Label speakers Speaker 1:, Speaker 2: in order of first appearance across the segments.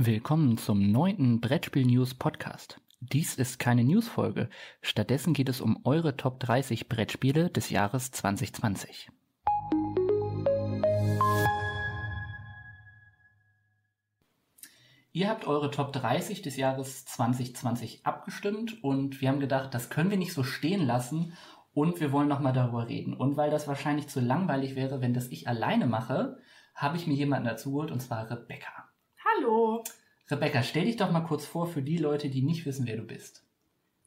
Speaker 1: Willkommen zum neunten Brettspiel News Podcast. Dies ist keine Newsfolge, stattdessen geht es um eure Top 30 Brettspiele des Jahres 2020. Ihr habt eure Top 30 des Jahres 2020 abgestimmt und wir haben gedacht, das können wir nicht so stehen lassen und wir wollen nochmal darüber reden. Und weil das wahrscheinlich zu langweilig wäre, wenn das ich alleine mache, habe ich mir jemanden dazu geholt und zwar Rebecca.
Speaker 2: Hallo.
Speaker 1: Rebecca, stell dich doch mal kurz vor für die Leute, die nicht wissen, wer du bist.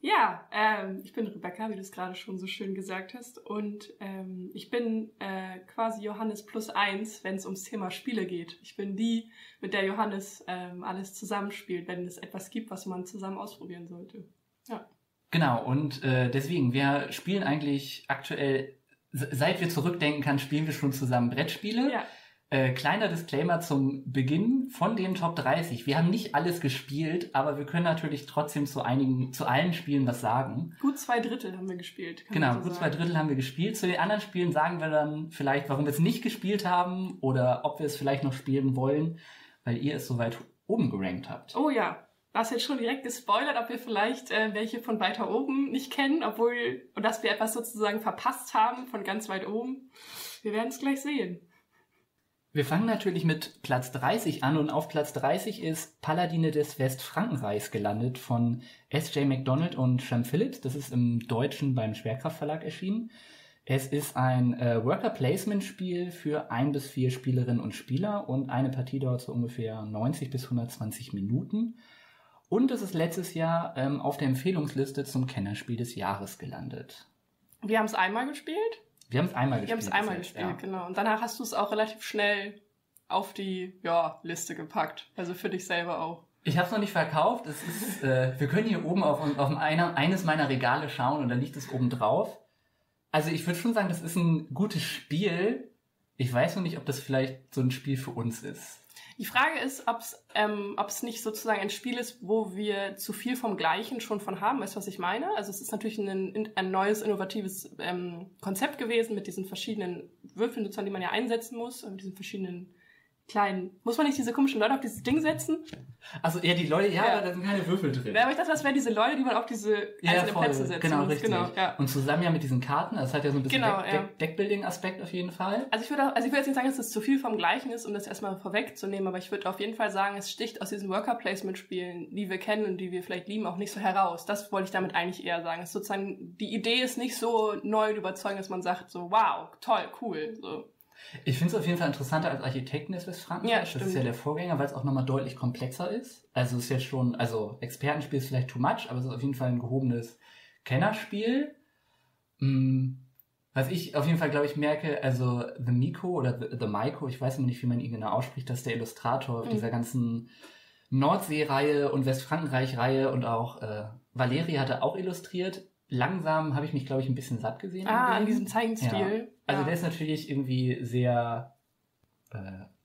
Speaker 2: Ja, ähm, ich bin Rebecca, wie du es gerade schon so schön gesagt hast. Und ähm, ich bin äh, quasi Johannes plus eins, wenn es ums Thema Spiele geht. Ich bin die, mit der Johannes ähm, alles zusammenspielt, wenn es etwas gibt, was man zusammen ausprobieren sollte. Ja.
Speaker 1: Genau, und äh, deswegen, wir spielen eigentlich aktuell, seit wir zurückdenken kann, spielen wir schon zusammen Brettspiele.
Speaker 2: Ja.
Speaker 1: Äh, kleiner Disclaimer zum Beginn von den Top 30. Wir haben nicht alles gespielt, aber wir können natürlich trotzdem zu einigen, zu allen Spielen was sagen.
Speaker 2: Gut zwei Drittel haben wir gespielt.
Speaker 1: Genau,
Speaker 2: so
Speaker 1: gut zwei
Speaker 2: sagen.
Speaker 1: Drittel haben wir gespielt. Zu den anderen Spielen sagen wir dann vielleicht, warum wir es nicht gespielt haben oder ob wir es vielleicht noch spielen wollen, weil ihr es so weit oben gerankt habt.
Speaker 2: Oh ja. Du hast jetzt schon direkt gespoilert, ob wir vielleicht äh, welche von weiter oben nicht kennen, obwohl, und dass wir etwas sozusagen verpasst haben von ganz weit oben. Wir werden es gleich sehen.
Speaker 1: Wir fangen natürlich mit Platz 30 an und auf Platz 30 ist Paladine des Westfrankenreichs gelandet von S.J. McDonald und Shem Phillips. Das ist im Deutschen beim Schwerkraft Verlag erschienen. Es ist ein äh, Worker-Placement-Spiel für ein bis vier Spielerinnen und Spieler und eine Partie dauert so ungefähr 90 bis 120 Minuten. Und es ist letztes Jahr ähm, auf der Empfehlungsliste zum Kennerspiel des Jahres gelandet.
Speaker 2: Wir haben es einmal gespielt.
Speaker 1: Wir haben es einmal
Speaker 2: Wir
Speaker 1: gespielt.
Speaker 2: haben es einmal gespielt,
Speaker 1: ja.
Speaker 2: genau. Und danach hast du es auch relativ schnell auf die ja, Liste gepackt. Also für dich selber auch.
Speaker 1: Ich habe es noch nicht verkauft. Es ist, äh, wir können hier oben auf, auf einer, eines meiner Regale schauen und da liegt es oben drauf. Also ich würde schon sagen, das ist ein gutes Spiel. Ich weiß noch nicht, ob das vielleicht so ein Spiel für uns ist.
Speaker 2: Die Frage ist, ob es ähm, nicht sozusagen ein Spiel ist, wo wir zu viel vom Gleichen schon von haben. Weißt du, was ich meine? Also es ist natürlich ein, ein neues, innovatives ähm, Konzept gewesen mit diesen verschiedenen Würfeln, sozusagen, die man ja einsetzen muss, mit diesen verschiedenen kleinen... Muss man nicht diese komischen Leute auf dieses Ding setzen?
Speaker 1: Also ja, die Leute, ja,
Speaker 2: Ja.
Speaker 1: aber da sind keine Würfel drin.
Speaker 2: Ja, aber ich dachte, das wären diese Leute, die man auf diese einzelnen Plätze setzen
Speaker 1: genau, richtig.
Speaker 2: Genau, ja.
Speaker 1: Und zusammen ja mit diesen Karten, das hat ja so ein bisschen
Speaker 2: Genau,
Speaker 1: Deck,
Speaker 2: ja.
Speaker 1: Deck, Deckbuilding-Aspekt auf jeden Fall.
Speaker 2: Also ich würde, also ich würde jetzt nicht sagen, dass es zu viel vom Gleichen ist, um das erstmal vorwegzunehmen, aber ich würde auf jeden Fall sagen, es sticht aus diesen Worker-Placement-Spielen, die wir kennen und die wir vielleicht lieben, auch nicht so heraus. Das wollte ich damit eigentlich eher sagen. Es ist sozusagen, die Idee ist nicht so neu und überzeugend, dass man sagt so, wow, toll, cool, so.
Speaker 1: Ich finde es auf jeden Fall interessanter als Architekten des Westfrankenreichs.
Speaker 2: Ja,
Speaker 1: das
Speaker 2: stimmt.
Speaker 1: ist ja der Vorgänger, weil es auch nochmal deutlich komplexer ist. Also es ist ja schon, also Expertenspiel ist vielleicht too much, aber es ist auf jeden Fall ein gehobenes Kennerspiel. Hm, Was ich auf jeden Fall, glaube ich, merke, also The Miko oder The, The Maiko, ich weiß immer nicht, wie man ihn genau ausspricht, das ist der Illustrator
Speaker 2: Mhm.
Speaker 1: dieser ganzen Nordsee-Reihe und Westfrankenreich-Reihe und auch äh, Valerie hatte auch illustriert. Langsam habe ich mich, glaube ich, ein bisschen satt gesehen.
Speaker 2: Ah, an diesem Zeichenstil.
Speaker 1: Also
Speaker 2: Ja.
Speaker 1: der ist natürlich irgendwie sehr äh,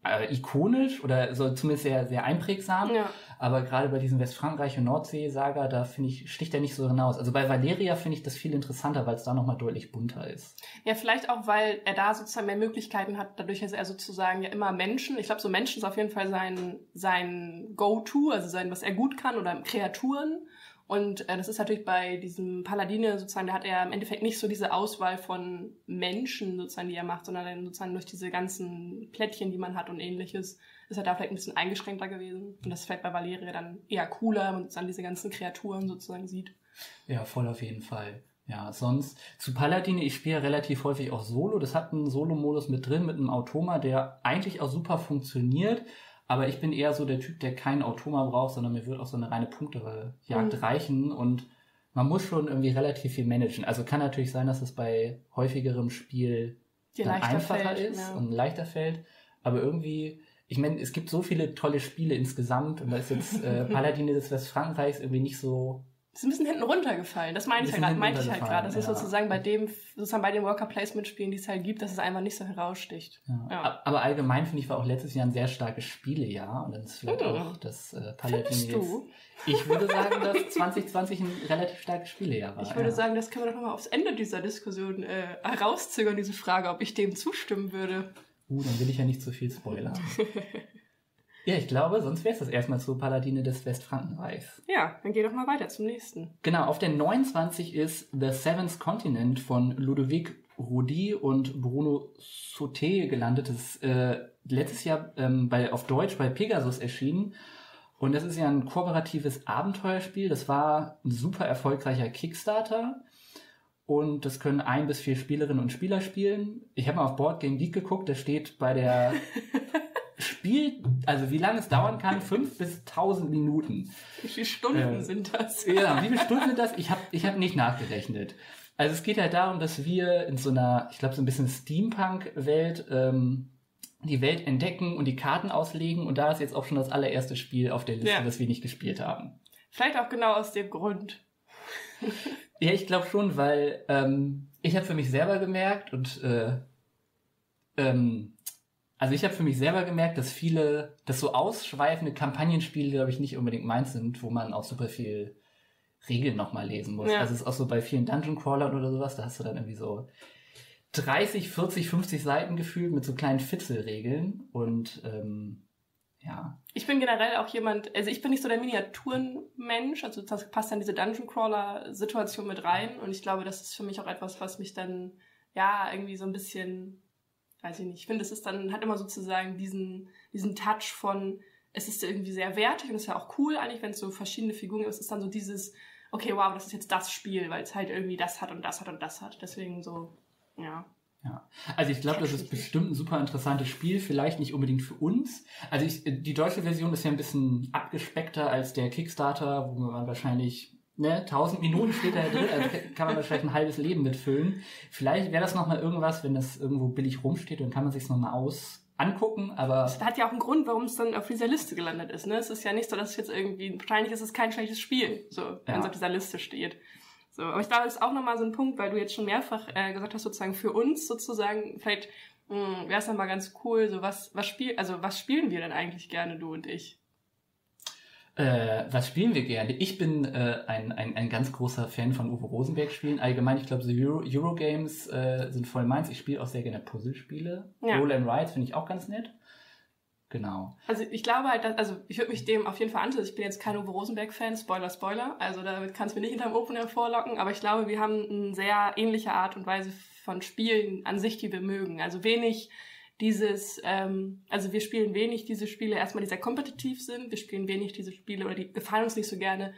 Speaker 1: äh, ikonisch oder so zumindest sehr, sehr einprägsam.
Speaker 2: Ja.
Speaker 1: Aber gerade bei diesem Westfrankreich und Nordsee-Saga, da finde ich, sticht er nicht so hinaus. Also bei Valeria finde ich das viel interessanter, weil es da nochmal deutlich bunter ist.
Speaker 2: Ja, vielleicht auch, weil er da sozusagen mehr Möglichkeiten hat, dadurch, dass er sozusagen ja immer Menschen, ich glaube, so Menschen ist auf jeden Fall sein, sein Go-To, also sein, was er gut kann, oder Kreaturen. Und äh, das ist natürlich bei diesem Paladine sozusagen, da hat er im Endeffekt nicht so diese Auswahl von Menschen sozusagen, die er macht, sondern dann sozusagen durch diese ganzen Plättchen, die man hat und ähnliches, ist er da vielleicht ein bisschen eingeschränkter gewesen. Und das fällt bei Valeria dann eher cooler, wenn man dann diese ganzen Kreaturen sozusagen sieht.
Speaker 1: Ja, voll auf jeden Fall. Ja, sonst zu Paladine, ich spiele relativ häufig auch Solo. Das hat einen Solo-Modus mit drin, mit einem Automa, der eigentlich auch super funktioniert. Aber ich bin eher so der Typ, der keinen Automa braucht, sondern mir wird auch so eine reine Punktejagd
Speaker 2: Mhm.
Speaker 1: reichen. Und man muss schon irgendwie relativ viel managen. Also kann natürlich sein, dass es bei häufigerem Spiel dann einfacher
Speaker 2: fällt,
Speaker 1: ist
Speaker 2: ja.
Speaker 1: und leichter fällt. Aber irgendwie, ich meine, es gibt so viele tolle Spiele insgesamt und da ist jetzt äh, Paladine des Westfrankreichs irgendwie nicht so
Speaker 2: ist ein bisschen hinten runtergefallen. Das meine ich ja
Speaker 1: Bisschen
Speaker 2: gerade, meinte ich halt gerade. Das ist
Speaker 1: runtergefallen,
Speaker 2: sozusagen bei dem, sozusagen bei den Worker Placement Spielen, die es halt gibt, dass es einfach nicht so heraussticht.
Speaker 1: Ja.
Speaker 2: Ja.
Speaker 1: Aber allgemein finde ich, war auch letztes Jahr ein sehr starkes Spielejahr und dann ist vielleicht
Speaker 2: Mhm.
Speaker 1: auch das äh,
Speaker 2: Findest
Speaker 1: jetzt.
Speaker 2: du?
Speaker 1: Ich würde sagen, dass 2020 ein relativ starkes Spielejahr war.
Speaker 2: Ich würde
Speaker 1: ja.
Speaker 2: sagen, das können wir doch nochmal aufs Ende dieser Diskussion äh, herauszögern, diese Frage, ob ich dem zustimmen würde.
Speaker 1: Uh, dann will ich ja nicht zu viel spoilern. Ja, ich glaube, sonst wäre es das erstmal zu Paladine des Westfrankenreichs.
Speaker 2: Ja, dann geh doch mal weiter zum nächsten.
Speaker 1: Genau, auf der 29 ist The Seventh Continent von Ludovic Rudi und Bruno Sauté gelandet. Das ist äh, letztes Jahr ähm, bei, auf Deutsch bei Pegasus erschienen. Und das ist ja ein kooperatives Abenteuerspiel. Das war ein super erfolgreicher Kickstarter. Und das können ein bis vier Spielerinnen und Spieler spielen. Ich habe mal auf Board Game Geek geguckt, da steht bei der Spiel, also wie lange es dauern kann, fünf bis tausend Minuten.
Speaker 2: Wie viele Stunden äh, sind das?
Speaker 1: ja, wie viele Stunden sind das? Ich habe ich hab nicht nachgerechnet. Also es geht halt darum, dass wir in so einer, ich glaube, so ein bisschen Steampunk-Welt ähm, die Welt entdecken und die Karten auslegen. Und da ist jetzt auch schon das allererste Spiel auf der Liste, ja. das wir nicht gespielt haben.
Speaker 2: Vielleicht auch genau aus dem Grund.
Speaker 1: ja, ich glaube schon, weil ähm, ich habe für mich selber gemerkt und äh, ähm, also ich habe für mich selber gemerkt, dass viele, dass so ausschweifende Kampagnenspiele, glaube ich, nicht unbedingt meins sind, wo man auch super viel Regeln nochmal lesen muss. Ja. Also es ist auch so bei vielen Dungeon Crawlern oder sowas, da hast du dann irgendwie so 30, 40, 50 Seiten gefühlt mit so kleinen Fitzelregeln und ähm, ja.
Speaker 2: Ich bin generell auch jemand, also ich bin nicht so der Miniaturenmensch, also das passt dann diese Dungeon Crawler Situation mit rein und ich glaube, das ist für mich auch etwas, was mich dann ja irgendwie so ein bisschen, weiß ich nicht, ich finde, es ist dann hat immer sozusagen diesen diesen Touch von es ist irgendwie sehr wertig und es ist ja auch cool eigentlich, wenn es so verschiedene Figuren gibt. Es ist dann so dieses, okay, wow, das ist jetzt das Spiel, weil es halt irgendwie das hat und das hat und das hat. Deswegen so, ja.
Speaker 1: Ja, also ich glaube, das ist bestimmt ein super interessantes Spiel, vielleicht nicht unbedingt für uns. Also ich, die deutsche Version ist ja ein bisschen abgespeckter als der Kickstarter, wo man wahrscheinlich ne, 1000 Minuten steht da drin, also kann man wahrscheinlich ein halbes Leben mitfüllen. Vielleicht wäre das nochmal irgendwas, wenn das irgendwo billig rumsteht, dann kann man sich nochmal aus angucken, aber.
Speaker 2: Das hat ja auch einen Grund, warum es dann auf dieser Liste gelandet ist, ne? Es ist ja nicht so, dass es jetzt irgendwie, wahrscheinlich ist es kein schlechtes Spiel, so, wenn ja. es auf dieser Liste steht. So, aber ich glaube, das ist auch nochmal so ein Punkt, weil du jetzt schon mehrfach äh, gesagt hast, sozusagen für uns sozusagen, vielleicht hm, wäre es nochmal ganz cool, so was, was spiel, also was spielen wir denn eigentlich gerne, du und ich?
Speaker 1: Äh, was spielen wir gerne? Ich bin äh, ein, ein, ein ganz großer Fan von Uwe Rosenberg Spielen. Allgemein, ich glaube, so Euro, Eurogames äh, sind voll meins. Ich spiele auch sehr gerne Puzzlespiele. Ja. Roll and Rides finde ich auch ganz nett. Genau.
Speaker 2: Also ich glaube halt, dass, also ich würde mich dem auf jeden Fall anschließen. Ich bin jetzt kein Uwe Rosenberg-Fan, Spoiler, Spoiler. Also da kannst du mir nicht hinterm Ofen hervorlocken, aber ich glaube, wir haben eine sehr ähnliche Art und Weise von Spielen an sich, die wir mögen. Also wenig dieses, ähm, also wir spielen wenig diese Spiele erstmal, die sehr kompetitiv sind. Wir spielen wenig diese Spiele oder die gefallen uns nicht so gerne,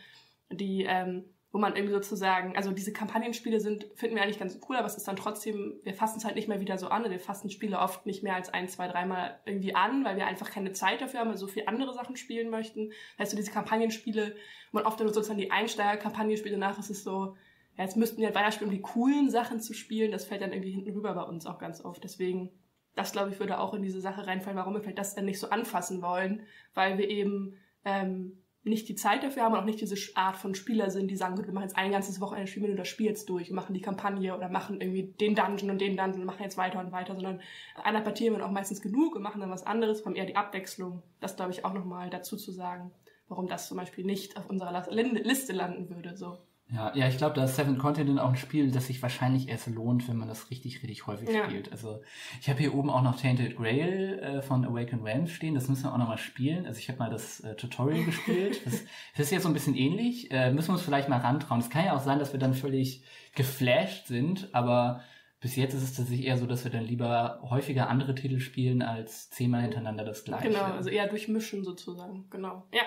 Speaker 2: die, ähm, wo man irgendwie sozusagen, also diese Kampagnenspiele sind, finden wir eigentlich ganz cool, aber es ist dann trotzdem, wir fassen es halt nicht mehr wieder so an. Wir fassen Spiele oft nicht mehr als ein, zwei, dreimal irgendwie an, weil wir einfach keine Zeit dafür haben, weil so viel andere Sachen spielen möchten. Heißt so diese Kampagnenspiele, man oft nur sozusagen die Einsteiger-Kampagnenspiele nach, es ist so, ja, jetzt müssten wir weiterspielen, um die coolen Sachen zu spielen. Das fällt dann irgendwie hinten rüber bei uns auch ganz oft. Deswegen das, glaube ich, würde auch in diese Sache reinfallen, warum wir vielleicht das dann nicht so anfassen wollen, weil wir eben ähm, nicht die Zeit dafür haben und auch nicht diese Art von Spieler sind, die sagen, gut, wir machen jetzt ein ganzes Wochenende spielen wir das Spiel jetzt durch, wir machen die Kampagne oder machen irgendwie den Dungeon und den Dungeon und machen jetzt weiter und weiter, sondern einer Partie haben wir auch meistens genug und machen dann was anderes, haben eher die Abwechslung. Das glaube ich auch nochmal dazu zu sagen, warum das zum Beispiel nicht auf unserer Liste landen würde. So.
Speaker 1: Ja, ja, ich glaube, da ist Seven Continent auch ein Spiel, das sich wahrscheinlich erst lohnt, wenn man das richtig, richtig häufig ja. spielt. Also ich habe hier oben auch noch Tainted Grail äh, von Awaken Realms stehen, das müssen wir auch nochmal spielen. Also ich habe mal das äh, Tutorial gespielt. Das, das ist jetzt so ein bisschen ähnlich. Äh, müssen wir uns vielleicht mal rantrauen. Es kann ja auch sein, dass wir dann völlig geflasht sind, aber bis jetzt ist es tatsächlich eher so, dass wir dann lieber häufiger andere Titel spielen als zehnmal hintereinander das gleiche.
Speaker 2: Genau, also eher durchmischen sozusagen, genau. Ja,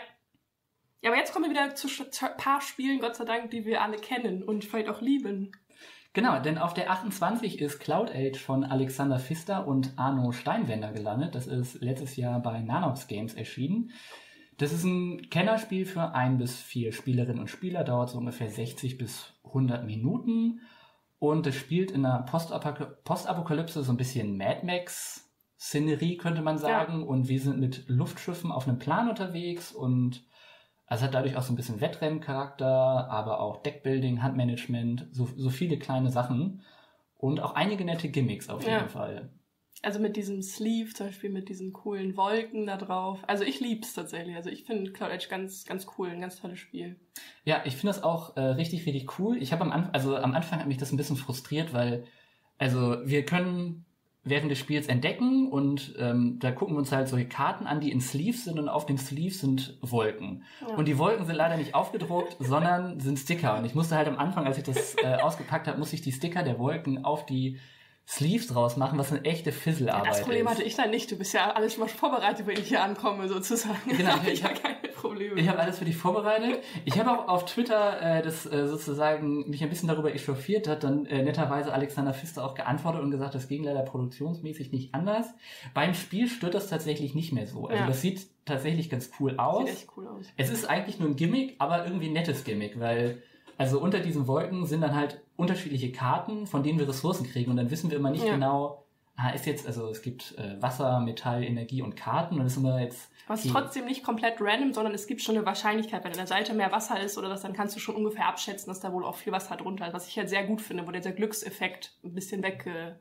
Speaker 2: ja, aber jetzt kommen wir wieder zu, ein paar Spielen, Gott sei Dank, die wir alle kennen und vielleicht auch lieben.
Speaker 1: Genau, denn auf der 28 ist Cloud Age von Alexander Pfister und Arno Steinwender gelandet. Das ist letztes Jahr bei Nanox Games erschienen. Das ist ein Kennerspiel für ein bis vier Spielerinnen und Spieler, dauert so ungefähr 60 bis 100 Minuten und es spielt in einer Postapokalypse so ein bisschen Mad Max Szenerie, könnte man sagen. Ja. Und wir sind mit Luftschiffen auf einem Plan unterwegs und also hat dadurch auch so ein bisschen Wettrenncharakter, aber auch Deckbuilding, Handmanagement, so, so viele kleine Sachen und auch einige nette Gimmicks auf jeden ja. Fall.
Speaker 2: Also mit diesem Sleeve zum Beispiel, mit diesen coolen Wolken da drauf. Also ich lieb's tatsächlich. Also ich finde Cloud Edge ganz, ganz cool, ein ganz tolles Spiel.
Speaker 1: Ja, ich finde das auch äh, richtig, richtig cool. Ich habe am Anfang, also am Anfang hat mich das ein bisschen frustriert, weil, also wir können während des Spiels entdecken und ähm, da gucken wir uns halt solche Karten an, die in Sleeves sind und auf den Sleeves sind Wolken. Ja. Und die Wolken sind leider nicht aufgedruckt, sondern sind Sticker. Und ich musste halt am Anfang, als ich das äh, ausgepackt habe, musste ich die Sticker der Wolken auf die Sleeves draus machen, was eine echte Fisselarbeit ist.
Speaker 2: Ja, das Problem hatte ich dann nicht. Du bist ja alles schon mal vorbereitet, wenn ich hier ankomme, sozusagen. Genau,
Speaker 1: ich, ich habe keine Probleme. Ich habe alles für dich vorbereitet. Ich habe auch auf Twitter äh, das äh, sozusagen mich ein bisschen darüber echauffiert, hat dann äh, netterweise Alexander Pfister auch geantwortet und gesagt, das ging leider produktionsmäßig nicht anders. Beim Spiel stört das tatsächlich nicht mehr so. Also ja. das sieht tatsächlich ganz cool aus. Sieht echt cool aus. Es ist eigentlich nur ein Gimmick, aber irgendwie ein nettes Gimmick, weil also unter diesen Wolken sind dann halt unterschiedliche Karten, von denen wir Ressourcen kriegen und dann wissen wir immer nicht ja. genau, ah, ist jetzt, also es gibt äh, Wasser, Metall, Energie und Karten und das sind wir jetzt.
Speaker 2: Aber es ist trotzdem nicht komplett random, sondern es gibt schon eine Wahrscheinlichkeit, wenn an der Seite mehr Wasser ist oder das, dann kannst du schon ungefähr abschätzen, dass da wohl auch viel Wasser drunter ist, was ich halt sehr gut finde, wo dieser Glückseffekt ein bisschen weg. Äh,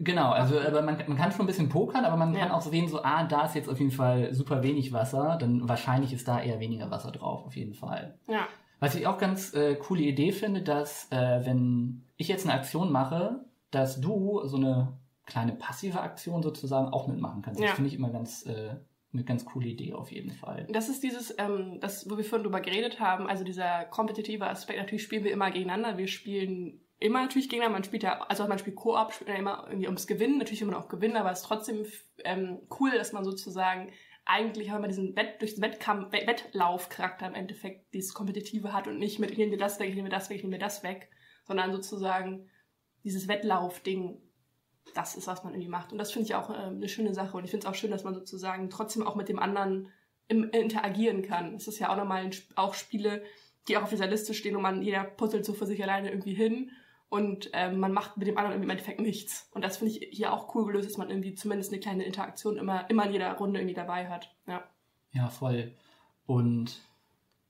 Speaker 1: Genau, also aber man, man kann schon ein bisschen pokern, aber man ja. kann auch sehen, so, ah, da ist jetzt auf jeden Fall super wenig Wasser, dann wahrscheinlich ist da eher weniger Wasser drauf, auf jeden Fall.
Speaker 2: Ja.
Speaker 1: Was ich auch ganz äh, coole Idee finde, dass äh, wenn ich jetzt eine Aktion mache, dass du so eine kleine passive Aktion sozusagen auch mitmachen kannst. Ja. Das finde ich immer ganz äh, eine ganz coole Idee auf jeden Fall.
Speaker 2: Das ist dieses, ähm, das, wo wir vorhin drüber geredet haben, also dieser kompetitive Aspekt. Natürlich spielen wir immer gegeneinander. Wir spielen immer natürlich gegeneinander. Man spielt ja, also man spielt Koop, spielt ja immer irgendwie ums Gewinnen. Natürlich will man auch gewinnen, aber es ist trotzdem ähm, cool, dass man sozusagen eigentlich haben wir diesen Wett, durch den Wettkampf, Wettlaufcharakter im Endeffekt dieses Kompetitive hat und nicht mit, ich nehme dir das weg, ich nehme das weg, ich nehme mir das weg, sondern sozusagen dieses Wettlauf-Ding, das ist, was man irgendwie macht. Und das finde ich auch äh, eine schöne Sache. Und ich finde es auch schön, dass man sozusagen trotzdem auch mit dem anderen im, interagieren kann. Es ist ja auch nochmal auch Spiele, die auch auf dieser Liste stehen und man, jeder puzzelt so für sich alleine irgendwie hin und ähm, man macht mit dem anderen im Endeffekt nichts. Und das finde ich hier auch cool gelöst, dass man irgendwie zumindest eine kleine Interaktion immer, immer in jeder Runde irgendwie dabei hat. Ja,
Speaker 1: ja voll. Und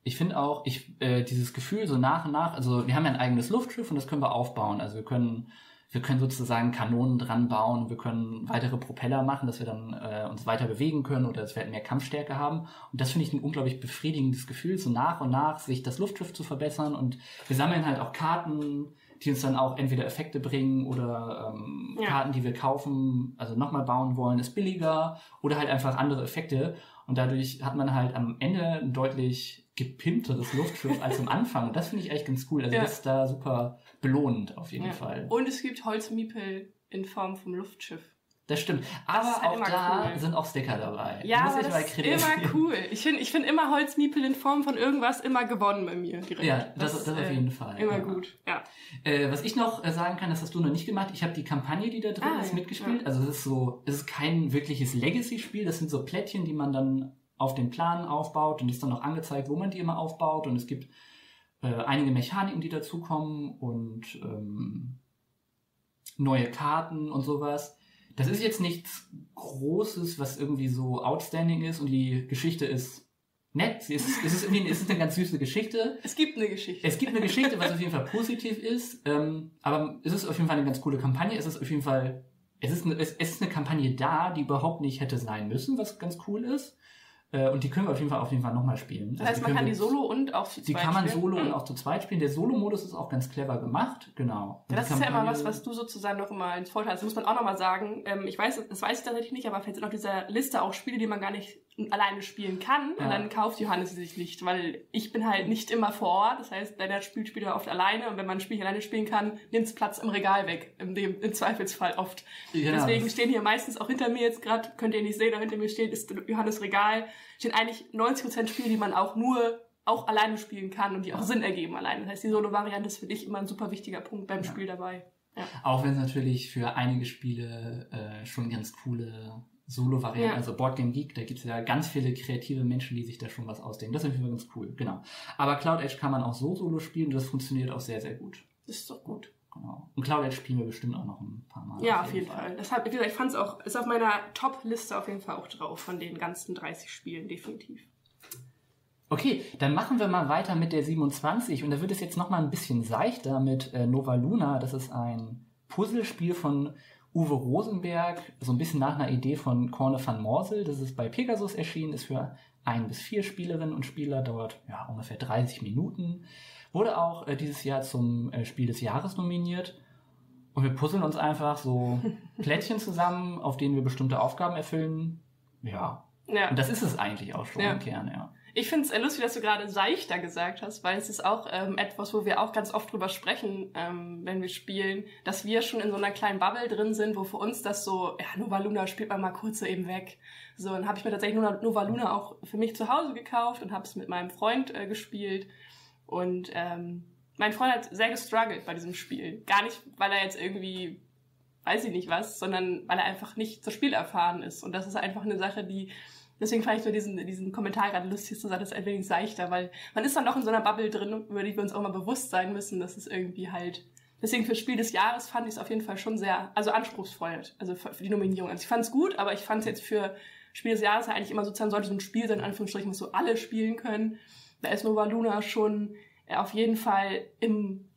Speaker 1: ich finde auch, ich, äh, dieses Gefühl so nach und nach, also wir haben ja ein eigenes Luftschiff und das können wir aufbauen. Also wir können, wir können sozusagen Kanonen dran bauen, wir können weitere Propeller machen, dass wir dann äh, uns weiter bewegen können oder dass wir halt mehr Kampfstärke haben. Und das finde ich ein unglaublich befriedigendes Gefühl, so nach und nach sich das Luftschiff zu verbessern. Und wir sammeln halt auch Karten, die uns dann auch entweder Effekte bringen oder ähm, ja. Karten, die wir kaufen, also nochmal bauen wollen, ist billiger oder halt einfach andere Effekte. Und dadurch hat man halt am Ende ein deutlich gepimpteres Luftschiff als am Anfang. Und das finde ich echt ganz cool. Also ja. das ist da super belohnend auf jeden ja. Fall.
Speaker 2: Und es gibt Holzmiepel in Form vom Luftschiff.
Speaker 1: Das stimmt. Aber das halt auch da cool. sind auch Sticker dabei.
Speaker 2: Ja, Muss das ist immer cool. Ich finde ich find immer Holzmiepel in Form von irgendwas immer gewonnen bei mir direkt.
Speaker 1: Ja, das, das, das auf äh, jeden Fall.
Speaker 2: Immer ja. gut, ja.
Speaker 1: Äh, was ich noch äh, sagen kann, das hast du noch nicht gemacht. Ich habe die Kampagne, die da drin ah, ist, mitgespielt. Ja. Also es ist so, es ist kein wirkliches Legacy-Spiel. Das sind so Plättchen, die man dann auf den Plan aufbaut und ist dann noch angezeigt, wo man die immer aufbaut. Und es gibt äh, einige Mechaniken, die dazukommen und ähm, neue Karten und sowas. Das ist jetzt nichts Großes, was irgendwie so outstanding ist und die Geschichte ist nett. Es ist, es ist, irgendwie, es ist eine ganz süße Geschichte.
Speaker 2: Es gibt eine Geschichte.
Speaker 1: Es gibt eine Geschichte, was auf jeden Fall positiv ist. Ähm, aber es ist auf jeden Fall eine ganz coole Kampagne. Es ist auf jeden Fall, es ist, eine, es ist eine Kampagne da, die überhaupt nicht hätte sein müssen, was ganz cool ist. Äh, und die können wir auf jeden Fall auf jeden Fall nochmal spielen.
Speaker 2: Das also heißt, man kann die Solo und auch zu
Speaker 1: zweit Die kann man Solo hm. und auch zu zweit spielen. Der Solo-Modus ist auch ganz clever gemacht, genau.
Speaker 2: Ja, das ist ja immer was, was du sozusagen noch immer ins Vorteil hast. Das muss man auch nochmal sagen. Ähm, ich weiß, das weiß ich tatsächlich nicht, aber vielleicht sind auf dieser Liste auch Spiele, die man gar nicht alleine spielen kann. Ja. Und dann kauft Johannes sie sich nicht, weil ich bin halt nicht immer vor Ort. Das heißt, der spielt Spieler oft alleine und wenn man ein Spiel alleine spielen kann, nimmt es Platz im Regal weg. Im, dem, im Zweifelsfall oft. Ja. Deswegen stehen hier meistens auch hinter mir jetzt gerade, könnt ihr nicht sehen, da hinter mir steht, ist Johannes Regal, stehen eigentlich 90% Spiele, die man auch nur auch alleine spielen kann und die auch Sinn ergeben alleine. Das heißt, die Solo-Variante ist für dich immer ein super wichtiger Punkt beim ja. Spiel dabei.
Speaker 1: Ja. Auch wenn es natürlich für einige Spiele äh, schon ganz coole Solo-Varianten, ja. also Boardgame Geek, da gibt es ja ganz viele kreative Menschen, die sich da schon was ausdenken. Das ist ganz cool, genau. Aber Cloud Edge kann man auch so solo spielen und das funktioniert auch sehr, sehr gut.
Speaker 2: Das ist doch gut.
Speaker 1: Genau. Und Cloud Edge spielen wir bestimmt auch noch ein paar Mal.
Speaker 2: Ja, auf jeden, Fall. Fall. Deshalb, wie gesagt, ich fand es auch, ist auf meiner Top-Liste auf jeden Fall auch drauf von den ganzen 30 Spielen, definitiv.
Speaker 1: Okay, dann machen wir mal weiter mit der 27 und da wird es jetzt noch mal ein bisschen seichter mit äh, Nova Luna. Das ist ein Puzzlespiel von Uwe Rosenberg, so ein bisschen nach einer Idee von Corne van Morsel. Das ist bei Pegasus erschienen, ist für ein bis vier Spielerinnen und Spieler, dauert ja ungefähr 30 Minuten. Wurde auch äh, dieses Jahr zum äh, Spiel des Jahres nominiert. Und wir puzzeln uns einfach so Plättchen zusammen, auf denen wir bestimmte Aufgaben erfüllen. Ja.
Speaker 2: Ja.
Speaker 1: Und das ist es eigentlich auch schon
Speaker 2: Ja.
Speaker 1: im Kern, ja.
Speaker 2: Ich finde es lustig, dass du gerade seichter gesagt hast, weil es ist auch ähm, etwas, wo wir auch ganz oft drüber sprechen, ähm, wenn wir spielen, dass wir schon in so einer kleinen Bubble drin sind, wo für uns das so, ja, Nova Luna spielt man mal kurz so eben weg. So, dann habe ich mir tatsächlich Nova Luna auch für mich zu Hause gekauft und habe es mit meinem Freund äh, gespielt. Und ähm, mein Freund hat sehr gestruggelt bei diesem Spiel. Gar nicht, weil er jetzt irgendwie, weiß ich nicht was, sondern weil er einfach nicht zur Spiel erfahren ist. Und das ist einfach eine Sache, die Deswegen fand ich nur diesen, diesen Kommentar gerade lustig, zu sagen, das ist ein wenig seichter, weil man ist dann noch in so einer Bubble drin, über die wir uns auch mal bewusst sein müssen, dass es irgendwie halt. Deswegen für Spiel des Jahres fand ich es auf jeden Fall schon sehr, also anspruchsvoll, also für, für die Nominierung. Also ich fand es gut, aber ich fand es jetzt für Spiel des Jahres ja eigentlich immer sozusagen sollte so ein Spiel sein, in Anführungsstrichen, was so alle spielen können. Da ist Nova Luna schon äh, auf jeden Fall im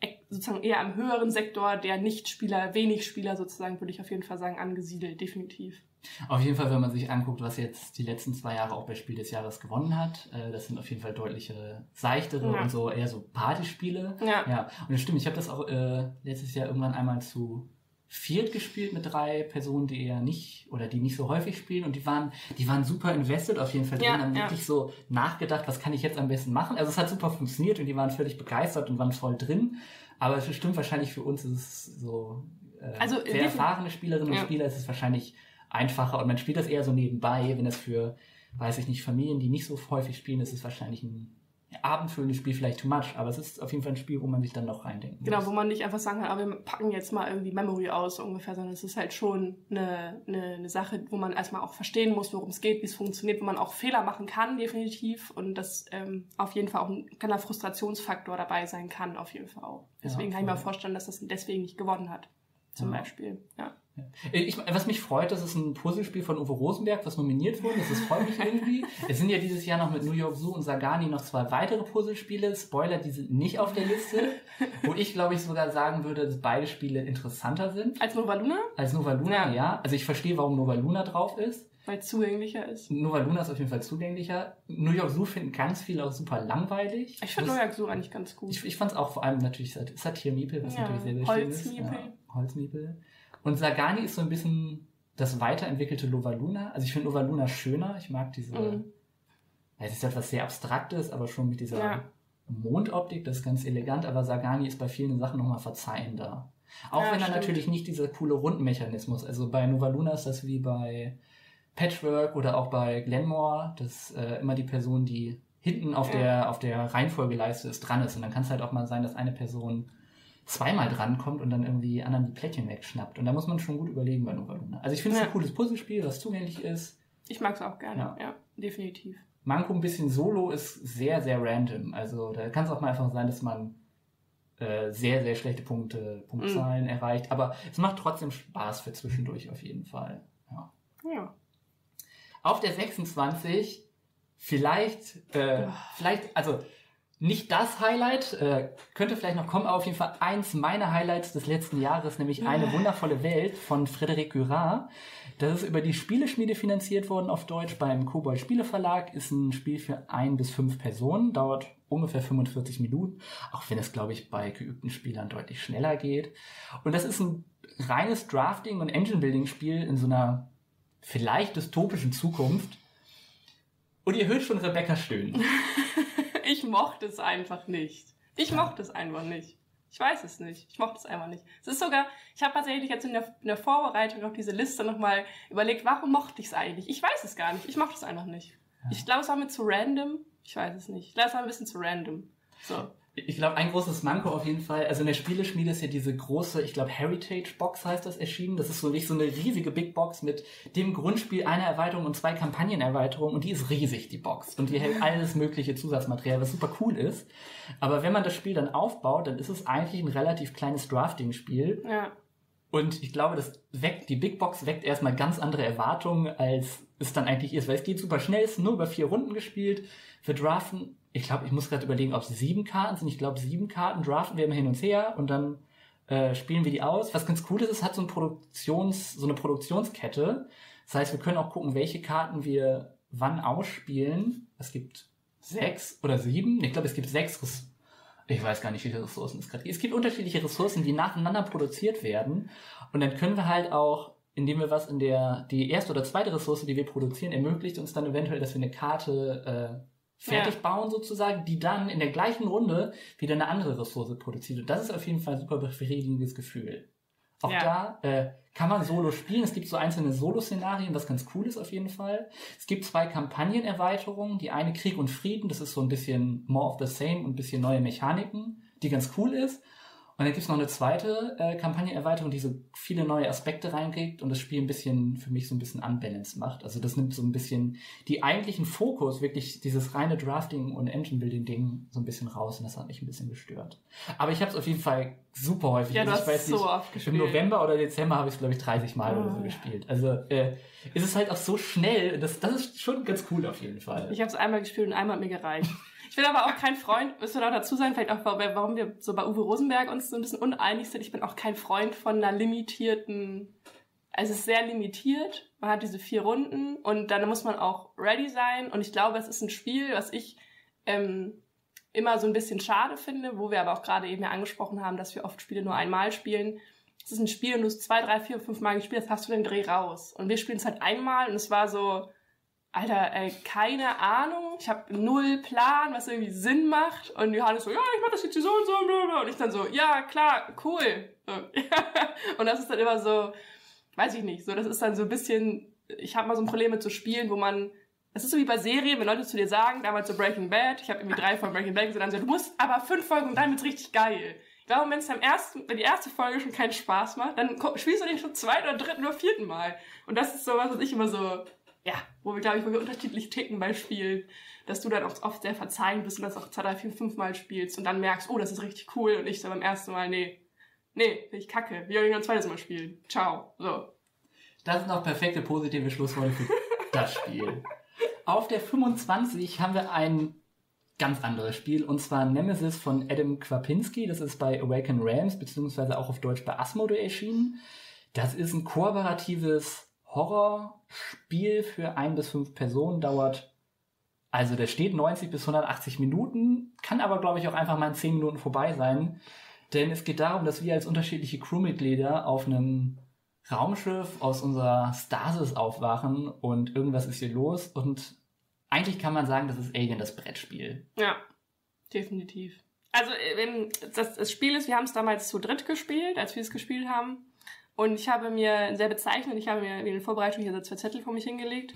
Speaker 2: äh, sozusagen eher am höheren Sektor der Nicht-Spieler, wenig Spieler sozusagen, würde ich auf jeden Fall sagen, angesiedelt, definitiv.
Speaker 1: Auf jeden Fall, wenn man sich anguckt, was jetzt die letzten zwei Jahre auch bei Spiel des Jahres gewonnen hat, äh, das sind auf jeden Fall deutliche seichtere
Speaker 2: Ja.
Speaker 1: und so eher so Partyspiele.
Speaker 2: Ja.
Speaker 1: Ja, und das stimmt, ich habe das auch äh, letztes Jahr irgendwann einmal zu viert gespielt mit drei Personen, die eher nicht oder die nicht so häufig spielen und die waren, die waren super invested auf jeden Fall. Die
Speaker 2: Ja,
Speaker 1: haben
Speaker 2: ja.
Speaker 1: wirklich so nachgedacht, was kann ich jetzt am besten machen. Also es hat super funktioniert und die waren völlig begeistert und waren voll drin. Aber es stimmt wahrscheinlich für uns ist es so äh,
Speaker 2: Also,
Speaker 1: sehr erfahrene Spielerinnen und
Speaker 2: Ja.
Speaker 1: Spieler ist es wahrscheinlich einfacher und man spielt das eher so nebenbei, wenn das für, weiß ich nicht, Familien, die nicht so häufig spielen, ist es wahrscheinlich ein abendfüllendes Spiel vielleicht too much, aber es ist auf jeden Fall ein Spiel, wo man sich dann noch reindenken
Speaker 2: Genau,
Speaker 1: muss.
Speaker 2: wo man nicht einfach sagen kann, aber wir packen jetzt mal irgendwie Memory aus so ungefähr, sondern es ist halt schon eine, eine, eine Sache, wo man erstmal auch verstehen muss, worum es geht, wie es funktioniert, wo man auch Fehler machen kann, definitiv. Und das ähm, auf jeden Fall auch ein kleiner Frustrationsfaktor dabei sein kann, auf jeden Fall auch. Deswegen
Speaker 1: Ja,
Speaker 2: kann ich mir vorstellen, dass das deswegen nicht gewonnen hat. Zum
Speaker 1: Ja.
Speaker 2: Beispiel. Ja.
Speaker 1: Ich, was mich freut, das ist ein Puzzlespiel von Uwe Rosenberg, was nominiert wurde. Das ist, freut mich irgendwie. Es sind ja dieses Jahr noch mit New York Zoo und Sagani noch zwei weitere Puzzlespiele. Spoiler, die sind nicht auf der Liste. Wo ich, glaube ich, sogar sagen würde, dass beide Spiele interessanter sind.
Speaker 2: Als Nova Luna,
Speaker 1: Als Nova Luna,
Speaker 2: Ja.
Speaker 1: ja. Also ich verstehe, warum Nova Luna drauf ist.
Speaker 2: weil es zugänglicher ist.
Speaker 1: Nova Luna ist auf jeden Fall zugänglicher. New York Zoo finden ganz viele auch super langweilig.
Speaker 2: Ich finde
Speaker 1: Das-
Speaker 2: New York so eigentlich ganz gut.
Speaker 1: Ich, ich fand es auch vor allem natürlich Sat- Satir-Miepel, was
Speaker 2: Ja,
Speaker 1: natürlich sehr, sehr schön ist.
Speaker 2: Holzmiepel.
Speaker 1: Ja, Holzmiepel. Und Sagani ist so ein bisschen das weiterentwickelte Lova Luna. Also ich finde Lova Luna schöner. Ich mag diese,
Speaker 2: Mhm.
Speaker 1: es ist etwas sehr Abstraktes, aber schon mit dieser
Speaker 2: Ja.
Speaker 1: Mondoptik, das ist ganz elegant, aber Sagani ist bei vielen Sachen nochmal verzeihender. Auch
Speaker 2: Ja,
Speaker 1: wenn er natürlich nicht dieser coole Rundmechanismus, also bei Nova Luna ist das wie bei Patchwork oder auch bei Glenmore, dass äh, immer die Person, die hinten auf
Speaker 2: Ja.
Speaker 1: der auf der Reihenfolgeleiste ist, dran ist. Und dann kann es halt auch mal sein, dass eine Person zweimal drankommt und dann irgendwie anderen die Plättchen wegschnappt. Und da muss man schon gut überlegen bei Nova Luna. Also ich finde es
Speaker 2: Ja.
Speaker 1: ein cooles Puzzlespiel, was zugänglich ist.
Speaker 2: Ich mag es auch gerne,
Speaker 1: Ja.
Speaker 2: ja. definitiv.
Speaker 1: Manko ein bisschen Solo ist sehr, sehr random. Also da kann es auch mal einfach sein, dass man äh, sehr, sehr schlechte Punkte, Punktzahlen
Speaker 2: Mhm.
Speaker 1: erreicht. Aber es macht trotzdem Spaß für zwischendurch auf jeden Fall. Ja.
Speaker 2: Ja.
Speaker 1: Auf der 26 vielleicht, äh, vielleicht, also nicht das Highlight, äh, könnte vielleicht noch kommen, aber auf jeden Fall eins meiner Highlights des letzten Jahres, nämlich Eine wundervolle Welt von Frédéric Gurard. Das ist über die Spieleschmiede finanziert worden auf Deutsch beim Kobold Spieleverlag. Ist ein Spiel für ein bis fünf Personen, dauert ungefähr 45 Minuten, auch wenn es, glaube ich, bei geübten Spielern deutlich schneller geht. Und das ist ein reines Drafting- und Engine-Building-Spiel in so einer vielleicht dystopischen Zukunft. Und ihr hört schon Rebecca stöhnen.
Speaker 2: Ich mochte es einfach nicht. Ich mochte es einfach nicht. Ich weiß es nicht. Ich mochte es einfach nicht. Es ist sogar, ich habe tatsächlich jetzt in der, in der Vorbereitung auf diese Liste nochmal überlegt, warum mochte ich es eigentlich? Ich weiß es gar nicht. Ich mochte es einfach nicht. Ich glaube, es war mir zu random. Ich weiß es nicht. Ich glaube, es war ein bisschen zu random. So.
Speaker 1: Ich glaube, ein großes Manko auf jeden Fall. Also in der Spieleschmiede ist ja diese große, ich glaube, Heritage Box heißt das erschienen. Das ist so nicht so eine riesige Big Box mit dem Grundspiel, einer Erweiterung und zwei Kampagnenerweiterungen. Und die ist riesig, die Box. Und die hält alles mögliche Zusatzmaterial, was super cool ist. Aber wenn man das Spiel dann aufbaut, dann ist es eigentlich ein relativ kleines Drafting-Spiel.
Speaker 2: Ja.
Speaker 1: Und ich glaube, das weckt, die Big Box weckt erstmal ganz andere Erwartungen, als es dann eigentlich ist, weil es geht super schnell, es ist nur über vier Runden gespielt. Wir draften, ich glaube, ich muss gerade überlegen, ob es sieben Karten sind. Ich glaube, sieben Karten draften wir immer hin und her und dann äh, spielen wir die aus. Was ganz cool ist, es hat so, ein Produktions, so eine Produktionskette. Das heißt, wir können auch gucken, welche Karten wir wann ausspielen. Es gibt sechs oder sieben. Ich glaube, es gibt sechs Res- ich weiß gar nicht, wie viele Ressourcen es gerade gibt. Es gibt unterschiedliche Ressourcen, die nacheinander produziert werden. Und dann können wir halt auch, indem wir was in der, die erste oder zweite Ressource, die wir produzieren, ermöglicht uns dann eventuell, dass wir eine Karte äh, fertig ja. bauen sozusagen, die dann in der gleichen Runde wieder eine andere Ressource produziert. Und das ist auf jeden Fall ein super befriedigendes Gefühl. Auch ja. da äh, kann man Solo spielen. Es gibt so einzelne Solo-Szenarien, was ganz cool ist auf jeden Fall. Es gibt zwei Kampagnenerweiterungen. Die eine Krieg und Frieden, das ist so ein bisschen more of the same und ein bisschen neue Mechaniken, die ganz cool ist. Und dann gibt's noch eine zweite äh, Kampagnenerweiterung, die so viele neue Aspekte reinkriegt und das Spiel ein bisschen für mich so ein bisschen unbalanced macht. Also das nimmt so ein bisschen die eigentlichen Fokus, wirklich dieses reine Drafting und Engine-Building-Ding so ein bisschen raus und das hat mich ein bisschen gestört. Aber ich habe es auf jeden Fall super häufig.
Speaker 2: Ja, also hast so oft
Speaker 1: gespielt. Im November oder Dezember habe ich es, glaube ich, 30 Mal oh. oder so oh. gespielt. Also äh, ist es halt auch so schnell, das, das ist schon ganz cool auf jeden Fall.
Speaker 2: Ich habe es einmal gespielt und einmal hat mir gereicht. Bin aber auch kein Freund, müssen wir noch dazu sein, vielleicht auch, warum wir so bei Uwe Rosenberg uns so ein bisschen uneinig sind. Ich bin auch kein Freund von einer limitierten, also es ist sehr limitiert. Man hat diese vier Runden und dann muss man auch ready sein. Und ich glaube, es ist ein Spiel, was ich ähm, immer so ein bisschen schade finde, wo wir aber auch gerade eben ja angesprochen haben, dass wir oft Spiele nur einmal spielen. Es ist ein Spiel und du hast zwei, drei, vier, fünf Mal gespielt, jetzt hast du den Dreh raus. Und wir spielen es halt einmal und es war so, Alter, ey, keine Ahnung. Ich habe null Plan, was irgendwie Sinn macht. Und Johannes so, ja, ich mach das jetzt so und so. Und ich dann so, ja, klar, cool. und das ist dann immer so, weiß ich nicht, so, das ist dann so ein bisschen, ich habe mal so ein Problem mit so Spielen, wo man, das ist so wie bei Serien, wenn Leute zu dir sagen, damals so Breaking Bad, ich habe irgendwie drei von Breaking Bad gesehen, dann so, du musst aber fünf Folgen und dann wird's richtig geil. Glaube, wenn es am ersten, wenn die erste Folge schon keinen Spaß macht, dann spielst du den schon zweiten oder dritten oder vierten Mal. Und das ist so was, was ich immer so, ja, wo wir, glaube ich, wo wir unterschiedlich ticken bei Spielen, dass du dann auch oft sehr verzeihend bist und das auch zwei, drei, vier, fünf Mal spielst und dann merkst, oh, das ist richtig cool und ich so beim ersten Mal, nee, nee, ich kacke, wie soll ich ein zweites Mal spielen? Ciao, so.
Speaker 1: Das sind auch perfekte positive Schlussworte für das Spiel. Auf der 25 haben wir ein ganz anderes Spiel und zwar Nemesis von Adam Kwapinski. Das ist bei Awaken Realms beziehungsweise auch auf Deutsch bei Asmodee erschienen. Das ist ein kooperatives Horrorspiel für ein bis fünf Personen dauert. Also der steht 90 bis 180 Minuten, kann aber glaube ich auch einfach mal in 10 Minuten vorbei sein. Denn es geht darum, dass wir als unterschiedliche Crewmitglieder auf einem Raumschiff aus unserer Stasis aufwachen und irgendwas ist hier los und eigentlich kann man sagen, das ist Alien das Brettspiel.
Speaker 2: Ja, definitiv. Also wenn das, das Spiel ist, wir haben es damals zu dritt gespielt, als wir es gespielt haben. Und ich habe mir sehr bezeichnet, ich habe mir in der Vorbereitung hier so zwei Zettel vor mich hingelegt.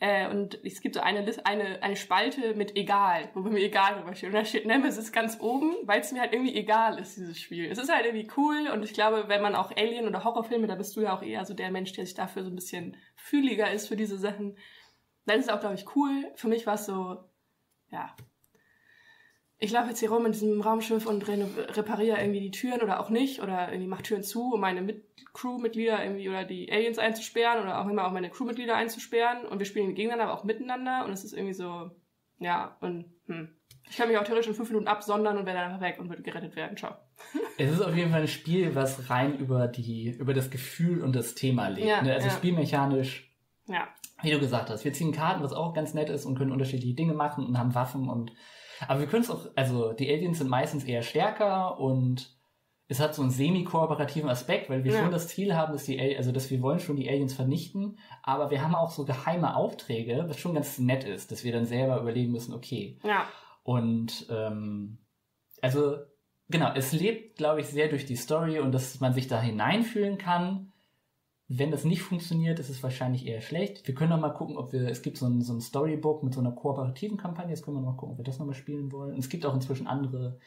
Speaker 2: Äh, und es gibt so eine, eine, eine Spalte mit egal, wo mir egal drüber steht. Und da steht Nemesis ganz oben, weil es mir halt irgendwie egal ist, dieses Spiel. Es ist halt irgendwie cool und ich glaube, wenn man auch Alien- oder Horrorfilme, da bist du ja auch eher so der Mensch, der sich dafür so ein bisschen fühliger ist für diese Sachen, dann ist es auch, glaube ich, cool. Für mich war es so, ja, ich laufe jetzt hier rum in diesem Raumschiff und repariere irgendwie die Türen oder auch nicht oder irgendwie mache Türen zu, um meine Mit Crewmitglieder irgendwie oder die Aliens einzusperren oder auch immer auch meine Crewmitglieder einzusperren und wir spielen gegeneinander, aber auch miteinander und es ist irgendwie so, ja, und hm. Ich kann mich auch theoretisch in fünf Minuten absondern und werde dann einfach weg und würde gerettet werden. Ciao.
Speaker 1: Es ist auf jeden Fall ein Spiel, was rein über die, über das Gefühl und das Thema lebt. Ja, ne? Also ja. spielmechanisch. Ja. Wie du gesagt hast, wir ziehen Karten, was auch ganz nett ist und können unterschiedliche Dinge machen und haben Waffen und aber wir können es auch, also die Aliens sind meistens eher stärker und es hat so einen semi-kooperativen Aspekt, weil wir ja. schon das Ziel haben, dass die, also dass wir wollen schon die Aliens vernichten, aber wir haben auch so geheime Aufträge, was schon ganz nett ist, dass wir dann selber überlegen müssen, okay. Ja. Und ähm, also genau, es lebt, glaube ich, sehr durch die Story und dass man sich da hineinfühlen kann. Wenn das nicht funktioniert, ist es wahrscheinlich eher schlecht. Wir können noch mal gucken, ob wir, es gibt so ein, so ein Storybook mit so einer kooperativen Kampagne, jetzt können wir noch mal gucken, ob wir das noch mal spielen wollen. Und es gibt auch inzwischen andere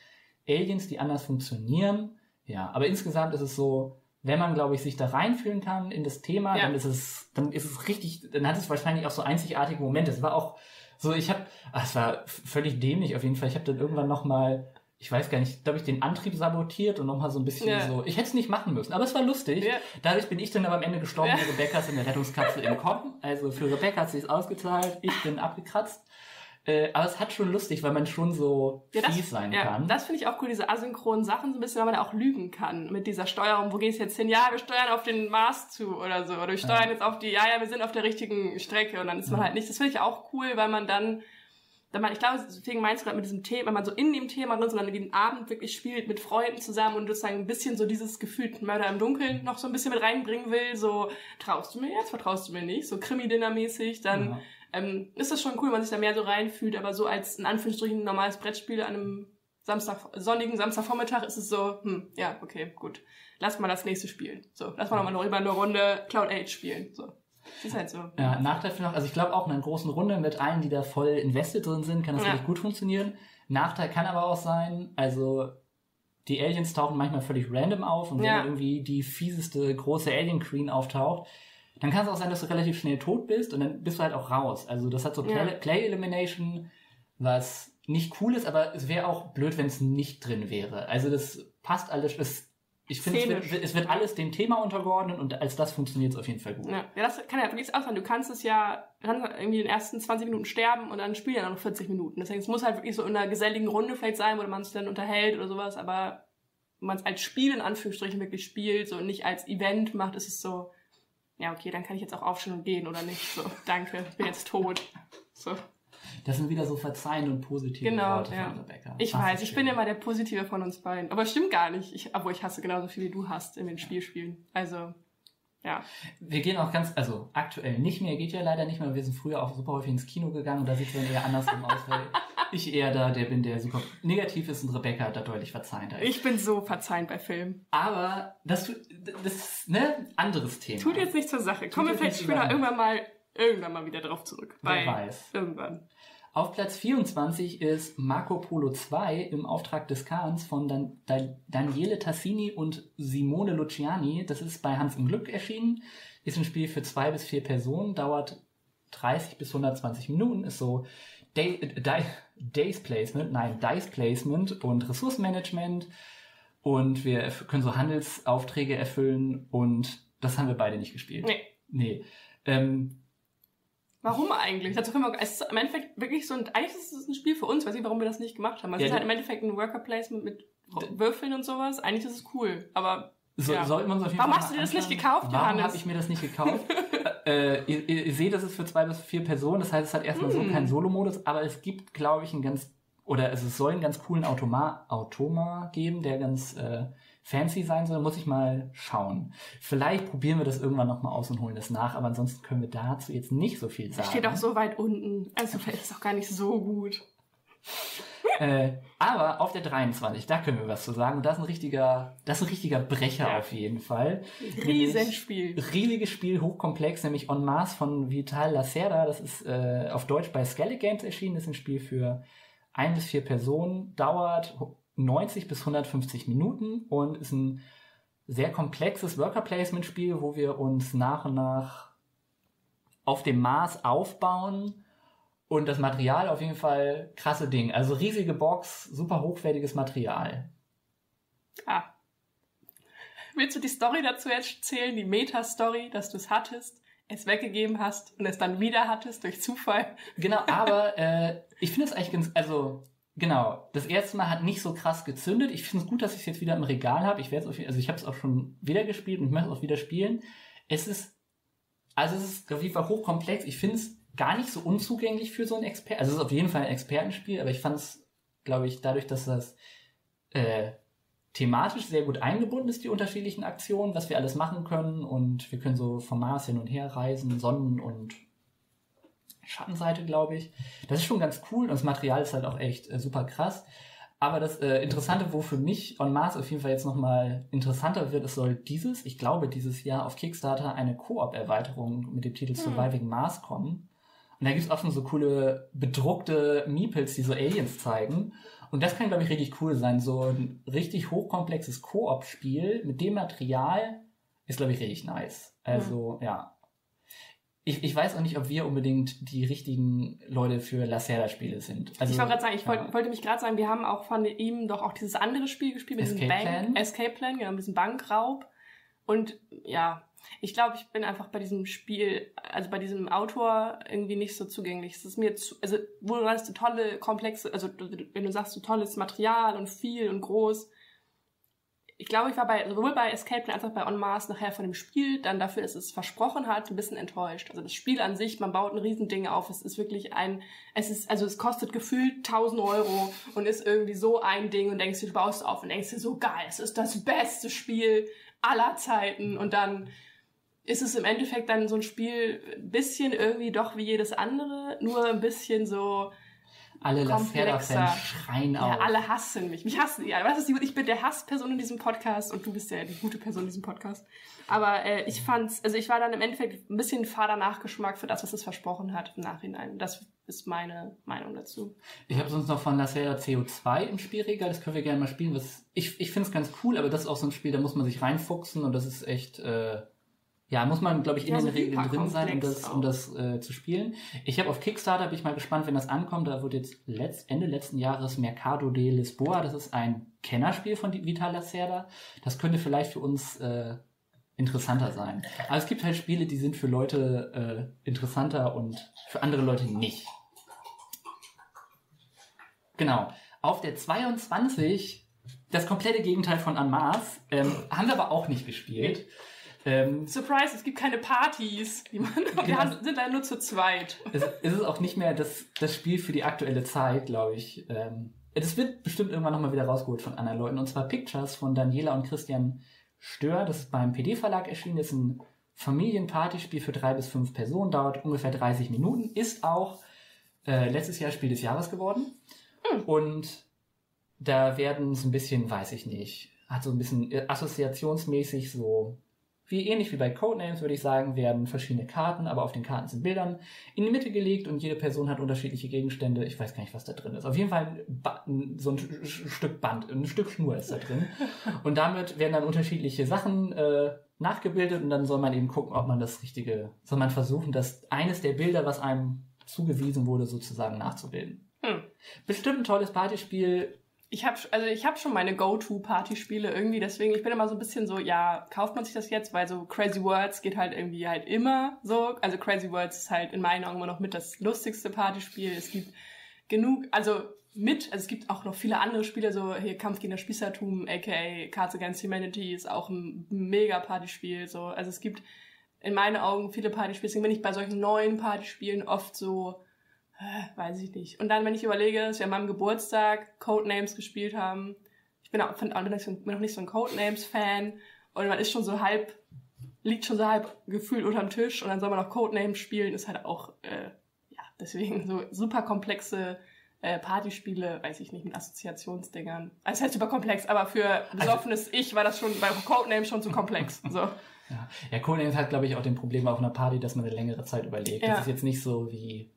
Speaker 1: Aliens, die anders funktionieren. Ja, aber insgesamt ist es so, wenn man, glaube ich, sich da reinfühlen kann in das Thema, ja. dann ist es, dann ist es richtig, dann hat es wahrscheinlich auch so einzigartige Momente. Es war auch so, ich habe, ah, es war völlig dämlich auf jeden Fall. Ich habe dann irgendwann noch mal ich weiß gar nicht, glaube ich, den Antrieb sabotiert und nochmal so ein bisschen ja. so. Ich hätte es nicht machen müssen, aber es war lustig. Ja. Dadurch bin ich dann aber am Ende gestorben, ja. Rebecca ist in der Rettungskapsel entkommen. Also für Rebecca hat sie es ausgezahlt, ich bin abgekratzt. Äh, aber es hat schon lustig, weil man schon so ja, fies das, sein ja, kann.
Speaker 2: Das finde ich auch cool, diese asynchronen Sachen so ein bisschen, weil man auch lügen kann mit dieser Steuerung. Wo gehst du jetzt hin? Ja, wir steuern auf den Mars zu oder so. Oder wir steuern ja. jetzt auf die, ja, ja, wir sind auf der richtigen Strecke. Und dann ist man halt nicht. Das finde ich auch cool, weil man dann ich glaube, deswegen meinst du gerade mit diesem Thema, wenn man so in dem Thema drin ist, sondern jeden Abend wirklich spielt mit Freunden zusammen und sozusagen ein bisschen so dieses Gefühl Mörder im Dunkeln noch so ein bisschen mit reinbringen will, so traust du mir jetzt, vertraust du mir nicht, so Krimi-Dinner-mäßig, dann ja. ähm, ist das schon cool, wenn man sich da mehr so reinfühlt, aber so als in Anführungsstrichen normales Brettspiel an einem Samstag, sonnigen Samstagvormittag ist es so, hm, ja, okay, gut. Lass mal das nächste spielen. So, lass mal nochmal noch über eine Runde Cloud Age spielen. So. Ist halt so.
Speaker 1: Ja, Nachteil für noch, also ich glaube auch in einer großen Runde mit allen, die da voll invested drin sind, kann das ja. wirklich gut funktionieren. Nachteil kann aber auch sein, also die Aliens tauchen manchmal völlig random auf und wenn ja. irgendwie die fieseste große Alien Queen auftaucht, dann kann es auch sein, dass du relativ schnell tot bist und dann bist du halt auch raus. Also das hat so Play, ja. Play Elimination, was nicht cool ist, aber es wäre auch blöd, wenn es nicht drin wäre. Also das passt alles, es ich finde, es wird, es wird alles dem Thema untergeordnet und als das funktioniert es auf jeden Fall gut.
Speaker 2: Ja, ja das kann ja wirklich auch sein. Du kannst es ja dann irgendwie in den ersten 20 Minuten sterben und dann spielen ja noch 40 Minuten. Deswegen, es muss halt wirklich so in einer geselligen Runde vielleicht sein, wo man sich dann unterhält oder sowas, aber wenn man es als Spiel in Anführungsstrichen wirklich spielt, so nicht als Event macht, ist es so, ja, okay, dann kann ich jetzt auch aufstehen und gehen oder nicht. So, danke, ich bin jetzt tot. So.
Speaker 1: Das sind wieder so verzeihende und positive genau, Worte
Speaker 2: ja. von Rebecca. Ich Ach, weiß, ich bin immer der Positive von uns beiden. Aber stimmt gar nicht. Ich, obwohl ich hasse genauso viel wie du hast in den ja. Spielspielen. Also, ja.
Speaker 1: Wir gehen auch ganz, also aktuell nicht mehr, geht ja leider nicht mehr. Wir sind früher auch super häufig ins Kino gegangen und da sieht es dann eher andersrum aus, weil ich eher da der bin, der super negativ ist und Rebecca da deutlich verzeihender ist.
Speaker 2: Ich bin so verzeihend bei Filmen.
Speaker 1: Aber das, das ist ne anderes Thema.
Speaker 2: Tut jetzt nicht zur Sache. Kommen wir vielleicht später irgendwann mal irgendwann mal wieder drauf zurück.
Speaker 1: Wer weiß.
Speaker 2: Irgendwann.
Speaker 1: Auf Platz 24 ist Marco Polo 2 im Auftrag des Kahns von Dan Dan Daniele Tassini und Simone Luciani. Das ist bei Hans im Glück erschienen. Ist ein Spiel für zwei bis vier Personen, dauert 30 bis 120 Minuten, ist so Day, Day, Days Placement, nein, Dice Placement und Ressourcenmanagement. Und wir können so Handelsaufträge erfüllen und das haben wir beide nicht gespielt.
Speaker 2: Nee.
Speaker 1: Nee. Ähm,
Speaker 2: Warum eigentlich? Es, ist im Endeffekt wirklich so ein, eigentlich ist es ein Spiel für uns, weiß nicht, warum wir das nicht gemacht haben. Also ja, es ist halt im Endeffekt ein Worker Placement mit Würfeln und sowas. Eigentlich ist es cool, aber
Speaker 1: so, ja. sollte man auf
Speaker 2: jeden Warum hast du dir das nicht gekauft,
Speaker 1: Warum Johannes? habe ich mir das nicht gekauft? äh, ihr, ihr, seht, das ist für zwei bis vier Personen, das heißt, es hat erstmal mm. so keinen Solo-Modus, aber es gibt, glaube ich, einen ganz, oder es soll einen ganz coolen Automa, Automa geben, der ganz äh, fancy sein soll, muss ich mal schauen. Vielleicht probieren wir das irgendwann nochmal aus und holen das nach, aber ansonsten können wir dazu jetzt nicht so viel sagen. Das
Speaker 2: steht auch so weit unten. Also vielleicht ist es auch gar nicht so gut.
Speaker 1: äh, aber auf der 23, da können wir was zu sagen. Das ist ein richtiger, das ist ein richtiger Brecher ja. auf jeden Fall.
Speaker 2: Riesenspiel.
Speaker 1: Riesiges Spiel, hochkomplex, nämlich On Mars von Vital Lacerda. Das ist äh, auf Deutsch bei Skellig Games erschienen. Das ist ein Spiel für ein bis vier Personen, dauert 90 bis 150 Minuten und ist ein sehr komplexes Worker Placement Spiel, wo wir uns nach und nach auf dem Mars aufbauen und das Material auf jeden Fall krasse Ding. Also riesige Box, super hochwertiges Material.
Speaker 2: Ah. Willst du die Story dazu erzählen, die Meta-Story, dass du es hattest, es weggegeben hast und es dann wieder hattest durch Zufall?
Speaker 1: Genau, aber äh, ich finde es eigentlich ganz, also Genau, das erste Mal hat nicht so krass gezündet. Ich finde es gut, dass ich es jetzt wieder im Regal habe. Ich werde es also ich habe es auch schon wieder gespielt und ich möchte es auch wieder spielen. Es ist, also es ist auf jeden Fall hochkomplex. Ich finde es gar nicht so unzugänglich für so ein Expert. Also es ist auf jeden Fall ein Expertenspiel, aber ich fand es, glaube ich, dadurch, dass das äh, thematisch sehr gut eingebunden ist, die unterschiedlichen Aktionen, was wir alles machen können und wir können so vom Mars hin und her reisen, Sonnen und Schattenseite, glaube ich. Das ist schon ganz cool und das Material ist halt auch echt äh, super krass. Aber das äh, Interessante, wo für mich On Mars auf jeden Fall jetzt nochmal interessanter wird, es soll dieses, ich glaube, dieses Jahr auf Kickstarter eine Koop-Erweiterung mit dem Titel hm. Surviving Mars kommen. Und da gibt's auch schon so coole bedruckte Meeples, die so Aliens zeigen. Und das kann, glaube ich, richtig cool sein. So ein richtig hochkomplexes Koop-Spiel mit dem Material ist, glaube ich, richtig nice. Also, mhm. ja, ich, ich weiß auch nicht, ob wir unbedingt die richtigen Leute für Lacerda-Spiele sind.
Speaker 2: Also, ich wollte gerade sagen, ich ja. wollte, mich gerade sagen, wir haben auch von ihm doch auch dieses andere Spiel gespielt mit
Speaker 1: Escape diesem Bank, Plan.
Speaker 2: Escape Plan, genau, mit diesem Bankraub. Und ja, ich glaube, ich bin einfach bei diesem Spiel, also bei diesem Autor irgendwie nicht so zugänglich. Es ist mir zu, also wo du hast so tolle, komplexe, also wenn du sagst so tolles Material und viel und groß, ich glaube, ich war bei, sowohl bei Escape als auch bei On Mars nachher von dem Spiel, dann dafür, dass es versprochen hat, ein bisschen enttäuscht. Also das Spiel an sich, man baut ein Riesending auf, es ist wirklich ein, es ist, also es kostet gefühlt 1000 Euro und ist irgendwie so ein Ding und denkst du, du baust auf und denkst dir so geil, es ist das beste Spiel aller Zeiten und dann ist es im Endeffekt dann so ein Spiel ein bisschen irgendwie doch wie jedes andere, nur ein bisschen so
Speaker 1: alle Lacerda-Fans schreien
Speaker 2: ja, auf. alle hassen mich. Mich hassen, weißt du, ich bin der Hassperson in diesem Podcast und du bist ja die gute Person in diesem Podcast. Aber äh, ich fand's, also ich war dann im Endeffekt ein bisschen fader Nachgeschmack für das, was es versprochen hat im Nachhinein. Das ist meine Meinung dazu.
Speaker 1: Ich habe sonst noch von Lacerda CO2 im Spielregal, das können wir gerne mal spielen. Was, ich ich finde es ganz cool, aber das ist auch so ein Spiel, da muss man sich reinfuchsen und das ist echt... Äh, ja, muss man, glaube ich, in ja, den so Regeln drin sein, um das, um das äh, zu spielen. Ich habe auf Kickstarter, bin ich mal gespannt, wenn das ankommt. Da wird jetzt letzt, Ende letzten Jahres Mercado de Lisboa, das ist ein Kennerspiel von Vital Lacerda. Das könnte vielleicht für uns äh, interessanter sein. Aber es gibt halt Spiele, die sind für Leute äh, interessanter und für andere Leute nicht. Genau. Auf der 22, das komplette Gegenteil von Anmars, ähm, haben wir aber auch nicht gespielt.
Speaker 2: Ähm, Surprise, es gibt keine Partys. Die man, genau. Wir sind leider nur zu zweit.
Speaker 1: Es, es ist auch nicht mehr das, das Spiel für die aktuelle Zeit, glaube ich. Ähm, das wird bestimmt irgendwann nochmal wieder rausgeholt von anderen Leuten. Und zwar Pictures von Daniela und Christian Stör. Das ist beim PD-Verlag erschienen. Das ist ein Familienpartyspiel für drei bis fünf Personen. Dauert ungefähr 30 Minuten. Ist auch äh, letztes Jahr Spiel des Jahres geworden. Mhm. Und da werden so ein bisschen, weiß ich nicht, hat so ein bisschen äh, assoziationsmäßig so wie ähnlich wie bei Codenames würde ich sagen, werden verschiedene Karten, aber auf den Karten sind Bildern in die Mitte gelegt und jede Person hat unterschiedliche Gegenstände. Ich weiß gar nicht, was da drin ist. Auf jeden Fall so ein Stück Band, ein Stück Schnur ist da drin. Und damit werden dann unterschiedliche Sachen äh, nachgebildet und dann soll man eben gucken, ob man das richtige, soll man versuchen, dass eines der Bilder, was einem zugewiesen wurde, sozusagen nachzubilden. Hm. Bestimmt ein tolles Partyspiel,
Speaker 2: ich habe also ich habe schon meine Go-to-Partyspiele irgendwie, deswegen ich bin immer so ein bisschen so, ja, kauft man sich das jetzt, weil so Crazy Words geht halt irgendwie halt immer so, also Crazy Words ist halt in meinen Augen immer noch mit das lustigste Partyspiel. Es gibt genug, also mit, also es gibt auch noch viele andere Spiele, so hier Kampf gegen das Spießertum, aka Cards Against Humanity ist auch ein mega Partyspiel, so, also es gibt in meinen Augen viele Partyspiele, deswegen bin ich bei solchen neuen Partyspielen oft so äh, weiß ich nicht. Und dann, wenn ich überlege, dass wir an meinem Geburtstag Codenames gespielt haben, ich bin auch, find auch nicht so, bin auch nicht so ein Codenames-Fan und man ist schon so halb, liegt schon so halb gefühlt unterm Tisch und dann soll man auch Codenames spielen, ist halt auch, äh, ja, deswegen so super komplexe äh, Partyspiele, weiß ich nicht, mit Assoziationsdingern. Also das heißt super komplex, aber für besoffenes also, Ich war das schon bei Codenames schon zu komplex. So.
Speaker 1: Ja, ja Codenames hat, glaube ich, auch den Problem auf einer Party, dass man eine längere Zeit überlegt. Ja. Das ist jetzt nicht so wie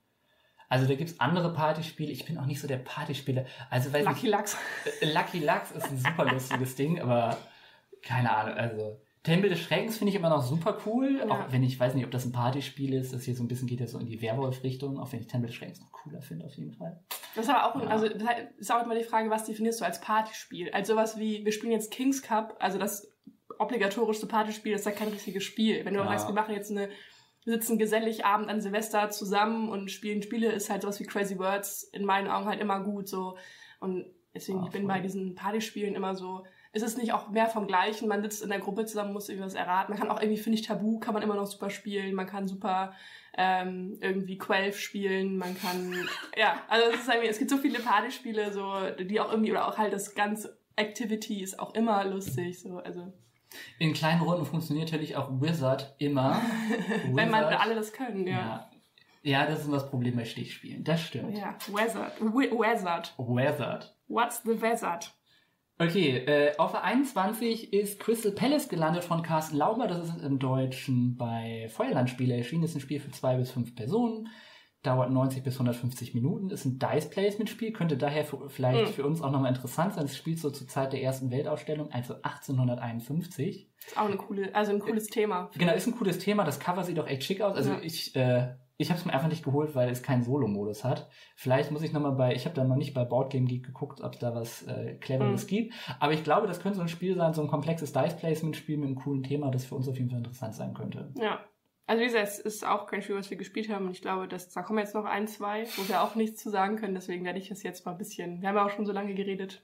Speaker 1: also da gibt's andere Partyspiele. Ich bin auch nicht so der Partyspieler. Also
Speaker 2: weil Lucky Lux.
Speaker 1: Äh, Lucky Lux ist ein super lustiges Ding, aber keine Ahnung. Also Tempel des Schreckens finde ich immer noch super cool. Ja. Auch wenn ich weiß nicht, ob das ein Partyspiel ist. Das hier so ein bisschen geht ja so in die Werwolf-Richtung. Auch wenn ich Tempel des Schreckens noch cooler finde auf jeden Fall.
Speaker 2: Das ist aber auch, ja. also das ist auch immer die Frage, was definierst du als Partyspiel? Also sowas wie, wir spielen jetzt Kings Cup, also das obligatorischste Partyspiel, das ist ja kein richtiges Spiel. Wenn du ja. sagst, wir machen jetzt eine wir sitzen gesellig Abend an Silvester zusammen und spielen Spiele, ist halt sowas wie Crazy Words in meinen Augen halt immer gut so. Und deswegen, oh, ich bin bei diesen Partyspielen immer so, ist es nicht auch mehr vom Gleichen? Man sitzt in der Gruppe zusammen, muss irgendwas erraten. Man kann auch irgendwie, finde ich, Tabu kann man immer noch super spielen. Man kann super ähm, irgendwie Quelf spielen. Man kann, ja, also es ist irgendwie, es gibt so viele Partyspiele, so, die auch irgendwie, oder auch halt das ganze Activity ist auch immer lustig, so, also.
Speaker 1: In kleinen Runden funktioniert natürlich auch Wizard immer.
Speaker 2: Wizard. Wenn man alle das können, ja.
Speaker 1: ja. Ja, das ist das Problem bei Stichspielen. Das stimmt.
Speaker 2: Ja, Wizard. Wizard.
Speaker 1: Wizard.
Speaker 2: What's the Wizard?
Speaker 1: Okay, äh, auf der 21 ist Crystal Palace gelandet von Carsten Lauber. Das ist im Deutschen bei Feuerlandspiele erschienen. Das ist ein Spiel für zwei bis fünf Personen dauert 90 bis 150 Minuten, ist ein Dice-Placement-Spiel, könnte daher vielleicht mhm. für uns auch nochmal interessant sein. Es spielt so zur Zeit der ersten Weltausstellung, also 1851.
Speaker 2: Ist auch eine coole, also ein cooles Thema.
Speaker 1: Genau, ist ein cooles Thema. Das Cover sieht auch echt schick aus. Also ja. ich, äh, ich habe es mir einfach nicht geholt, weil es keinen Solo-Modus hat. Vielleicht muss ich nochmal bei, ich habe da noch nicht bei Boardgame Geek geguckt, ob da was äh, Cleveres mhm. gibt. Aber ich glaube, das könnte so ein Spiel sein, so ein komplexes Dice-Placement-Spiel mit einem coolen Thema, das für uns auf jeden Fall interessant sein könnte.
Speaker 2: Ja, also wie gesagt, es ist auch kein Spiel, was wir gespielt haben. Und ich glaube, dass, da kommen jetzt noch ein, zwei, wo wir auch nichts zu sagen können. Deswegen werde ich das jetzt mal ein bisschen. Wir haben ja auch schon so lange geredet.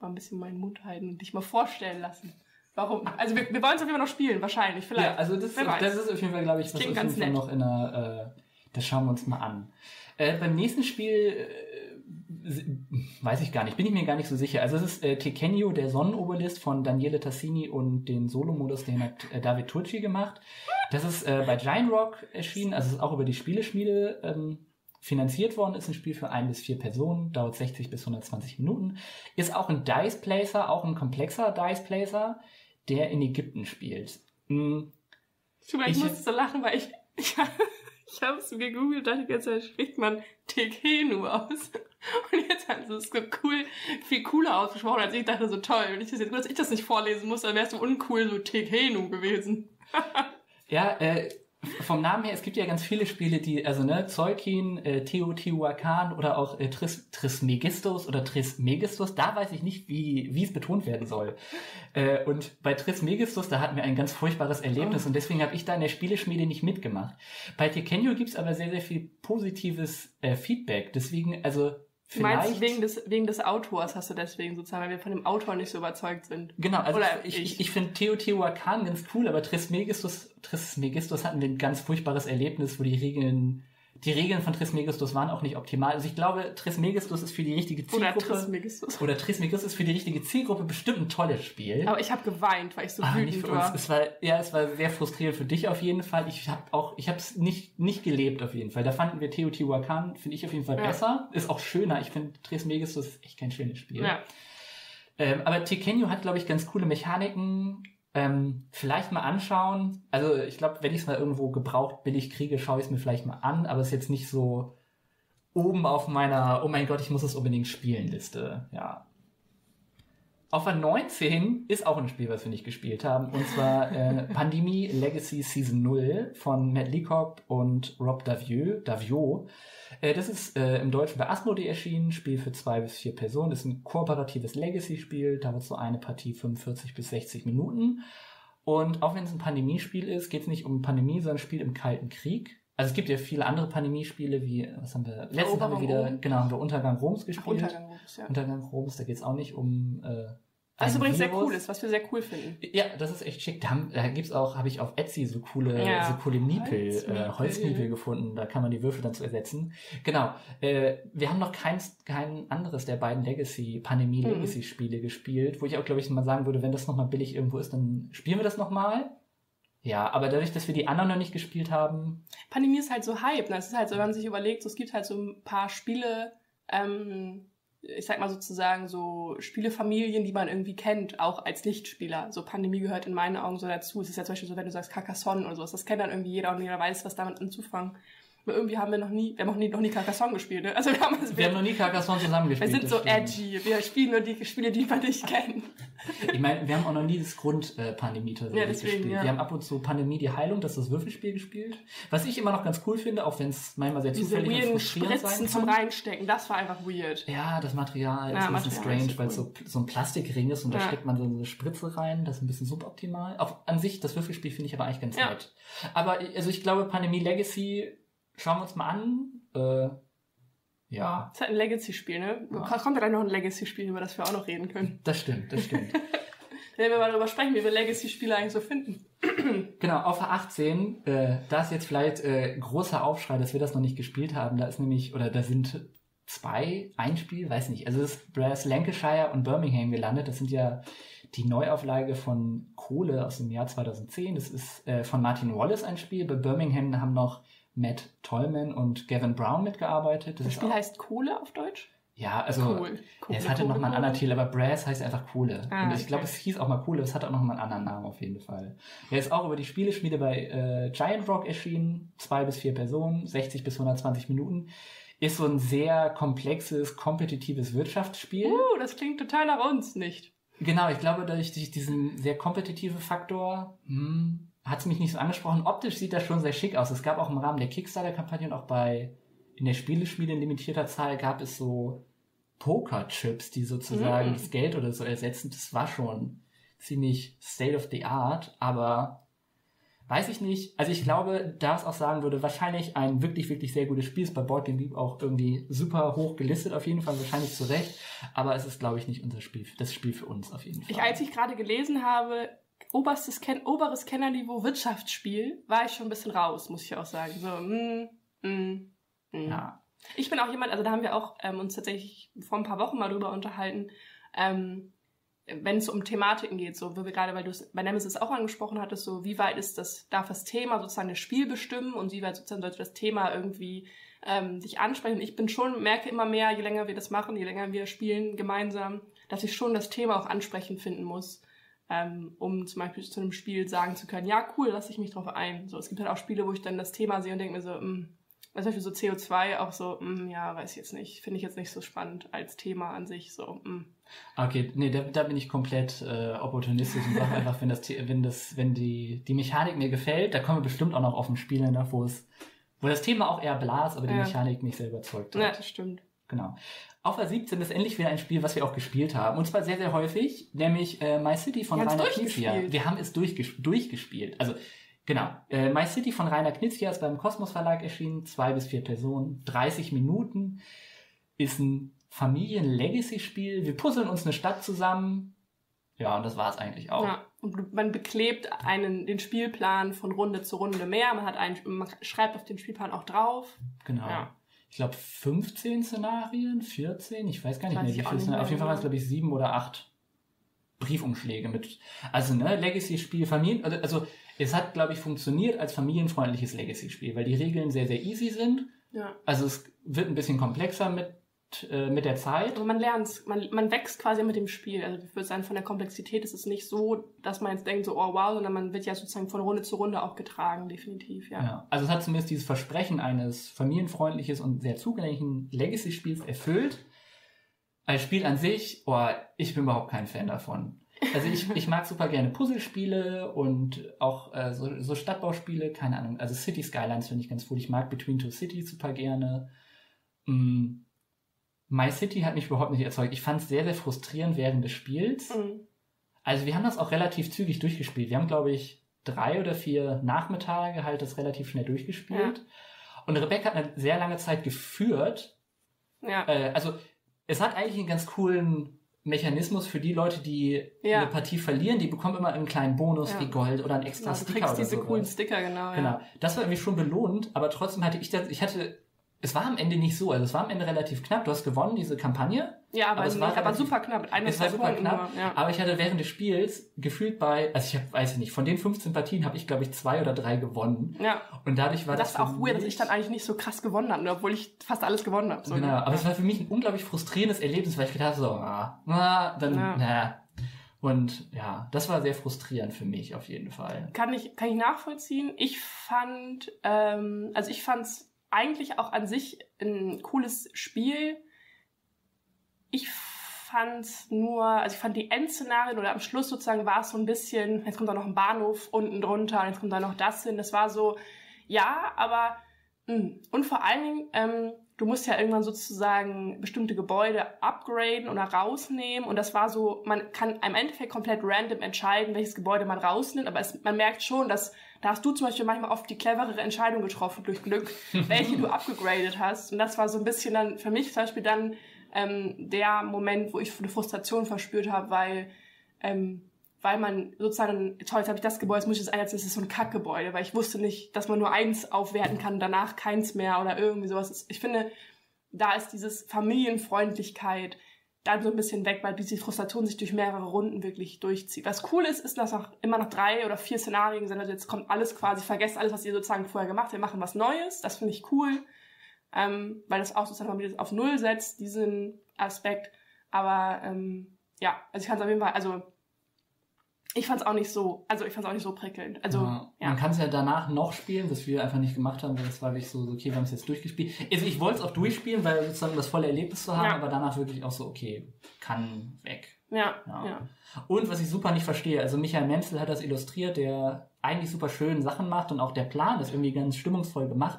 Speaker 2: mal ein bisschen meinen Mund halten und dich mal vorstellen lassen. Warum? Also wir, wir wollen es auf jeden Fall noch spielen, wahrscheinlich, vielleicht.
Speaker 1: Ja, also das, das ist auf jeden Fall, glaube ich,
Speaker 2: Das
Speaker 1: auf jeden
Speaker 2: ganz nett.
Speaker 1: noch in der, äh, das schauen wir uns mal an. Äh, beim nächsten Spiel äh, weiß ich gar nicht, bin ich mir gar nicht so sicher. Also es ist äh, Tekenyo, der Sonnenoberlist von Daniele Tassini und den Solo-Modus, den hat äh, David Turci gemacht. Das ist äh, bei Giant Rock erschienen, also es ist auch über die Spieleschmiede ähm, finanziert worden, ist ein Spiel für ein bis vier Personen, dauert 60 bis 120 Minuten. Ist auch ein Dice Placer, auch ein komplexer Dice Placer, der in Ägypten spielt.
Speaker 2: Tut mir leid, ich
Speaker 1: Ich-
Speaker 2: musste so lachen, weil ich, ich, ich habe es gegoogelt, dachte die ganze Zeit, spricht man Tekenu aus. Und jetzt haben sie es so cool, viel cooler ausgesprochen, als ich dachte, so toll. Wenn ich das jetzt, dass ich das nicht vorlesen muss, dann wäre es so uncool, so Tekenu gewesen.
Speaker 1: Ja, äh, vom Namen her, es gibt ja ganz viele Spiele, die, also ne, Zolkin, äh, Teotihuacan oder auch äh, Tris, Trismegistus oder Trismegistus, da weiß ich nicht, wie, wie es betont werden soll. Äh, und bei Trismegistus, da hatten wir ein ganz furchtbares Erlebnis und deswegen habe ich da in der Spieleschmiede nicht mitgemacht. Bei Tekenyo gibt's aber sehr, sehr viel positives äh, Feedback. Deswegen, also
Speaker 2: Du meinst, wegen des, wegen des Autors hast du deswegen sozusagen, weil wir von dem Autor nicht so überzeugt sind.
Speaker 1: Genau, also
Speaker 2: Oder
Speaker 1: ich,
Speaker 2: ich.
Speaker 1: ich, ich finde Teotihuacan ganz cool, aber Trismegistus, Trismegistus hatten wir ein ganz furchtbares Erlebnis, wo die Regeln, die Regeln von Trismegistus waren auch nicht optimal. Also ich glaube, Trismegistus ist für die richtige
Speaker 2: Oder
Speaker 1: Zielgruppe.
Speaker 2: Trismegistus.
Speaker 1: oder Trismegistus ist für die richtige Zielgruppe bestimmt ein tolles Spiel.
Speaker 2: Aber ich habe geweint, weil ich so
Speaker 1: Ah, nicht
Speaker 2: wütend
Speaker 1: für uns.
Speaker 2: war.
Speaker 1: Es war, ja, es war sehr frustrierend für dich auf jeden Fall. Ich habe auch, ich habe es nicht, nicht gelebt auf jeden Fall. Da fanden wir Teotihuacan, finde ich auf jeden Fall
Speaker 2: Ja.
Speaker 1: besser. Ist auch schöner. Ich finde Trismegistus ist echt kein schönes Spiel.
Speaker 2: Ja.
Speaker 1: Ähm, aber Tekenyo hat, glaube ich, ganz coole Mechaniken. Ähm, vielleicht mal anschauen. Also ich glaube, wenn ich es mal irgendwo gebraucht billig kriege, schaue ich es mir vielleicht mal an, aber es ist jetzt nicht so oben auf meiner, oh mein Gott, ich muss es unbedingt spielen Liste. Ja. Auf der 19 ist auch ein Spiel, was wir nicht gespielt haben, und zwar äh, Pandemie Legacy Season 0 von Matt Leacock und Rob Davieux. Davieux. Äh, das ist äh, im Deutschen bei Asmodee erschienen, Spiel für zwei bis vier Personen. Das ist ein kooperatives Legacy-Spiel, dauert so eine Partie 45 bis 60 Minuten. Und auch wenn es ein Pandemiespiel ist, geht es nicht um Pandemie, sondern Spiel im Kalten Krieg. Also es gibt ja viele andere Pandemiespiele, wie, was haben wir, letztens haben wir wieder, genau, haben wir Untergang Roms gespielt.
Speaker 2: Untergang Roms, ja.
Speaker 1: Untergang Roms, da geht es auch nicht um äh,
Speaker 2: Was übrigens sehr
Speaker 1: Virus.
Speaker 2: cool ist, was wir sehr cool finden.
Speaker 1: Ja, das ist echt schick. Da, da gibt's auch, habe ich auf Etsy so coole,
Speaker 2: Ja.
Speaker 1: so coole Niepel,
Speaker 2: Holzniepel.
Speaker 1: äh, Holzniepel gefunden. Da kann man die Würfel dann zu ersetzen. Genau. Äh, wir haben noch keins, kein anderes der beiden Legacy, Pandemie
Speaker 2: Mhm.
Speaker 1: Gespielt, wo ich auch, glaube ich, mal sagen würde, wenn das nochmal billig irgendwo ist, dann spielen wir das nochmal. Ja, aber dadurch, dass wir die anderen noch nicht gespielt haben,
Speaker 2: Pandemie ist halt so Hype. Ne? Es ist halt so, wenn man sich überlegt, so, es gibt halt so ein paar Spiele, ähm, ich sag mal sozusagen so Spielefamilien, die man irgendwie kennt, auch als Nichtspieler. So Pandemie gehört in meinen Augen so dazu. Es ist ja zum Beispiel so, wenn du sagst Carcassonne oder sowas, das kennt dann irgendwie jeder und jeder weiß, was damit anzufangen. Aber irgendwie haben wir noch nie, wir haben noch nie, noch nie Carcassonne gespielt. Ne? Also wir haben, also
Speaker 1: wir haben noch nie Carcassonne
Speaker 2: wir
Speaker 1: zusammengespielt.
Speaker 2: sind
Speaker 1: das
Speaker 2: so edgy. Wir spielen nur die Spiele, die man nicht kennt.
Speaker 1: Ich meine, wir haben auch noch nie das Grund-Pandemie tatsächlich
Speaker 2: Ja, deswegen,
Speaker 1: gespielt.
Speaker 2: ja.
Speaker 1: Wir haben ab und zu Pandemie die Heilung, das ist das Würfelspiel gespielt. Was ich immer noch ganz cool finde, auch wenn es manchmal sehr
Speaker 2: Diese
Speaker 1: zufällig und frustrierend
Speaker 2: Spritzen
Speaker 1: sein
Speaker 2: zum
Speaker 1: kann.
Speaker 2: Reinstecken, das war einfach weird.
Speaker 1: Ja, das Material
Speaker 2: Ja,
Speaker 1: ist ein bisschen strange,
Speaker 2: so
Speaker 1: weil es so, so ein Plastikring ist und da steckt man so eine Spritze rein. Das ist ein bisschen suboptimal. Auch an sich, das Würfelspiel finde ich aber eigentlich ganz nett. Aber also ich glaube, Pandemie Legacy schauen wir uns mal an. Äh, ja,
Speaker 2: Das ist halt ein Legacy-Spiel, ne?
Speaker 1: Ja.
Speaker 2: Kommt ja dann noch ein Legacy-Spiel, über das wir auch noch reden können.
Speaker 1: das stimmt, das stimmt.
Speaker 2: Wenn wir mal darüber sprechen, wie wir Legacy-Spiele eigentlich so finden.
Speaker 1: Genau, auf der 18, äh, da ist jetzt vielleicht äh, großer Aufschrei, dass wir das noch nicht gespielt haben. Da ist nämlich, oder da sind zwei, ein Spiel, weiß nicht. Also es ist Brass Lancashire und Birmingham gelandet. Das sind ja die Neuauflage von Kohle aus dem Jahr 2010. Das ist äh, von Martin Wallace ein Spiel. Bei Birmingham haben noch Matt Tolman und Gavin Brown mitgearbeitet. Das,
Speaker 2: Das Spiel heißt Kohle auf Deutsch?
Speaker 1: ja, also
Speaker 2: Cool.
Speaker 1: ja, es hatte noch mal einen anderen Titel, aber Brass heißt einfach Kohle.
Speaker 2: Ah,
Speaker 1: und ich glaube,
Speaker 2: okay.
Speaker 1: es hieß auch mal Kohle, es hatte auch noch mal einen anderen Namen auf jeden Fall. Er ist auch über die Spieleschmiede bei äh, Giant Rock erschienen, zwei bis vier Personen, 60 bis 120 Minuten. Ist so ein sehr komplexes, kompetitives Wirtschaftsspiel.
Speaker 2: Uh, das klingt total nach uns, nicht?
Speaker 1: Genau, ich glaube, durch, durch diesen sehr kompetitiven Faktor hm, hat es mich nicht so angesprochen. Optisch sieht das schon sehr schick aus. Es gab auch im Rahmen der Kickstarter-Kampagne und auch bei in der Spieleschmiede in limitierter Zahl gab es so Poker-Chips, die sozusagen
Speaker 2: Mm.
Speaker 1: das Geld oder so ersetzen. Das war schon ziemlich state of the art, aber weiß ich nicht. Also ich glaube, da es auch sagen würde, wahrscheinlich ein wirklich, wirklich sehr gutes Spiel ist bei Board Game Geek auch irgendwie super hoch gelistet auf jeden Fall, wahrscheinlich zu Recht. Aber es ist, glaube ich, nicht unser Spiel, das Spiel für uns auf jeden Fall.
Speaker 2: Ich, als ich gerade gelesen habe, oberstes Ken oberes Kennerniveau Wirtschaftsspiel, war ich schon ein bisschen raus, muss ich auch sagen. So, mm, mm, mm.
Speaker 1: Ja.
Speaker 2: Ich bin auch jemand, also da haben wir auch ähm, uns tatsächlich vor ein paar Wochen mal drüber unterhalten, ähm, wenn es um Thematiken geht, so wie wir gerade, weil du es bei Nemesis auch angesprochen hattest, so wie weit ist das, darf das Thema sozusagen das Spiel bestimmen und wie weit sozusagen sollte das Thema irgendwie ähm, dich ansprechen. Ich bin schon, merke immer mehr, je länger wir das machen, je länger wir spielen gemeinsam, dass ich schon das Thema auch ansprechend finden muss, ähm, um zum Beispiel zu einem Spiel sagen zu können, ja cool, lasse ich mich drauf ein. So, es gibt halt auch Spiele, wo ich dann das Thema sehe und denke mir so, mh, mm, zum Beispiel so CO2 auch so, mh, mm, ja, weiß ich jetzt nicht, finde ich jetzt nicht so spannend als Thema an sich, so, mh. Mm.
Speaker 1: Okay, nee, da, da bin ich komplett äh, opportunistisch und sage einfach, wenn das, wenn das, wenn die, die Mechanik mir gefällt, da kommen wir bestimmt auch noch auf ein Spiel wo es, wo das Thema auch eher blas, aber die
Speaker 2: Ja.
Speaker 1: Mechanik mich sehr überzeugt hat.
Speaker 2: Ja, das stimmt.
Speaker 1: Genau. Auf der 17 ist endlich wieder ein Spiel, was wir auch gespielt haben. Und zwar sehr, sehr häufig, nämlich äh, My City von
Speaker 2: Wir
Speaker 1: Rainer Knizia. Wir haben es durchges durchgespielt. Also, genau. Äh, My City von Rainer Knizia ist beim Kosmos Verlag erschienen. Zwei bis vier Personen, 30 Minuten. Ist ein Familien-Legacy-Spiel. Wir puzzeln uns eine Stadt zusammen. Ja, und das war es eigentlich auch.
Speaker 2: Ja. Und man beklebt einen, den Spielplan von Runde zu Runde mehr. Man hat einen, man schreibt auf den Spielplan auch drauf.
Speaker 1: Genau.
Speaker 2: Ja.
Speaker 1: Ich glaube 15 Szenarien, 14, ich weiß gar nicht
Speaker 2: Weiß
Speaker 1: mehr, wie viele Szenarien. Auf jeden Fall waren es, glaube ich, sieben oder acht Briefumschläge mit. Also, ne, Legacy-Spiel, Familien, also, also es hat, glaube ich, funktioniert als familienfreundliches Legacy-Spiel, weil die Regeln sehr, sehr easy sind.
Speaker 2: Ja.
Speaker 1: Also es wird ein bisschen komplexer mit, äh, mit der Zeit.
Speaker 2: Also man lernt, man, man wächst quasi mit dem Spiel. Also ich würde sagen, von der Komplexität ist es nicht so, dass man jetzt denkt, so, oh wow, sondern man wird ja sozusagen von Runde zu Runde auch getragen, definitiv, ja.
Speaker 1: Ja. Also es hat zumindest dieses Versprechen eines familienfreundliches und sehr zugänglichen Legacy-Spiels erfüllt. Als Spiel an sich, oh, ich bin überhaupt kein Fan davon. Also ich, ich mag super gerne Puzzlespiele und auch äh, so, so Stadtbauspiele, keine Ahnung. Also City Skylines finde ich ganz cool. Ich mag Between Two Cities super gerne. Mm. My City hat mich überhaupt nicht erzeugt. Ich fand es sehr, sehr frustrierend während des Spiels.
Speaker 2: Mhm.
Speaker 1: Also wir haben das auch relativ zügig durchgespielt. Wir haben, glaube ich, drei oder vier Nachmittage halt das relativ schnell durchgespielt. Und Rebecca hat eine sehr lange Zeit geführt.
Speaker 2: Ja.
Speaker 1: Äh, also es hat eigentlich einen ganz coolen Mechanismus für die Leute, die
Speaker 2: Ja.
Speaker 1: eine Partie verlieren. Die bekommen immer einen kleinen Bonus
Speaker 2: Ja.
Speaker 1: wie Gold oder einen extra
Speaker 2: Genau, du
Speaker 1: Sticker
Speaker 2: kriegst
Speaker 1: oder
Speaker 2: diese
Speaker 1: sowas.
Speaker 2: coolen Sticker, genau.
Speaker 1: Genau.
Speaker 2: Ja.
Speaker 1: Das war irgendwie schon belohnt, aber trotzdem hatte ich das, ich hatte, es war am Ende nicht so, also es war am Ende relativ knapp. Du hast gewonnen, diese Kampagne.
Speaker 2: Ja, aber,
Speaker 1: Aber es
Speaker 2: nicht,
Speaker 1: war
Speaker 2: aber
Speaker 1: relativ-
Speaker 2: super knapp. Mit ein
Speaker 1: Es war super
Speaker 2: Punkten
Speaker 1: knapp,
Speaker 2: nur, ja.
Speaker 1: aber ich hatte während des Spiels gefühlt bei, also ich hab, weiß ich nicht, von den 15 Partien habe ich, glaube ich, zwei oder drei gewonnen.
Speaker 2: ja.
Speaker 1: Und dadurch war
Speaker 2: Das
Speaker 1: das,
Speaker 2: ist auch weird, dass ich dann eigentlich nicht so krass gewonnen habe, obwohl ich fast alles gewonnen habe. So,
Speaker 1: Genau,
Speaker 2: ne?
Speaker 1: aber es war für mich ein unglaublich frustrierendes Erlebnis, weil ich gedacht habe, so, ah, ah, dann,
Speaker 2: Ja.
Speaker 1: na. Und ja, das war sehr frustrierend für mich auf jeden Fall.
Speaker 2: kann ich, kann ich nachvollziehen. Ich fand, ähm, also ich fand es eigentlich auch an sich ein cooles Spiel. Ich fand nur, also ich fand die Endszenarien oder am Schluss sozusagen war es so ein bisschen, jetzt kommt da noch ein Bahnhof unten drunter, jetzt kommt da noch das hin. Das war so, ja, aber mh. und vor allen Dingen, ähm, du musst ja irgendwann sozusagen bestimmte Gebäude upgraden oder rausnehmen und das war so, man kann im Endeffekt komplett random entscheiden, welches Gebäude man rausnimmt, aber es, man merkt schon, dass da hast du zum Beispiel manchmal oft die cleverere Entscheidung getroffen durch Glück, welche du abgegradet hast und das war so ein bisschen dann für mich zum Beispiel dann ähm, der Moment, wo ich eine Frustration verspürt habe, weil ähm, weil man sozusagen, toll, jetzt habe ich das Gebäude, jetzt muss ich das einsetzen, das ist so ein Kackgebäude, weil ich wusste nicht, dass man nur eins aufwerten kann, danach keins mehr oder irgendwie sowas. Ich finde, da ist dieses Familienfreundlichkeit dann so ein bisschen weg, weil diese Frustration sich durch mehrere Runden wirklich durchzieht. Was cool ist, ist, dass noch immer noch drei oder vier Szenarien sind. Also jetzt kommt alles quasi, vergesst alles, was ihr sozusagen vorher gemacht habt, wir machen was Neues. Das finde ich cool, ähm, weil das auch sozusagen wieder auf Null setzt, diesen Aspekt. Aber ähm, ja, also ich kann es auf jeden Fall, also ich fand es auch nicht so, also ich fand es auch nicht so prickelnd. Also
Speaker 1: ja.
Speaker 2: ja.
Speaker 1: Man kann es ja danach noch spielen, was wir einfach nicht gemacht haben, weil das war wirklich so, okay, wir haben es jetzt durchgespielt. Also ich wollte es auch durchspielen, weil sozusagen das volle Erlebnis zu haben,
Speaker 2: Ja.
Speaker 1: aber danach wirklich auch so, okay, kann weg.
Speaker 2: ja,
Speaker 1: Ja.
Speaker 2: ja.
Speaker 1: Und was ich super nicht verstehe, also Michael Menzel hat das illustriert, der eigentlich super schön Sachen macht und auch der Plan ist irgendwie ganz stimmungsvoll gemacht,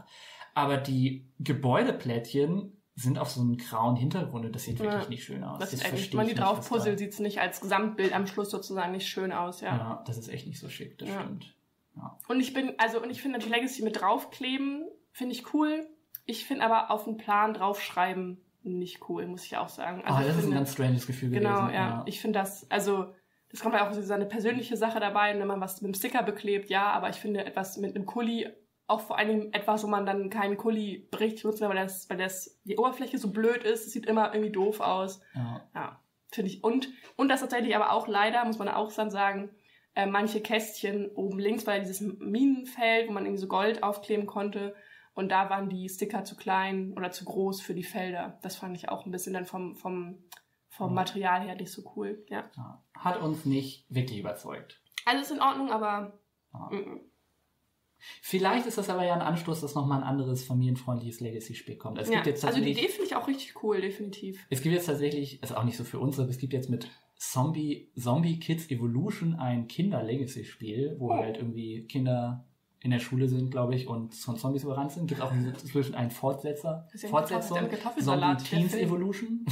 Speaker 1: aber die Gebäudeplättchen sind auf so einem grauen Hintergrund und das sieht wirklich
Speaker 2: Ja.
Speaker 1: nicht schön aus.
Speaker 2: Das ist
Speaker 1: verstehe
Speaker 2: eigentlich, wenn man die drauf puzzelt, sieht es nicht als Gesamtbild am Schluss sozusagen nicht schön aus,
Speaker 1: Ja.
Speaker 2: ja.
Speaker 1: das ist echt nicht so schick, das
Speaker 2: Ja.
Speaker 1: stimmt. Ja.
Speaker 2: Und ich bin, also, und ich finde natürlich Legacy mit draufkleben, finde ich cool. Ich finde aber auf den Plan draufschreiben nicht cool, muss ich auch sagen. Also
Speaker 1: Ah, das ist ein ganz stranges Gefühl
Speaker 2: Genau,
Speaker 1: gewesen.
Speaker 2: ja. Ich finde das, also, das kommt ja auch so seine persönliche Sache dabei, wenn man was mit dem Sticker beklebt, ja, aber ich finde etwas mit einem Kuli, auch vor Dingen etwas, wo man dann keinen Kuli richtig will, weil das, weil das, die Oberfläche so blöd ist, es sieht immer irgendwie doof aus.
Speaker 1: ja.
Speaker 2: Ja, finde ich. Und, und das tatsächlich aber auch leider, muss man auch dann sagen, äh, manche Kästchen oben links war ja dieses Minenfeld, wo man irgendwie so Gold aufkleben konnte. Und da waren die Sticker zu klein oder zu groß für die Felder. Das fand ich auch ein bisschen dann vom, vom, vom
Speaker 1: Mhm.
Speaker 2: Material her nicht so cool. Ja.
Speaker 1: ja. Hat uns nicht wirklich überzeugt.
Speaker 2: Also ist in Ordnung, aber
Speaker 1: Ja.
Speaker 2: mm,
Speaker 1: Vielleicht ist das aber ja ein Anstoß, dass nochmal ein anderes familienfreundliches Legacy-Spiel kommt. Es
Speaker 2: ja.
Speaker 1: gibt jetzt
Speaker 2: also die Idee finde ich auch richtig cool, definitiv.
Speaker 1: es gibt jetzt tatsächlich, ist auch nicht so für uns, aber es gibt jetzt mit Zombie, Zombie Kids Evolution ein Kinder-Legacy-Spiel, wo
Speaker 2: Oh.
Speaker 1: halt irgendwie Kinder in der Schule sind, glaube ich, und von Zombies überrannt sind. Gibt auch inzwischen einen Fortsetzer. Fortsetzung. Zombie Teens. Evolution.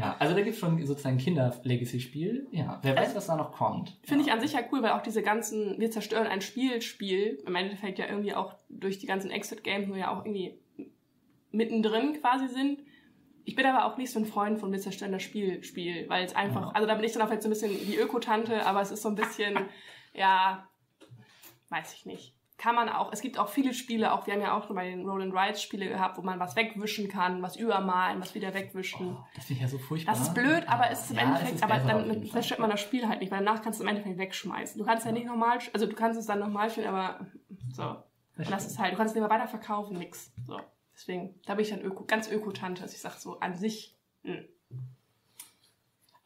Speaker 1: Ja, also da gibt es schon sozusagen ein Kinder-Legacy-Spiel. Ja, wer weiß, was da noch kommt.
Speaker 2: Finde ich
Speaker 1: ja.
Speaker 2: an sich ja cool, weil auch diese ganzen, wir zerstören ein Spiel, Spiel, im Endeffekt ja irgendwie auch durch die ganzen Exit-Games nur ja auch irgendwie mittendrin quasi sind. Ich bin aber auch nicht so ein Freund von wir zerstören das Spiel, Spiel, weil es einfach,
Speaker 1: Ja.
Speaker 2: also da bin ich dann auch jetzt so ein bisschen die Ökotante, aber es ist so ein bisschen, ja, weiß ich nicht. Kann man auch, es gibt auch viele Spiele, auch wir haben ja auch schon bei den Roll and Rides Spiele gehabt, wo man was wegwischen kann, was übermalen, was wieder wegwischen.
Speaker 1: Oh, das finde ich ja so furchtbar.
Speaker 2: Das ist blöd, aber es ist im
Speaker 1: Ja,
Speaker 2: Endeffekt, aber dann zerstört man das Spiel halt nicht, weil danach kannst du es im Endeffekt wegschmeißen. Du kannst ja nicht normal, also du kannst es dann nochmal spielen, aber so. Und das ist halt, du kannst es nicht mehr weiter verkaufen, nix. So. Deswegen, da bin ich dann öko, ganz Öko-Tante, also ich sag so an sich, mh.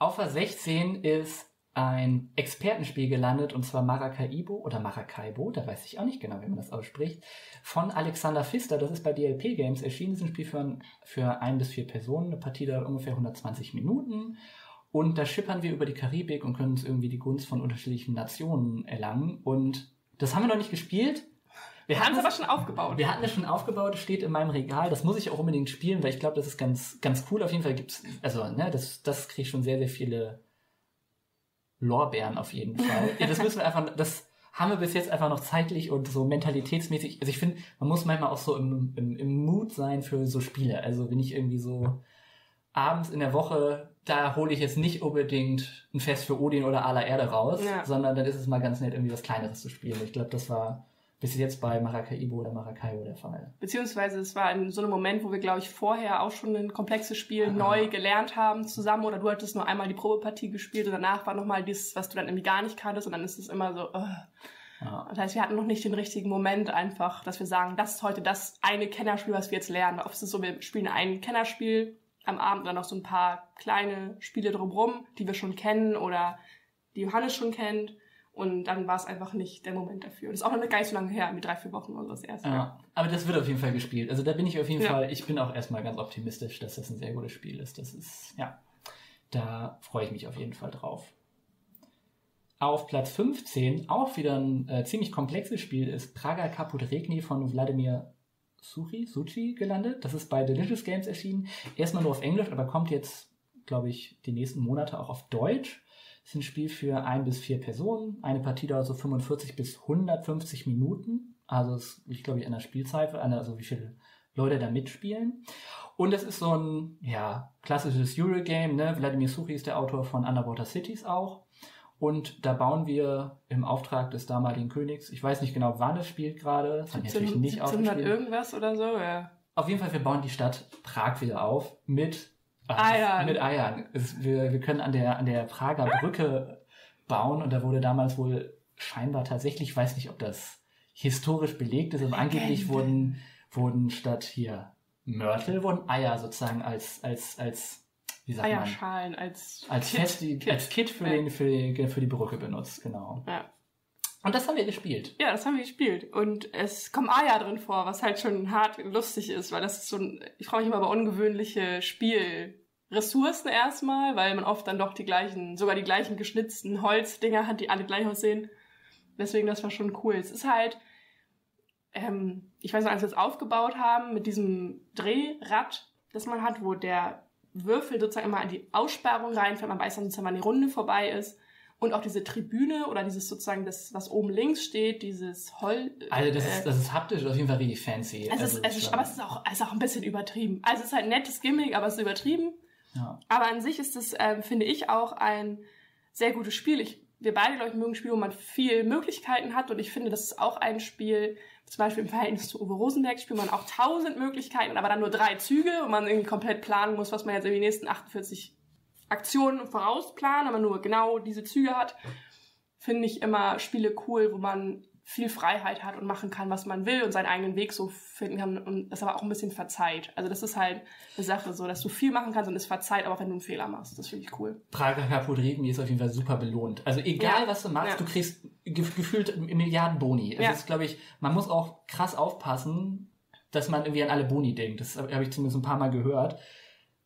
Speaker 1: Auf der 16 ist ein Expertenspiel gelandet, und zwar Maracaibo oder Maracaibo, da weiß ich auch nicht genau, wie man das ausspricht, von Alexander Pfister. Das ist bei DLP Games erschienen. Das ist ein Spiel für, ein, für ein bis vier Personen. Eine Partie dauert ungefähr 120 Minuten. Und da schippern wir über die Karibik und können uns irgendwie die Gunst von unterschiedlichen Nationen erlangen. Und das haben wir noch nicht gespielt. Wir
Speaker 2: haben es aber schon aufgebaut.
Speaker 1: wir hatten es schon aufgebaut, es steht in meinem Regal. Das muss ich auch unbedingt spielen, weil ich glaube, das ist ganz, ganz cool. Auf jeden Fall gibt's, also, ne, das, das kriegt schon sehr, sehr viele Lorbeeren auf jeden Fall. ja, das müssen wir einfach, das haben wir bis jetzt einfach noch zeitlich und so mentalitätsmäßig. Also ich finde, man muss manchmal auch so im, im, im Mut sein für so Spiele. Also wenn ich irgendwie so abends in der Woche, da hole ich jetzt nicht unbedingt ein Fest für Odin oder aller Erde raus,
Speaker 2: Ja.
Speaker 1: sondern dann ist es mal ganz nett, irgendwie was Kleineres zu spielen. Ich glaube, das war bis jetzt bei Maracaibo oder Maracaibo der Fall.
Speaker 2: Beziehungsweise es war in so einem Moment, wo wir, glaube ich, vorher auch schon ein komplexes Spiel
Speaker 1: Ah.
Speaker 2: neu gelernt haben zusammen oder du hattest nur einmal die Probepartie gespielt und danach war nochmal das, was du dann irgendwie gar nicht kanntest und dann ist es immer so, uh.
Speaker 1: Ja.
Speaker 2: Das heißt, wir hatten noch nicht den richtigen Moment einfach, dass wir sagen, das ist heute das eine Kennerspiel, was wir jetzt lernen. Oft ist es so, wir spielen ein Kennerspiel am Abend dann noch so ein paar kleine Spiele drumherum, die wir schon kennen oder die Johannes schon kennt. Und dann war es einfach nicht der Moment dafür. Das ist auch noch nicht gar nicht so lange her, mit drei, vier Wochen oder so das erste.
Speaker 1: Ja, aber das wird auf jeden Fall gespielt. Also da bin ich auf jeden
Speaker 2: Ja.
Speaker 1: Fall, ich bin auch erstmal ganz optimistisch, dass das ein sehr gutes Spiel ist. Das ist, ja, da freue ich mich auf jeden Fall drauf. Auf Platz 15, auch wieder ein äh, ziemlich komplexes Spiel, ist Praga Kaput Regni von Wladimir Suchi, Suchi gelandet. Das ist bei Delicious Games erschienen. Erstmal nur auf Englisch, aber kommt jetzt, glaube ich, die nächsten Monate auch auf Deutsch. Das ist ein Spiel für ein bis vier Personen. Eine Partie dauert so 45 bis 150 Minuten. Also es liegt, glaube ich, an der Spielzeit, an der, also wie viele Leute da mitspielen. Und es ist so ein, ja, klassisches Eurogame, ne? Vladimir Suchi ist der Autor von Underwater Cities auch. Und da bauen wir im Auftrag des damaligen Königs, ich weiß nicht genau, wann es spielt gerade, das hat
Speaker 2: 17,
Speaker 1: natürlich nicht
Speaker 2: 1700
Speaker 1: aufgeschrieben.
Speaker 2: irgendwas oder so, ja.
Speaker 1: Auf jeden Fall, wir bauen die Stadt Prag wieder auf mit
Speaker 2: Eiern.
Speaker 1: Mit Eiern. Es, wir, wir können an der, an der Prager Brücke bauen und da wurde damals wohl scheinbar tatsächlich, ich weiß nicht, ob das historisch belegt ist, aber angeblich wurden, wurden statt hier Mörtel, wurden Eier sozusagen als, als, als, wie sagt man,
Speaker 2: Eierschalen als
Speaker 1: als
Speaker 2: Kit.
Speaker 1: Fest,
Speaker 2: Kit.
Speaker 1: als Kit für,
Speaker 2: Ja.
Speaker 1: den, für, die, für die Brücke benutzt, genau.
Speaker 2: Ja.
Speaker 1: Und das haben wir gespielt.
Speaker 2: Ja, das haben wir gespielt. Und es kommen Eier drin vor, was halt schon hart lustig ist, weil das ist so ein, ich frage mich immer über ungewöhnliche Spielressourcen erstmal, weil man oft dann doch die gleichen, sogar die gleichen geschnitzten Holzdinger hat, die alle gleich aussehen. Deswegen, das war schon cool. Es ist halt, ähm, ich weiß noch, als wir es aufgebaut haben, mit diesem Drehrad, das man hat, wo der Würfel sozusagen immer an die Aussparung reinfällt, man weiß dann sozusagen, wann die Runde vorbei ist. Und auch diese Tribüne oder dieses sozusagen das, was oben links steht, dieses Hol.
Speaker 1: Also das ist, das ist haptisch auf jeden Fall richtig fancy.
Speaker 2: Es
Speaker 1: also
Speaker 2: ist, es ist, aber es ist auch, es ist auch ein bisschen übertrieben. Also es ist halt ein nettes Gimmick, aber es ist übertrieben.
Speaker 1: ja.
Speaker 2: Aber an sich ist es, ähm, finde ich, auch ein sehr gutes Spiel. Ich, wir beide, glaube ich, mögen Spiele, wo man viel Möglichkeiten hat. Und ich finde, das ist auch ein Spiel, zum Beispiel im Verhältnis zu Uwe Rosenberg spielt man auch tausend Möglichkeiten, aber dann nur drei Züge und man irgendwie komplett planen muss, was man jetzt in die nächsten 48 Aktionen vorausplanen, aber nur genau diese Züge hat. Finde ich immer Spiele cool, wo man viel Freiheit hat und machen kann, was man will und seinen eigenen Weg so finden kann und das aber auch ein bisschen verzeiht. Also das ist halt eine Sache so, dass du viel machen kannst und es verzeiht, aber auch wenn du einen Fehler machst. Das finde ich cool.
Speaker 1: Prager Kapodreten ist auf jeden Fall super belohnt. Also egal,
Speaker 2: Ja.
Speaker 1: was du machst,
Speaker 2: Ja.
Speaker 1: du kriegst gef gefühlt Milliarden Boni. Es
Speaker 2: Ja.
Speaker 1: ist, glaube ich, man muss auch krass aufpassen, dass man irgendwie an alle Boni denkt. Das habe ich zumindest ein paar Mal gehört.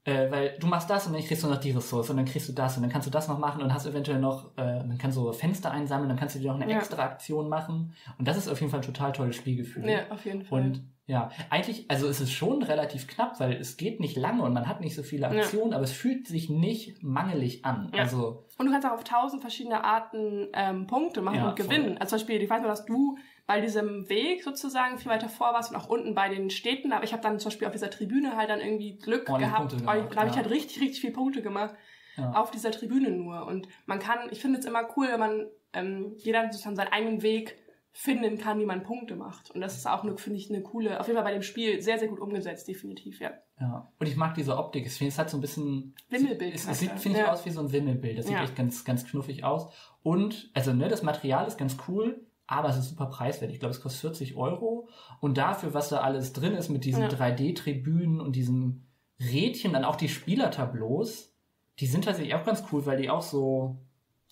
Speaker 1: Äh, weil du machst das und dann kriegst du noch die Ressource und dann kriegst du das und dann kannst du das noch machen und hast eventuell noch, äh, man kann so Fenster einsammeln, dann kannst du dir noch eine
Speaker 2: Ja.
Speaker 1: extra Aktion machen. Und das ist auf jeden Fall ein total tolles Spielgefühl.
Speaker 2: Ja, auf jeden Fall.
Speaker 1: Und ja, eigentlich, also es ist schon relativ knapp, weil es geht nicht lange und man hat nicht so viele
Speaker 2: Ja.
Speaker 1: Aktionen, aber es fühlt sich nicht mangelig an.
Speaker 2: Ja.
Speaker 1: Also
Speaker 2: Und du kannst auch auf tausend verschiedene Arten ähm, Punkte machen
Speaker 1: Ja,
Speaker 2: und gewinnen.
Speaker 1: voll.
Speaker 2: Also zum Beispiel, ich weiß nur, dass du bei diesem Weg sozusagen viel weiter vor warst und auch unten bei den Städten, aber ich habe dann zum Beispiel auf dieser Tribüne halt dann irgendwie Glück
Speaker 1: Ordentlich
Speaker 2: gehabt.
Speaker 1: Punkte gemacht,
Speaker 2: da habe ich
Speaker 1: ja.
Speaker 2: halt richtig, richtig viele Punkte gemacht
Speaker 1: Ja.
Speaker 2: auf dieser Tribüne nur. Und man kann, ich finde es immer cool, wenn man ähm, jeder sozusagen seinen eigenen Weg finden kann, wie man Punkte macht. Und das ist auch, finde ich, eine coole, auf jeden Fall bei dem Spiel sehr, sehr gut umgesetzt, definitiv, ja.
Speaker 1: Ja, und ich mag diese Optik. Ich finde, es hat so ein bisschen.
Speaker 2: Wimmelbild
Speaker 1: Es, es sieht, finde ich,
Speaker 2: Ja.
Speaker 1: aus wie so ein Wimmelbild. Das sieht
Speaker 2: Ja.
Speaker 1: echt ganz, ganz knuffig aus. Und, also, ne, das Material ist ganz cool, aber es ist super preiswert. Ich glaube, es kostet 40 Euro. Und dafür, was da alles drin ist mit diesen
Speaker 2: Ja.
Speaker 1: 3D-Tribünen und diesem Rädchen, dann auch die Spielertableaus, die sind tatsächlich auch ganz cool, weil die auch so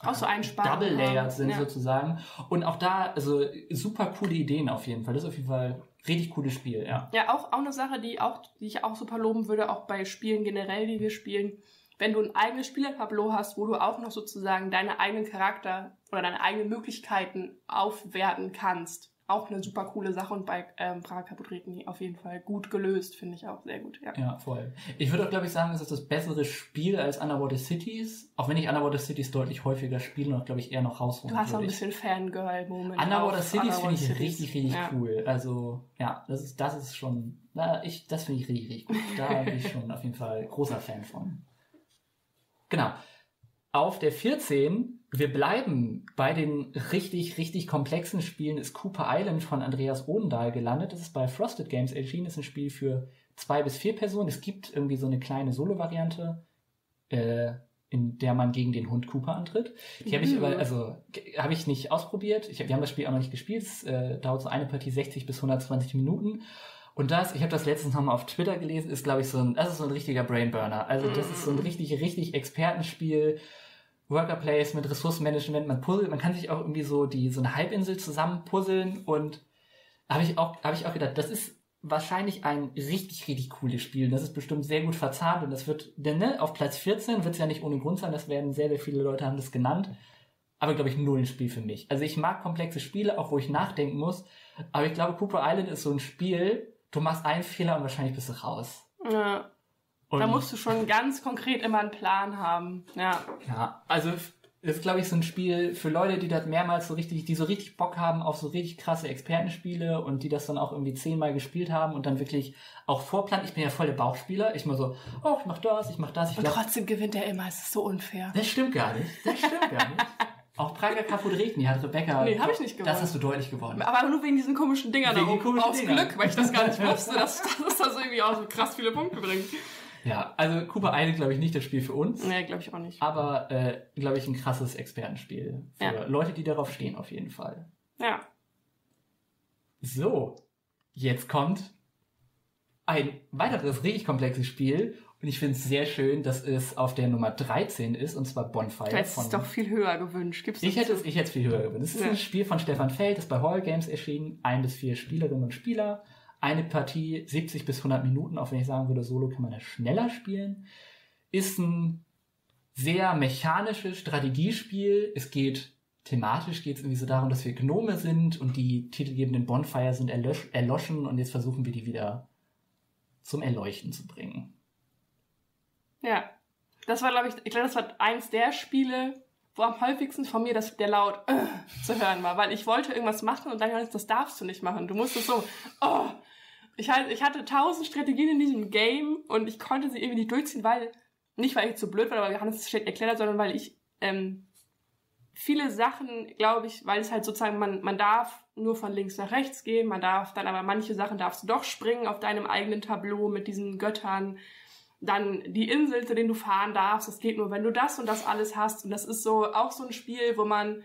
Speaker 2: Auch so
Speaker 1: Double layered
Speaker 2: haben.
Speaker 1: sind
Speaker 2: Ja.
Speaker 1: sozusagen. Und auch da, also super coole Ideen auf jeden Fall. Das ist auf jeden Fall ein richtig cooles Spiel, ja.
Speaker 2: Ja, auch, auch eine Sache, die, auch, die ich auch super loben würde, auch bei Spielen generell, die wir spielen. Wenn du ein eigenes Spielertableau hast, wo du auch noch sozusagen deine eigenen Charakter oder deine eigenen Möglichkeiten aufwerten kannst. Auch eine super coole Sache und bei ähm, Kaputretni auf jeden Fall gut gelöst, finde ich auch sehr gut. Ja.
Speaker 1: Ja, voll. Ich würde auch, glaube ich, sagen, es ist das bessere Spiel als Underwater Cities. Auch wenn ich Underwater Cities deutlich häufiger spiele und glaube ich, eher noch rausholen
Speaker 2: Du hast auch ein bisschen Fangirl-Moment.
Speaker 1: Underwater Cities finde ich
Speaker 2: Underwater
Speaker 1: richtig, richtig
Speaker 2: Ja.
Speaker 1: cool. Also, ja, das ist, das ist schon, na, ich, das finde ich richtig, richtig gut. Da bin ich schon auf jeden Fall großer Fan von. Genau. Auf der 14, wir bleiben bei den richtig, richtig komplexen Spielen, ist Cooper Island von Andreas Odendahl gelandet. Das ist bei Frosted Games erschienen, das ist ein Spiel für zwei bis vier Personen. Es gibt irgendwie so eine kleine Solo-Variante, äh, in der man gegen den Hund Cooper antritt. Die habe ich
Speaker 2: Mhm.
Speaker 1: aber, also, habe ich nicht ausprobiert. Ich, wir haben das Spiel auch noch nicht gespielt. Es äh, dauert so eine Partie 60 bis 120 Minuten. Und das, ich habe das letztens nochmal auf Twitter gelesen, ist, glaube ich, so ein, das ist so ein richtiger Brainburner. Also das ist so ein richtig, richtig Expertenspiel. Worker Placement, Ressourcenmanagement, man puzzelt, man kann sich auch irgendwie so die, so eine Halbinsel zusammen puzzeln und habe ich auch, habe ich auch gedacht, das ist wahrscheinlich ein richtig, richtig cooles Spiel. Das ist bestimmt sehr gut verzahnt und das wird, denn ne, auf Platz 14 wird es ja nicht ohne Grund sein, das werden sehr, sehr viele Leute haben das genannt. Aber glaube ich, null ein Spiel für mich. Also ich mag komplexe Spiele, auch wo ich nachdenken muss. Aber ich glaube, Cooper Island ist so ein Spiel, du machst einen Fehler und wahrscheinlich bist du raus.
Speaker 2: Ja.
Speaker 1: Und
Speaker 2: Da musst du schon ganz konkret immer einen Plan haben. Ja.
Speaker 1: Ja, also das ist, glaube ich, so ein Spiel für Leute, die das mehrmals so richtig, die so richtig Bock haben auf so richtig krasse Expertenspiele und die das dann auch irgendwie zehnmal gespielt haben und dann wirklich auch vorplanen. Ich bin ja voll der Bauchspieler. Ich mal so, oh, ich mach das, ich mach das. Ich
Speaker 2: Und
Speaker 1: glaube,
Speaker 2: trotzdem gewinnt er immer. Es ist so unfair.
Speaker 1: das stimmt gar nicht. Das stimmt gar nicht. Auch Prager Kapodretni hat Rebecca.
Speaker 2: Nee, hab ich nicht gewonnen.
Speaker 1: Das hast du deutlich gewonnen.
Speaker 2: Aber nur wegen diesen komischen Dingern
Speaker 1: Wegen
Speaker 2: da oben. Aus
Speaker 1: Dingern.
Speaker 2: Glück, weil ich das gar nicht wusste, dass, dass das irgendwie auch so krass viele Punkte bringt.
Speaker 1: Ja, also Cooper Island, glaube ich, nicht das Spiel für uns.
Speaker 2: Nee, glaube ich auch nicht.
Speaker 1: Aber, äh, glaube ich, ein krasses Expertenspiel. Für
Speaker 2: Ja.
Speaker 1: Leute, die darauf stehen, auf jeden Fall.
Speaker 2: Ja.
Speaker 1: So, jetzt kommt ein weiteres richtig komplexes Spiel. Und ich finde es sehr schön, dass es auf der Nummer 13 ist, und zwar Bonfire.
Speaker 2: Du hättest es doch viel höher gewünscht. Gibt's
Speaker 1: ich hätte es, ich hätte es viel höher gewünscht. Es ist
Speaker 2: Ja.
Speaker 1: ein Spiel von Stefan Feld, das bei Hall Games erschienen. Ein bis vier Spielerinnen und Spieler. Eine Partie 70 bis 100 Minuten, auch wenn ich sagen würde, Solo kann man das schneller spielen. Ist ein sehr mechanisches Strategiespiel. Es geht thematisch geht es irgendwie so darum, dass wir Gnome sind und die titelgebenden Bonfire sind erlösch, erloschen und jetzt versuchen wir die wieder zum Erleuchten zu bringen.
Speaker 2: Ja. Das war, glaube ich, ich glaube, das war eins der Spiele, wo am häufigsten von mir das, der Laut äh, zu hören war, weil ich wollte irgendwas machen und dann ich, das darfst du nicht machen. Du musst es so, oh. Ich, ich hatte tausend Strategien in diesem Game und ich konnte sie irgendwie nicht durchziehen, weil, nicht weil ich zu blöd war, weil Johannes es schlecht erklärt hat, sondern weil ich ähm, viele Sachen, glaube ich, weil es halt sozusagen, man, man darf nur von links nach rechts gehen, man darf dann aber manche Sachen darfst du doch springen auf deinem eigenen Tableau mit diesen Göttern dann die Insel, zu denen du fahren darfst, das geht nur, wenn du das und das alles hast. Und das ist so auch so ein Spiel, wo man,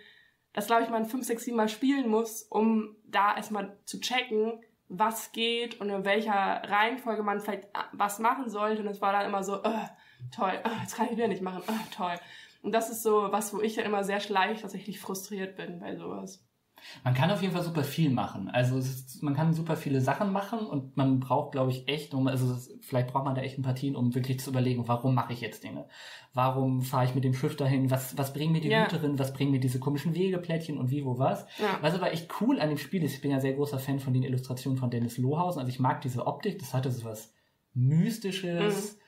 Speaker 2: das glaube ich, man fünf, sechs, sieben Mal spielen muss, um da erstmal zu checken, was geht und in welcher Reihenfolge man vielleicht was machen sollte. Und es war dann immer so, oh, toll, oh, jetzt kann ich wieder nicht machen, oh, toll. Und das ist so was, wo ich dann immer sehr schleich tatsächlich frustriert bin bei sowas.
Speaker 1: Man kann auf jeden Fall super viel machen. Also ist, man kann super viele Sachen machen und man braucht, glaube ich, echt, um, also vielleicht braucht man da echt Partien, um wirklich zu überlegen, warum mache ich jetzt Dinge? Warum fahre ich mit dem Schiff dahin? Was, was bringen mir die ja. Hüterin? Was bringen mir diese komischen Wegeplättchen und wie, wo, was? Ja. Was aber echt cool an dem Spiel ist, ich bin ja sehr großer Fan von den Illustrationen von Dennis Lohausen. Also ich mag diese Optik, das hatte so was Mystisches. Mhm.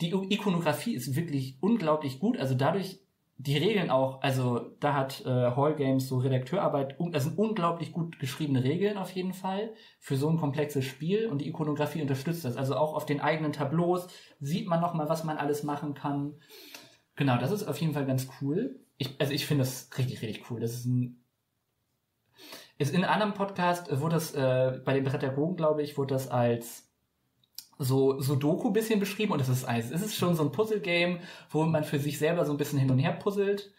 Speaker 1: Die Ikonografie ist wirklich unglaublich gut. Also dadurch die Regeln auch, also da hat äh, Hall Games so Redakteurarbeit, das sind unglaublich gut geschriebene Regeln auf jeden Fall für so ein komplexes Spiel und die Ikonografie unterstützt das. Also auch auf den eigenen Tableaus sieht man nochmal, was man alles machen kann. Genau, das ist auf jeden Fall ganz cool. Ich, also ich finde das richtig, richtig cool. Das ist ein ist in einem anderen Podcast wurde das äh, bei den Pädagogen, glaube ich, wurde das als so Sudoku bisschen beschrieben und es ist eins. Es ist schon so ein Puzzle-Game, wo man für sich selber so ein bisschen hin und her puzzelt.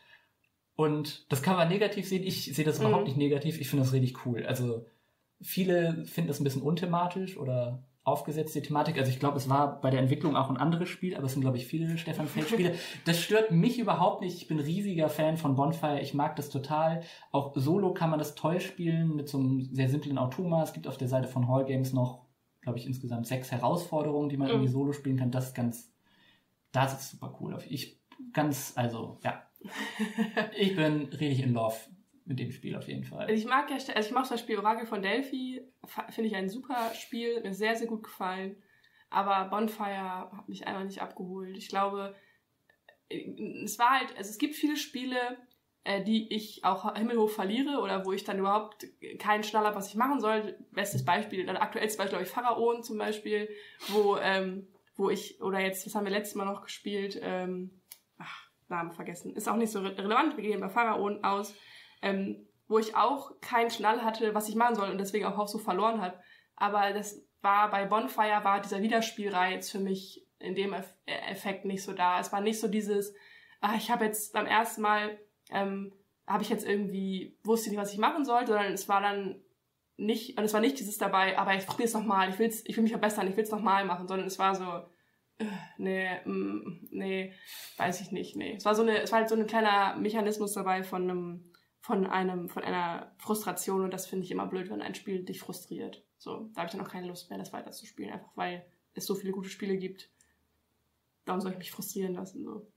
Speaker 1: Und das kann man negativ sehen. Ich sehe das mhm. überhaupt nicht negativ. Ich finde das richtig cool. Also viele finden das ein bisschen unthematisch oder aufgesetzte Thematik. Also ich glaube, es war bei der Entwicklung auch ein anderes Spiel, aber es sind, glaube ich, viele Stefan Feld-Spiele. Das stört mich überhaupt nicht. Ich bin riesiger Fan von Bonfire. Ich mag das total. Auch solo kann man das toll spielen mit so einem sehr simplen Automa. Es gibt auf der Seite von Hall Games noch glaube ich, insgesamt sechs Herausforderungen, die man mhm. irgendwie solo spielen kann. Das ist ganz, das ist super cool. Ich ganz, also, ja. ich bin richtig in love mit dem Spiel auf jeden Fall.
Speaker 2: Ich mag ja, also ich mache das Spiel Orakel von Delphi, finde ich ein super Spiel, mir sehr, sehr gut gefallen. Aber Bonfire hat mich einfach nicht abgeholt. Ich glaube, es war halt, also es gibt viele Spiele, äh, die ich auch himmelhoch verliere oder wo ich dann überhaupt keinen Schnall habe, was ich machen soll. Bestes Beispiel, oder aktuellstes Beispiel, glaube ich, Pharaon zum Beispiel, wo, ähm, wo ich, oder jetzt, was haben wir letztes Mal noch gespielt, ähm, ach, Namen vergessen, ist auch nicht so re relevant, wir gehen bei Pharaon aus, ähm, wo ich auch keinen Schnall hatte, was ich machen soll und deswegen auch, auch so verloren habe. Aber das war bei Bonfire, war dieser Wiederspielreiz für mich in dem Effekt nicht so da. Es war nicht so dieses, ach, ich habe jetzt beim ersten Mal ähm, habe ich jetzt irgendwie, wusste nicht, was ich machen sollte, sondern es war dann nicht, und es war nicht dieses dabei, aber ich probiere es nochmal, ich will's, ich will mich verbessern, ich will es nochmal machen, sondern es war so, äh, nee, mm, nee, weiß ich nicht, nee. Es war so eine, es war halt so ein kleiner Mechanismus dabei von einem, von einem, von einer Frustration und das finde ich immer blöd, wenn ein Spiel dich frustriert. So, da habe ich dann auch keine Lust mehr, das weiterzuspielen, einfach weil es so viele gute Spiele gibt. Warum soll ich mich frustrieren lassen, so.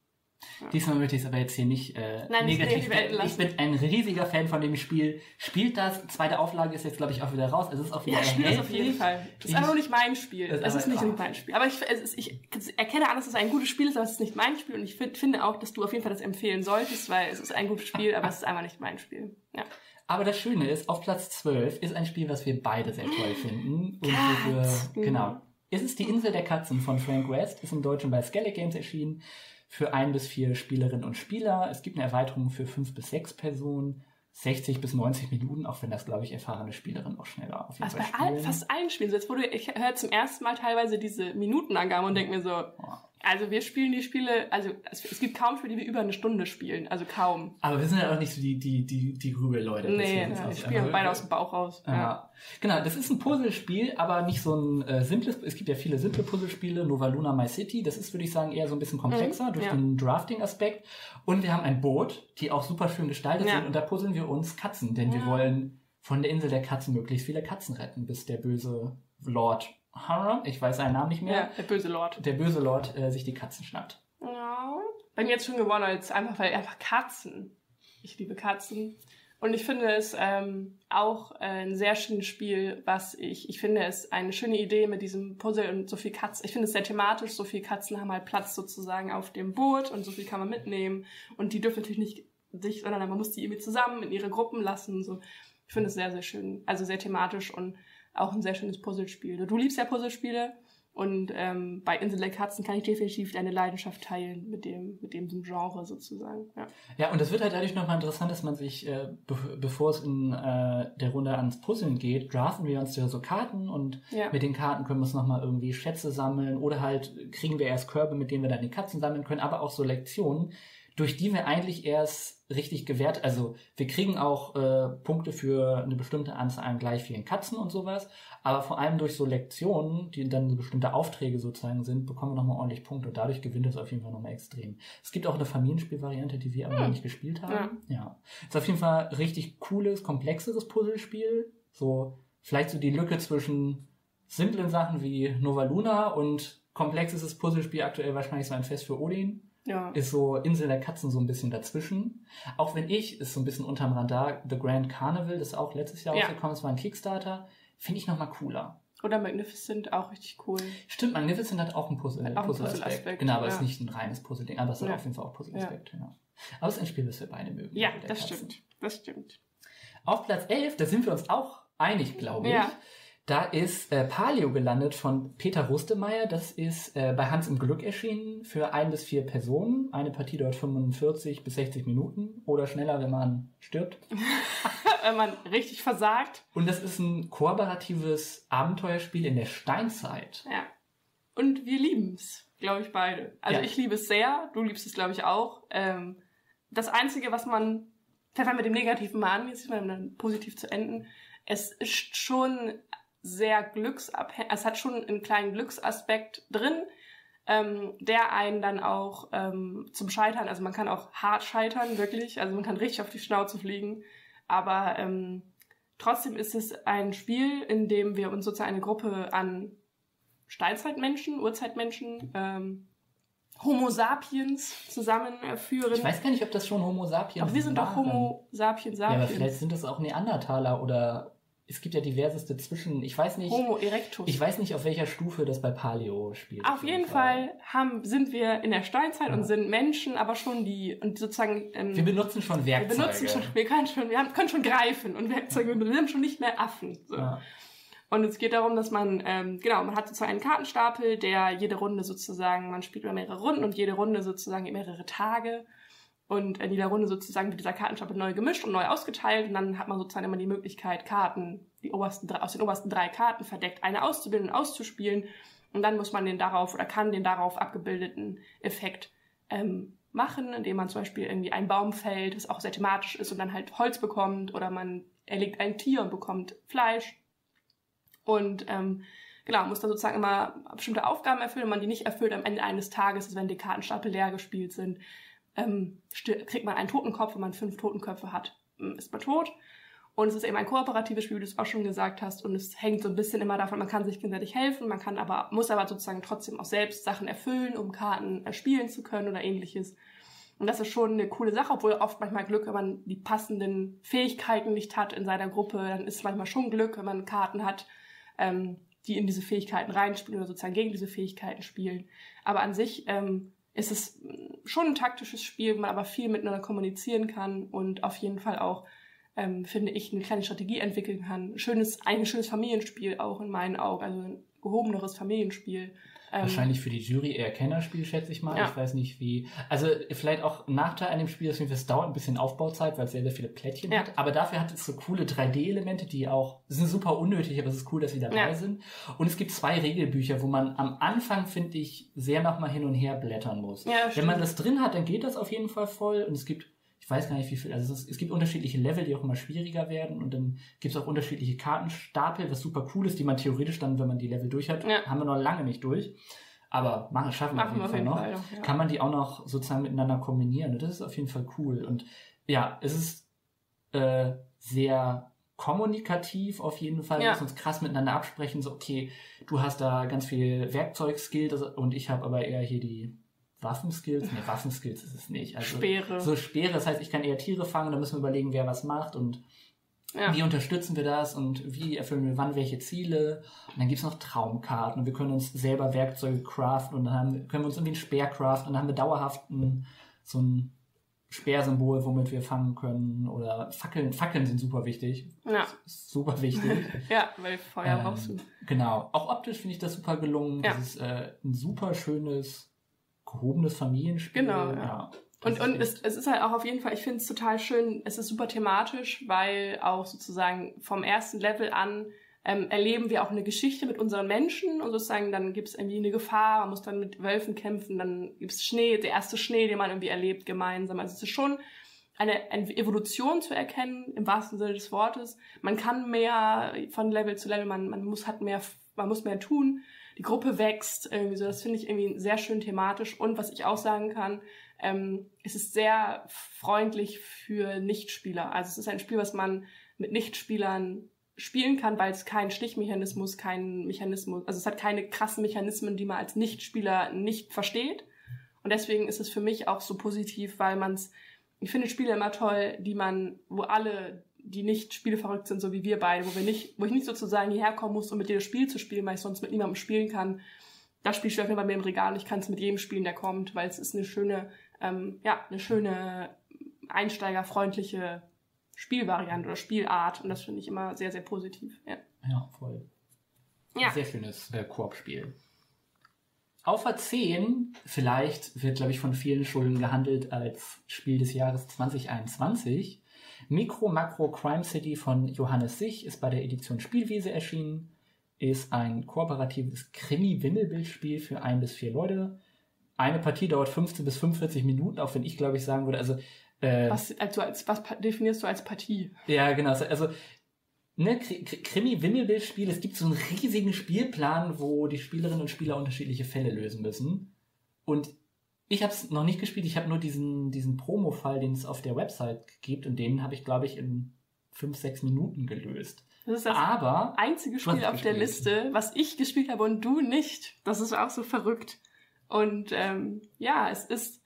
Speaker 1: Ja. Diesmal möchte ich es aber jetzt hier nicht äh, Nein, negativ. Ich bin ein riesiger Fan von dem Spiel. Spielt das. Zweite Auflage ist jetzt, glaube ich, auch wieder raus. Es ist auch wieder
Speaker 2: Ja, spielt das auf jeden Fall. Das ist aber nicht mein Spiel. Es ist nicht, nicht mein Spiel. Aber ich, ist, ich erkenne an, dass es ein gutes Spiel ist, aber es ist nicht mein Spiel. Und ich find, finde auch, dass du auf jeden Fall das empfehlen solltest, weil es ist ein gutes Spiel, aber es ist einfach nicht mein Spiel. Ja.
Speaker 1: Aber das Schöne ist, auf Platz 12 ist ein Spiel, was wir beide sehr toll finden. Und wir, genau. Es ist die Insel der Katzen von Frank West, ist im Deutschen bei Skellig Games erschienen für ein bis vier Spielerinnen und Spieler. Es gibt eine Erweiterung für fünf bis sechs Personen. 60 bis 90 Minuten, auch wenn das, glaube ich, erfahrene Spielerinnen auch schneller auf jeden
Speaker 2: also Fall bei all, fast allen Spielen. Jetzt wurde, ich höre zum ersten Mal teilweise diese Minutenangabe und denke mir so, also wir spielen die Spiele, also es, gibt kaum Spiele, die wir über eine Stunde spielen, also kaum.
Speaker 1: Aber wir sind ja auch nicht so die, die, die, die Grübel-Leute.
Speaker 2: Nee, ja, wir spielen beide aus dem Bauch raus.
Speaker 1: Ja. ja. Genau, das ist ein Puzzlespiel, aber nicht so ein äh, simples, es gibt ja viele simple Puzzlespiele, Nova Luna My City, das ist, würde ich sagen, eher so ein bisschen komplexer mhm, durch ja. den Drafting-Aspekt. Und wir haben ein Boot, die auch super schön gestaltet sind und da puzzeln wir uns Katzen, denn wir wollen von der Insel der Katzen möglichst viele Katzen retten, bis der böse Lord Harrer, ich weiß seinen Namen nicht mehr. Ja,
Speaker 2: der böse Lord.
Speaker 1: Der böse Lord äh, sich die Katzen schnappt.
Speaker 2: Ja. Bei mir jetzt schon gewonnen als einfach, weil einfach Katzen. Ich liebe Katzen. Und ich finde es ähm, auch äh, ein sehr schönes Spiel, was ich, ich finde es eine schöne Idee mit diesem Puzzle und so viel Katzen. Ich finde es sehr thematisch, so viele Katzen haben halt Platz sozusagen auf dem Boot und so viel kann man mitnehmen. Und die dürfen natürlich nicht sich, sondern man muss die irgendwie zusammen in ihre Gruppen lassen. So. Ich finde es sehr, sehr schön. Also sehr thematisch und auch ein sehr schönes Puzzlespiel. Du liebst ja Puzzlespiele. Und ähm, bei Insel der Katzen kann ich definitiv deine Leidenschaft teilen mit dem, mit dem Genre sozusagen. Ja,
Speaker 1: ja und es wird halt dadurch nochmal interessant, dass man sich, äh, be bevor es in äh, der Runde ans Puzzeln geht, draften wir uns ja so Karten und ja. mit den Karten können wir uns nochmal irgendwie Schätze sammeln oder halt kriegen wir erst Körbe, mit denen wir dann die Katzen sammeln können, aber auch so Lektionen, durch die wir eigentlich erst richtig gewährt, also wir kriegen auch äh, Punkte für eine bestimmte Anzahl an gleich vielen Katzen und sowas, aber vor allem durch so Lektionen, die dann so bestimmte Aufträge sozusagen sind, bekommen wir nochmal ordentlich Punkte und dadurch gewinnt es auf jeden Fall nochmal extrem. Es gibt auch eine Familienspielvariante, die wir aber hm. nicht gespielt haben. Ja. ja. Ist auf jeden Fall richtig cooles, komplexeres Puzzlespiel. So, vielleicht so die Lücke zwischen simplen Sachen wie Nova Luna und komplexes Puzzlespiel aktuell wahrscheinlich so ein Fest für Odin. Ja. Ist so Insel der Katzen so ein bisschen dazwischen. Auch wenn ich, ist so ein bisschen unterm Radar, The Grand Carnival, das ist auch letztes Jahr ja. rausgekommen, das war ein Kickstarter, finde ich nochmal cooler.
Speaker 2: Oder Magnificent, auch richtig cool.
Speaker 1: Stimmt, Magnificent hat auch einen Puzzle, auch Puzzle, Puzzle Aspekt. Genau, aber ja. ist nicht ein reines Puzzle-Ding, aber es hat auf jeden Fall auch Puzzle-Aspekt. Ja. Aber es ist ein Spiel, das wir beide mögen.
Speaker 2: Ja, das Katzen. stimmt. Das stimmt.
Speaker 1: Auf Platz 11, da sind wir uns auch einig, glaube ich. Ja. Da ist äh, Paleo gelandet von Peter Rustemeyer. Das ist äh, bei Hans im Glück erschienen für ein bis vier Personen. Eine Partie dauert 45 bis 60 Minuten oder schneller, wenn man stirbt.
Speaker 2: wenn man richtig versagt.
Speaker 1: Und das ist ein kooperatives Abenteuerspiel in der Steinzeit.
Speaker 2: Ja. Und wir lieben es, glaube ich, beide. Also ja. ich liebe es sehr, du liebst es, glaube ich, auch. Ähm, das Einzige, was man, vielleicht mit dem Negativen mal an, jetzt mal dann positiv zu enden, es ist schon sehr glücksabhängig, es hat schon einen kleinen Glücksaspekt drin, ähm, der einen dann auch ähm, zum Scheitern, also man kann auch hart scheitern, wirklich, also man kann richtig auf die Schnauze fliegen, aber ähm, trotzdem ist es ein Spiel, in dem wir uns sozusagen eine Gruppe an Steinzeitmenschen, Urzeitmenschen, ähm, Homo sapiens zusammenführen.
Speaker 1: Ich weiß gar nicht, ob das schon Homo sapiens
Speaker 2: Aber wir sind doch Homo sapiens sapiens.
Speaker 1: Ja, aber vielleicht sind das auch Neandertaler oder es gibt ja diverseste Zwischen, ich weiß nicht.
Speaker 2: Homo erectus.
Speaker 1: Ich weiß nicht, auf welcher Stufe das bei Paleo spielt.
Speaker 2: Auf jeden Fall, Fall haben, sind wir in der Steinzeit ja. und sind Menschen, aber schon die, und sozusagen,
Speaker 1: ähm, Wir benutzen schon Werkzeuge.
Speaker 2: Wir benutzen schon, wir können schon, wir haben, können schon greifen und Werkzeuge, wir sind schon nicht mehr Affen, so. Ja. Und es geht darum, dass man, ähm, genau, man hat sozusagen einen Kartenstapel, der jede Runde sozusagen, man spielt über mehrere Runden und jede Runde sozusagen mehrere Tage. Und in jeder Runde sozusagen wird dieser Kartenstapel neu gemischt und neu ausgeteilt. Und dann hat man sozusagen immer die Möglichkeit, Karten, die obersten, aus den obersten drei Karten verdeckt, eine auszubilden und auszuspielen. Und dann muss man den darauf oder kann den darauf abgebildeten Effekt ähm, machen, indem man zum Beispiel irgendwie einen Baum fällt, das auch sehr thematisch ist und dann halt Holz bekommt. Oder man erlegt ein Tier und bekommt Fleisch. Und ähm, genau, muss dann sozusagen immer bestimmte Aufgaben erfüllen. Wenn man die nicht erfüllt am Ende eines Tages, also wenn die Kartenstapel leer gespielt sind, ähm, kriegt man einen Totenkopf, wenn man fünf Totenköpfe hat, ist man tot. Und es ist eben ein kooperatives Spiel, wie du es auch schon gesagt hast. Und es hängt so ein bisschen immer davon, man kann sich gegenseitig helfen, man kann aber, muss aber sozusagen trotzdem auch selbst Sachen erfüllen, um Karten erspielen zu können oder ähnliches. Und das ist schon eine coole Sache, obwohl oft manchmal Glück, wenn man die passenden Fähigkeiten nicht hat in seiner Gruppe, dann ist es manchmal schon Glück, wenn man Karten hat, ähm, die in diese Fähigkeiten reinspielen oder sozusagen gegen diese Fähigkeiten spielen. Aber an sich ähm, ist es schon ein taktisches Spiel, wo man aber viel miteinander kommunizieren kann und auf jeden Fall auch, ähm, finde ich, eine kleine Strategie entwickeln kann. Schönes, ein schönes Familienspiel auch in meinen Augen, also ein gehobeneres Familienspiel.
Speaker 1: Ähm, Wahrscheinlich für die Jury eher Kennerspiel, schätze ich mal. Ja. Ich weiß nicht wie. Also vielleicht auch ein Nachteil an dem Spiel ist, es dauert ein bisschen Aufbauzeit, weil es sehr, sehr viele Plättchen ja. hat. Aber dafür hat es so coole 3D-Elemente, die auch sind super unnötig, aber es ist cool, dass sie dabei ja. sind. Und es gibt zwei Regelbücher, wo man am Anfang, finde ich, sehr nochmal hin und her blättern muss. Wenn man das drin hat, dann geht das auf jeden Fall voll. Und es gibt ich weiß gar nicht, wie viel, also es, es, gibt unterschiedliche Level, die auch immer schwieriger werden und dann gibt es auch unterschiedliche Kartenstapel, was super cool ist, die man theoretisch dann, wenn man die Level durch hat, ja. haben wir noch lange nicht durch. Aber machen, schaffen wir auf jeden, Fall, noch. Fall noch ja. Kann man die auch noch sozusagen miteinander kombinieren. Und das ist auf jeden Fall cool. Und ja, es ist äh, sehr kommunikativ auf jeden Fall. Ja. Wir müssen uns krass miteinander absprechen. So, okay, du hast da ganz viel Werkzeugskills und ich habe aber eher hier die Waffenskills? Ne, Waffenskills ist es nicht.
Speaker 2: Also Speere.
Speaker 1: So Speere, das heißt, ich kann eher Tiere fangen, da müssen wir überlegen, wer was macht und ja. wie unterstützen wir das und wie erfüllen wir wann welche Ziele. Und dann gibt's noch Traumkarten und wir können uns selber Werkzeuge craften und dann haben, können wir uns irgendwie einen Speer craften und dann haben wir dauerhaft einen, so ein Speersymbol, womit wir fangen können. Oder Fackeln. Fackeln sind super wichtig.
Speaker 2: Ja.
Speaker 1: Super wichtig.
Speaker 2: ja, weil Feuer ähm, brauchst du.
Speaker 1: Genau. Auch optisch finde ich das super gelungen. Ja. Das ist äh, ein super schönes, gehobenes Familienspiel.
Speaker 2: Genau, ja. Und, und es, es ist halt auch auf jeden Fall, ich finde es total schön, es ist super thematisch, weil auch sozusagen vom ersten Level an ähm, erleben wir auch eine Geschichte mit unseren Menschen und sozusagen dann gibt es irgendwie eine Gefahr, man muss dann mit Wölfen kämpfen, dann gibt es Schnee, der erste Schnee, den man irgendwie erlebt gemeinsam. Also es ist schon eine, eine Evolution zu erkennen, im wahrsten Sinne des Wortes. Man kann mehr von Level zu Level, man, man muss hat mehr, man muss mehr tun. Die Gruppe wächst, irgendwie so. Das finde ich irgendwie sehr schön thematisch. Und was ich auch sagen kann, ähm, es ist sehr freundlich für Nichtspieler. Also es ist ein Spiel, was man mit Nichtspielern spielen kann, weil es keinen Stichmechanismus, keinen Mechanismus, also es hat keine krassen Mechanismen, die man als Nichtspieler nicht versteht. Und deswegen ist es für mich auch so positiv, weil man es, ich finde Spiele immer toll, die man, wo alle, die nicht Spiele verrückt sind, so wie wir beide, wo wir nicht, wo ich nicht sozusagen hierher kommen muss, um mit dir das Spiel zu spielen, weil ich sonst mit niemandem spielen kann. Das Spiel steht bei mir im Regal ich kann es mit jedem spielen, der kommt, weil es ist eine schöne, ähm, ja, eine schöne, einsteigerfreundliche Spielvariante oder Spielart und das finde ich immer sehr, sehr positiv. Ja,
Speaker 1: ja voll. Ja. Sehr schönes äh, Koop-Spiel. Aufer 10 vielleicht wird, glaube ich, von vielen Schulen gehandelt als Spiel des Jahres 2021. Micro Macro Crime City von Johannes Sich ist bei der Edition Spielwiese erschienen. Ist ein kooperatives Krimi-Wimmelbildspiel für ein bis vier Leute. Eine Partie dauert 15 bis 45 Minuten, auch wenn ich, glaube ich, sagen würde, also
Speaker 2: äh, was, also als, was definierst du als Partie?
Speaker 1: Ja, genau. Also, ne, Krimi-Wimmelbildspiel, es gibt so einen riesigen Spielplan, wo die Spielerinnen und Spieler unterschiedliche Fälle lösen müssen. Und ich habe es noch nicht gespielt, ich habe nur diesen, diesen Promo-Fall, den es auf der Website gibt, und den habe ich, glaube ich, in fünf, sechs Minuten gelöst.
Speaker 2: Das ist das Aber, einzige Spiel auf der Liste, was ich gespielt habe und du nicht. Das ist auch so verrückt. Und ähm, ja, es ist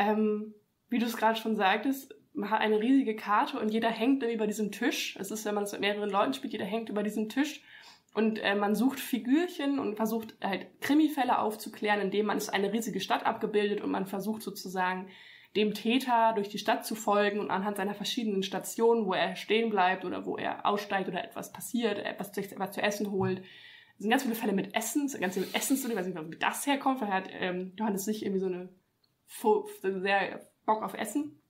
Speaker 2: ähm, wie du es gerade schon sagtest, man hat eine riesige Karte und jeder hängt über diesem Tisch. Es ist, wenn man es mit mehreren Leuten spielt, jeder hängt über diesem Tisch und äh, man sucht Figürchen und versucht halt Krimifälle aufzuklären, indem man ist eine riesige Stadt abgebildet und man versucht sozusagen dem Täter durch die Stadt zu folgen und anhand seiner verschiedenen Stationen, wo er stehen bleibt oder wo er aussteigt oder etwas passiert, etwas, etwas zu essen holt. Es sind ganz viele Fälle mit Essen, ganz viele Essensstudie, ich weiß nicht, wie das herkommt, weil hat ähm, Johannes sich irgendwie so eine sehr Bock auf Essen.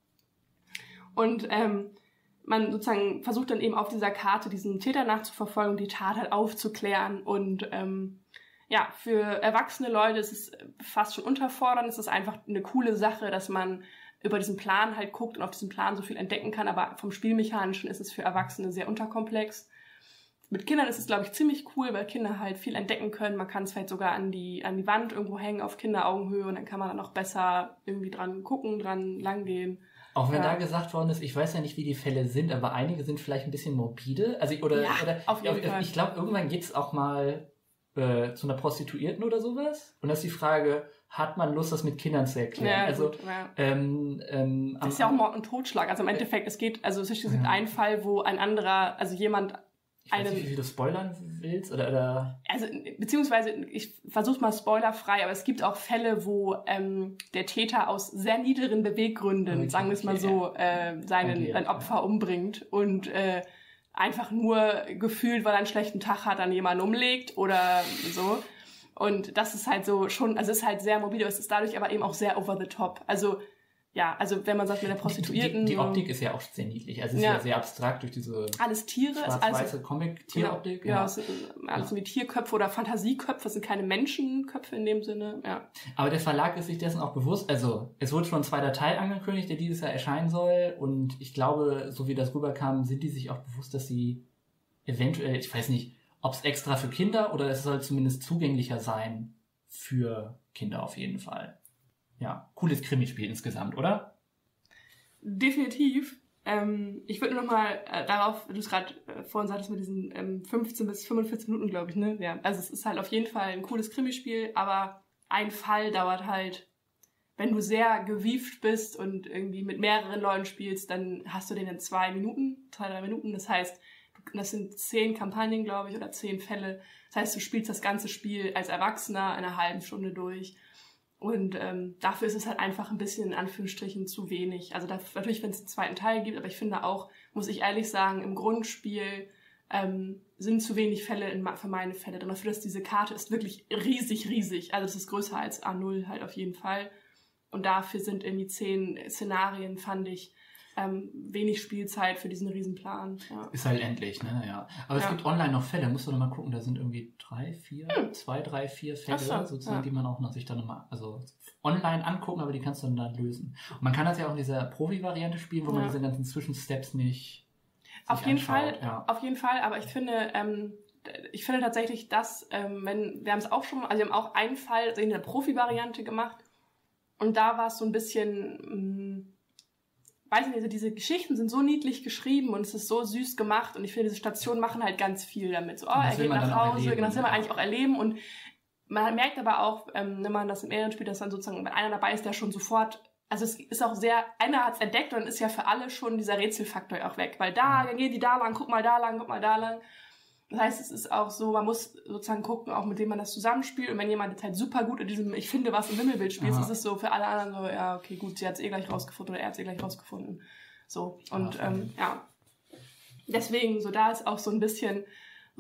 Speaker 2: Und ähm, man sozusagen versucht dann eben auf dieser Karte diesen Täter nachzuverfolgen, die Tat halt aufzuklären. Und ähm, ja, für erwachsene Leute ist es fast schon unterfordernd. Es ist einfach eine coole Sache, dass man über diesen Plan halt guckt und auf diesem Plan so viel entdecken kann. Aber vom Spielmechanischen ist es für Erwachsene sehr unterkomplex. Mit Kindern ist es, glaube ich, ziemlich cool, weil Kinder halt viel entdecken können. Man kann es vielleicht sogar an die, an die Wand irgendwo hängen auf Kinderaugenhöhe und dann kann man dann auch besser irgendwie dran gucken, dran langgehen.
Speaker 1: Auch wenn ja. da gesagt worden ist, ich weiß ja nicht, wie die Fälle sind, aber einige sind vielleicht ein bisschen morbide. Also, oder, ja, oder auf jeden Fall. ich glaube, irgendwann geht es auch mal äh, zu einer Prostituierten oder sowas. Und das ist die Frage, hat man Lust, das mit Kindern zu erklären? Ja, also, gut, ja. Ähm,
Speaker 2: ähm, das ist ja auch Mord und Totschlag. Also im Endeffekt, es geht, also es gibt ja. einen Fall, wo ein anderer, also jemand
Speaker 1: ich weiß nicht, wie du spoilern willst oder, oder
Speaker 2: also beziehungsweise ich versuche mal spoilerfrei, aber es gibt auch Fälle, wo ähm, der Täter aus sehr niederen Beweggründen, okay, sagen wir es mal so, äh, seinen okay, sein Opfer ja. umbringt und äh, einfach nur gefühlt, weil er einen schlechten Tag hat, dann jemanden umlegt oder so. Und das ist halt so schon, also es ist halt sehr mobil, es ist dadurch aber eben auch sehr over the top. Also ja, also wenn man sagt mit der Prostituierten.
Speaker 1: Die, die, die Optik ist ja auch sehr niedlich. Also es ja. ist ja sehr abstrakt durch diese
Speaker 2: alles Tiere,
Speaker 1: schwarz-weiße Comic-Tieroptik.
Speaker 2: Genau, ja, ja. alles wie Tierköpfe oder Fantasieköpfe, das sind keine Menschenköpfe in dem Sinne. Ja.
Speaker 1: Aber der Verlag ist sich dessen auch bewusst. Also es wurde schon zwei Datei angekündigt, der dieses Jahr erscheinen soll. Und ich glaube, so wie das rüberkam, sind die sich auch bewusst, dass sie eventuell, ich weiß nicht, ob es extra für Kinder oder es soll zumindest zugänglicher sein für Kinder auf jeden Fall ja, cooles Krimispiel insgesamt, oder?
Speaker 2: Definitiv. Ähm, ich würde nur noch mal äh, darauf, du es gerade äh, vorhin sagtest mit diesen ähm, 15 bis 45 Minuten, glaube ich, ne? Ja. Also es ist halt auf jeden Fall ein cooles Krimispiel, aber ein Fall dauert halt, wenn du sehr gewieft bist und irgendwie mit mehreren Leuten spielst, dann hast du den in zwei Minuten, zwei, drei Minuten. Das heißt, das sind zehn Kampagnen, glaube ich, oder zehn Fälle. Das heißt, du spielst das ganze Spiel als Erwachsener eine halbe Stunde durch. Und ähm, dafür ist es halt einfach ein bisschen in Anführungsstrichen zu wenig. Also da, natürlich, wenn es einen zweiten Teil gibt, aber ich finde auch, muss ich ehrlich sagen, im Grundspiel ähm, sind zu wenig Fälle in, für meine Fälle drin. Dafür, dass diese Karte ist wirklich riesig, riesig. Also es ist größer als A0 halt auf jeden Fall. Und dafür sind irgendwie zehn Szenarien, fand ich, ähm, wenig Spielzeit für diesen Riesenplan. Ja.
Speaker 1: Ist halt endlich, ne? Ja. Aber es
Speaker 2: Ja.
Speaker 1: gibt online noch Fälle, musst du noch mal gucken, da sind irgendwie drei, vier,
Speaker 2: Hm.
Speaker 1: zwei, drei, vier Fälle,
Speaker 2: so,
Speaker 1: sozusagen,
Speaker 2: ja.
Speaker 1: die man auch noch sich dann nochmal, also online angucken, aber die kannst du dann da lösen. Und man kann das ja auch in dieser Profi-Variante spielen, wo man diese ganzen Zwischensteps nicht.
Speaker 2: Auf jeden
Speaker 1: anschaut.
Speaker 2: Fall, auf jeden Fall, aber ich finde, ähm, ich finde tatsächlich, dass, ähm, wenn, wir haben es auch schon, also wir haben auch einen Fall in der Profi-Variante gemacht und da war es so ein bisschen, mh, weiß nicht, also diese Geschichten sind so niedlich geschrieben und es ist so süß gemacht und ich finde, diese Stationen machen halt ganz viel damit. So, oh, er geht nach Hause, genau, das will man eigentlich auch erleben und man merkt aber auch, ähm, wenn man das im Ehren spielt, dass dann sozusagen, wenn einer dabei ist, der schon sofort, also es ist auch sehr, einer hat es entdeckt und ist ja für alle schon dieser Rätselfaktor auch weg, weil da, dann gehen die da lang, guck mal da lang, guck mal da lang. Das heißt, es ist auch so, man muss sozusagen gucken, auch mit wem man das zusammenspielt. Und wenn jemand jetzt halt super gut in diesem Ich finde was im Wimmelbild spielt, ist es so für alle anderen so, ja, okay, gut, sie hat es eh gleich rausgefunden oder er hat es eh gleich rausgefunden. So. Und
Speaker 1: Ja,
Speaker 2: ähm, ja. Deswegen, so da ist auch so ein bisschen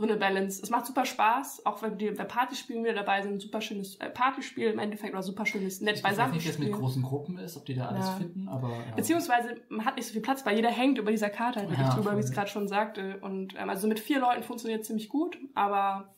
Speaker 2: so eine Balance. Es macht super Spaß, auch wenn die bei Partyspielen wieder dabei sind. Super schönes äh, Partyspiel im Endeffekt oder super schönes nett
Speaker 1: Ich weiß
Speaker 2: beisammen
Speaker 1: nicht, wie es mit großen Gruppen ist, ob die da alles
Speaker 2: Ja.
Speaker 1: finden, aber. Ja.
Speaker 2: Beziehungsweise man hat nicht so viel Platz, weil jeder hängt über dieser Karte halt wirklich
Speaker 1: Ja,
Speaker 2: drüber, wie ich es gerade schon sagte. Und ähm, also mit vier Leuten funktioniert ziemlich gut, aber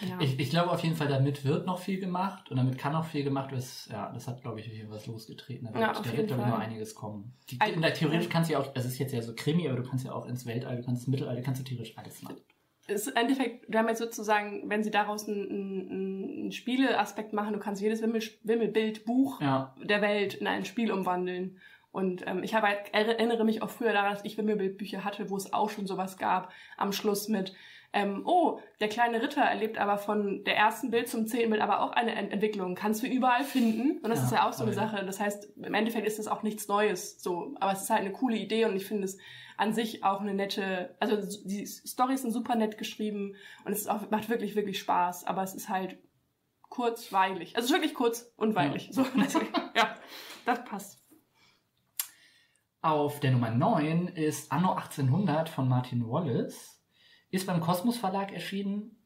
Speaker 2: ja.
Speaker 1: Ich, ich glaube auf jeden Fall, damit wird noch viel gemacht und damit kann auch viel gemacht werden. Das- Ja, das hat, glaube ich, hier was losgetreten. Da wird,
Speaker 2: Ja,
Speaker 1: da
Speaker 2: jeden
Speaker 1: wird glaube ich, noch einiges kommen. Die,
Speaker 2: Ein-
Speaker 1: in der, theoretisch kannst du ja auch, das ist jetzt ja so Krimi, aber du kannst ja auch ins Weltall, du kannst ins Mittelalter, kannst du theoretisch alles machen.
Speaker 2: Ist im Endeffekt, wir haben jetzt sozusagen, wenn sie daraus einen, einen, einen Spieleaspekt machen, du kannst jedes Wimmel, Wimmelbild, Buch
Speaker 1: Ja,
Speaker 2: der Welt in ein Spiel umwandeln. Und ähm, ich habe halt, erinnere mich auch früher daran, dass ich Wimmelbildbücher hatte, wo es auch schon sowas gab, am Schluss mit, ähm, oh, der kleine Ritter erlebt aber von der ersten Bild zum zehnten Bild aber auch eine Ent Entwicklung. Kannst du überall finden. Und das
Speaker 1: Ja,
Speaker 2: ist ja auch so eine. Sache. Das heißt, im Endeffekt ist das auch nichts Neues. So, aber es ist halt eine coole Idee und ich finde es an sich auch eine nette, also die Storys sind super nett geschrieben und es auch, macht wirklich, wirklich Spaß. Aber es ist halt kurzweilig. Also es ist wirklich kurz und weilig. So, deswegen, ja, das passt.
Speaker 1: Auf der Nummer 9 ist Anno 1800 von Martin Wallace. Ist beim Kosmos Verlag erschienen.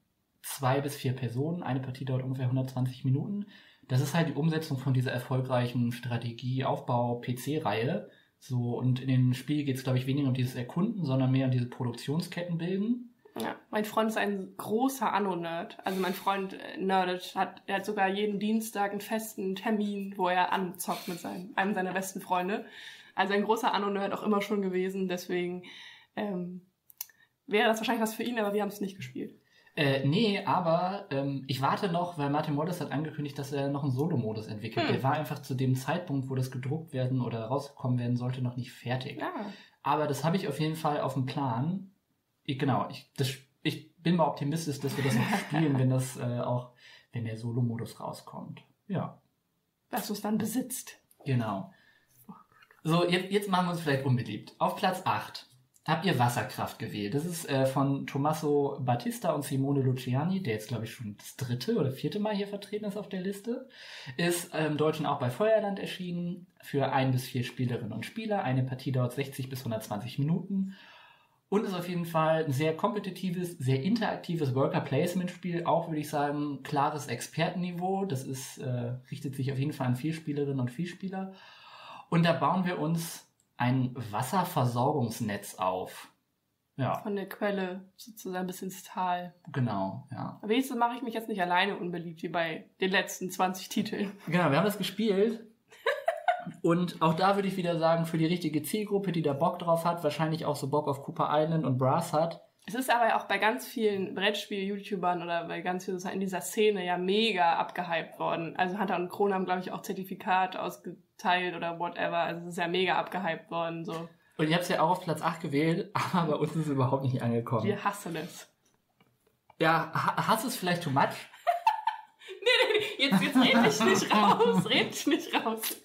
Speaker 1: Zwei bis vier Personen. Eine Partie dauert ungefähr 120 Minuten. Das ist halt die Umsetzung von dieser erfolgreichen Strategie-Aufbau-PC-Reihe. So, und in dem Spiel geht es, glaube ich, weniger um dieses Erkunden, sondern mehr um diese Produktionsketten bilden.
Speaker 2: Ja, mein Freund ist ein großer Anno-Nerd. Also mein Freund äh, nerdet, hat, er hat sogar jeden Dienstag einen festen Termin, wo er anzockt mit seinem, einem seiner besten Freunde. Also ein großer Anno-Nerd auch immer schon gewesen. Deswegen ähm, wäre das wahrscheinlich was für ihn, aber wir haben es nicht gespielt.
Speaker 1: Äh, nee, aber ähm, ich warte noch, weil Martin Wallace hat angekündigt, dass er noch einen Solo-Modus entwickelt.
Speaker 2: Hm.
Speaker 1: Der war einfach zu dem Zeitpunkt, wo das gedruckt werden oder rausgekommen werden sollte, noch nicht fertig.
Speaker 2: Ja,
Speaker 1: Aber das habe ich auf jeden Fall auf dem Plan. Ich, genau, ich, das, ich bin mal optimistisch, dass wir das noch spielen, wenn das äh, auch, wenn der Solo-Modus rauskommt. Ja,
Speaker 2: dass du es dann besitzt.
Speaker 1: genau. So, jetzt, jetzt machen wir uns vielleicht unbeliebt. Auf Platz 8 habt ihr Wasserkraft gewählt. Das ist äh, von Tommaso Battista und Simone Luciani, der jetzt, glaube ich, schon das dritte oder vierte Mal hier vertreten ist auf der Liste. Ist äh, im Deutschen auch bei Feuerland erschienen für ein bis vier Spielerinnen und Spieler. Eine Partie dauert 60 bis 120 Minuten. Und ist auf jeden Fall ein sehr kompetitives, sehr interaktives Worker-Placement-Spiel. Auch, würde ich sagen, klares Expertenniveau. Das ist, äh, richtet sich auf jeden Fall an Vielspielerinnen und Vielspieler. Und da bauen wir uns ein Wasserversorgungsnetz auf. Ja,
Speaker 2: Von der Quelle sozusagen bis ins Tal.
Speaker 1: genau, ja.
Speaker 2: Aber wenigstens mache ich mich jetzt nicht alleine unbeliebt, wie bei den letzten 20 Titeln.
Speaker 1: Genau, wir haben das gespielt. Und auch da würde ich wieder sagen, für die richtige Zielgruppe, die da Bock drauf hat, wahrscheinlich auch so Bock auf Cooper Island und Brass hat,
Speaker 2: Es ist aber auch bei ganz vielen Brettspiel-YouTubern oder bei ganz vielen in dieser Szene ja mega abgehypt worden. Also Hunter und Krone haben, glaube ich, auch Zertifikat ausgeteilt oder whatever. Also es ist ja mega abgehypt worden. So.
Speaker 1: Und ich habe es ja auch auf Platz 8 gewählt, aber bei uns ist es überhaupt nicht angekommen.
Speaker 2: Wir hassen es.
Speaker 1: Ja, ha- Hass ist vielleicht too much.
Speaker 2: Jetzt, jetzt red dich nicht raus, red dich nicht raus.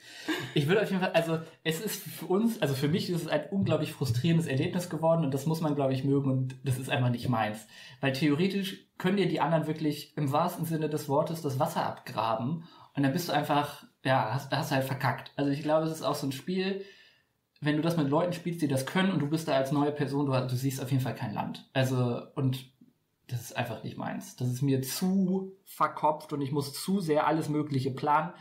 Speaker 1: Ich würde auf jeden Fall, also es ist für uns, also für mich ist es ein unglaublich frustrierendes Erlebnis geworden und das muss man, glaube ich, mögen und das ist einfach nicht meins. Weil theoretisch können dir die anderen wirklich im wahrsten Sinne des Wortes das Wasser abgraben Und dann bist du einfach, ja, hast, hast halt verkackt. Also ich glaube, es ist auch so ein Spiel, wenn du das mit Leuten spielst, die das können und du bist da als neue Person, du, du siehst auf jeden Fall kein Land. Also, und das ist einfach nicht meins. Das ist mir zu verkopft und ich muss zu sehr alles Mögliche planen.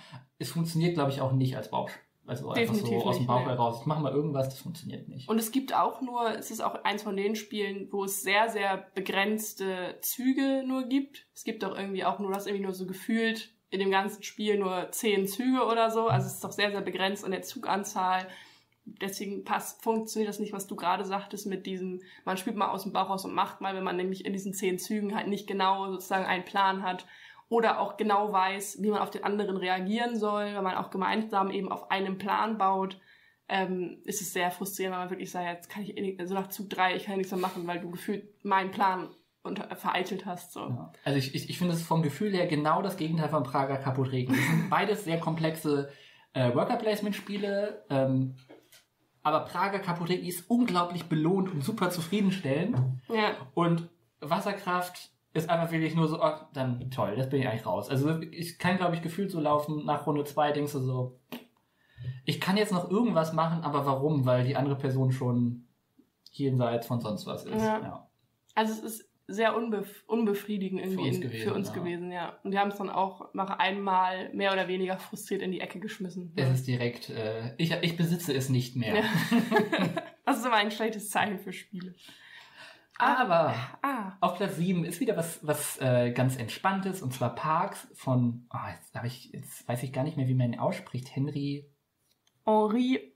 Speaker 1: Es funktioniert, glaube ich, auch nicht als Bauch. Also
Speaker 2: Definitiv
Speaker 1: einfach so aus dem Bauch heraus. Ich mache mal irgendwas, das funktioniert nicht.
Speaker 2: Und es gibt auch nur, es ist auch eins von den Spielen, wo es sehr, sehr begrenzte Züge nur gibt. Es gibt doch irgendwie auch nur, das irgendwie nur so gefühlt in dem ganzen Spiel nur zehn Züge oder so. Also es ist doch sehr, sehr begrenzt an der Zuganzahl. Deswegen passt, funktioniert das nicht, was du gerade sagtest mit diesem, man spielt mal aus dem Bauch raus und macht mal, wenn man nämlich in diesen zehn Zügen halt nicht genau sozusagen einen Plan hat oder auch genau weiß, wie man auf den anderen reagieren soll, wenn man auch gemeinsam eben auf einem Plan baut, ähm, ist es sehr frustrierend, wenn man wirklich sagt, jetzt kann ich, eh also nach Zug drei, ich kann nichts mehr machen, weil du gefühlt meinen Plan unter, vereitelt hast. So.
Speaker 1: Ja. Also ich, ich, ich finde es vom Gefühl her genau das Gegenteil von Prager Kaputt Regen. Das sind beides sehr komplexe äh, Worker Placement Spiele. Ähm, aber Prager Kaputt Regen ist unglaublich belohnt und super zufriedenstellend.
Speaker 2: Ja.
Speaker 1: Und Wasserkraft ist einfach wirklich nur so, oh, dann toll, das bin ich eigentlich raus. Also ich kann, glaube ich, gefühlt so laufen, nach Runde zwei denkst du so, ich kann jetzt noch irgendwas machen, aber warum? Weil die andere Person schon jenseits von sonst was ist.
Speaker 2: Ja.
Speaker 1: Ja.
Speaker 2: Also es ist sehr unbef unbefriedigend irgendwie
Speaker 1: Für uns gewesen,
Speaker 2: für uns
Speaker 1: ja.
Speaker 2: gewesen, ja. Und wir haben es dann auch nach einmal mehr oder weniger frustriert in die Ecke geschmissen.
Speaker 1: Es ist direkt, äh, ich, ich besitze es nicht mehr.
Speaker 2: Ja. das ist immer ein schlechtes Zeichen für Spiele.
Speaker 1: Aber
Speaker 2: Ah,
Speaker 1: auf Platz 7 ist wieder was, was äh, ganz Entspanntes, und zwar Parks von, oh, jetzt, hab ich, jetzt weiß ich gar nicht mehr, wie man ihn ausspricht, Henry
Speaker 2: Henri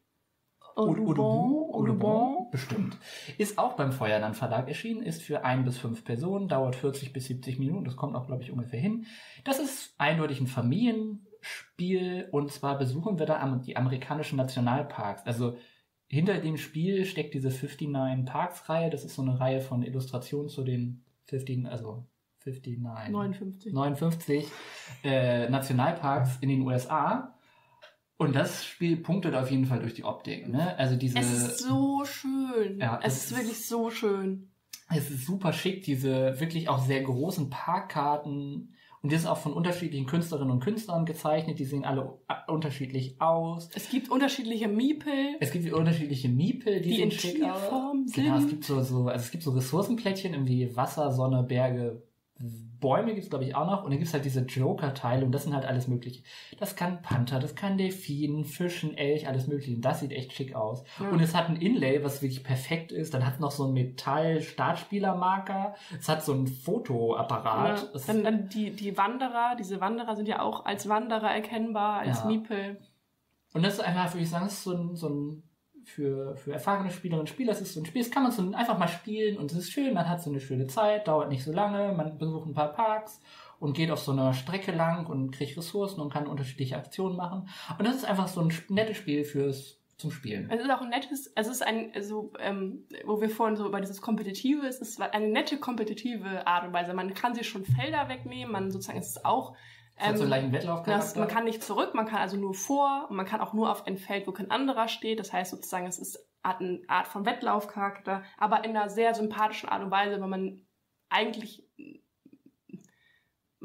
Speaker 2: Audubon. Audubon.
Speaker 1: Bestimmt. Ist auch beim Feuerland Verlag erschienen, ist für ein bis fünf Personen, dauert 40 bis 70 Minuten, das kommt auch, glaube ich, ungefähr hin. Das ist eindeutig ein Familienspiel und zwar besuchen wir da die amerikanischen Nationalparks. Also hinter dem Spiel steckt diese 59 Parks Reihe, das ist so eine Reihe von Illustrationen zu den 15, also 59.
Speaker 2: 59.
Speaker 1: 59 äh, Nationalparks in den USA. Und das Spiel punktet auf jeden Fall durch die Optik. Ne? Also diese,
Speaker 2: Es ist so schön.
Speaker 1: Ja,
Speaker 2: es
Speaker 1: es
Speaker 2: ist
Speaker 1: ist-
Speaker 2: wirklich so schön.
Speaker 1: es ist super schick, diese wirklich auch sehr großen Parkkarten. Und die sind auch von unterschiedlichen Künstlerinnen und Künstlern gezeichnet. Die sehen alle unterschiedlich aus.
Speaker 2: Es gibt unterschiedliche Miepel,
Speaker 1: Es gibt unterschiedliche Miepel, die,
Speaker 2: die in. Tierform sind.
Speaker 1: Genau, es gibt so, so, also es gibt so Ressourcenplättchen, irgendwie Wasser, Sonne, Berge, Bäume gibt's glaube ich auch noch. Und dann gibt's halt diese Joker-Teile und das sind halt alles mögliche. Das kann Panther, das kann Delfin, Fischen, Elch, alles mögliche. Und das sieht echt schick aus.
Speaker 2: Ja.
Speaker 1: Und es hat ein Inlay, was wirklich perfekt ist. Dann hat es noch so einen Metall-Startspielermarker. Es hat so einen Fotoapparat.
Speaker 2: Ja,
Speaker 1: Es-
Speaker 2: dann, dann die, die Wanderer, diese Wanderer sind ja auch als Wanderer erkennbar, als
Speaker 1: Ja.
Speaker 2: Miepel.
Speaker 1: Und das ist einfach, würde ich sagen, das ist so ein, so ein für, für erfahrene Spielerinnen und Spieler, das ist so ein Spiel, das kann man so einfach mal spielen und es ist schön, man hat so eine schöne Zeit, dauert nicht so lange, man besucht ein paar Parks und geht auf so einer Strecke lang und kriegt Ressourcen und kann unterschiedliche Aktionen machen. Und das ist einfach so ein nettes Spiel fürs zum Spielen.
Speaker 2: Es ist auch ein nettes, es ist ein, also, ähm, wo wir vorhin so über dieses Kompetitive, es ist eine nette kompetitive Art und Weise. Man kann sich schon Felder wegnehmen, man sozusagen, es ist auch,
Speaker 1: Es hat so einen
Speaker 2: ähm,
Speaker 1: leichten Wettlaufcharakter.
Speaker 2: man kann nicht zurück, man kann also nur vor und man kann auch nur auf ein Feld, wo kein anderer steht. Das heißt sozusagen, es ist eine Art von Wettlaufcharakter, aber in einer sehr sympathischen Art und Weise, weil man eigentlich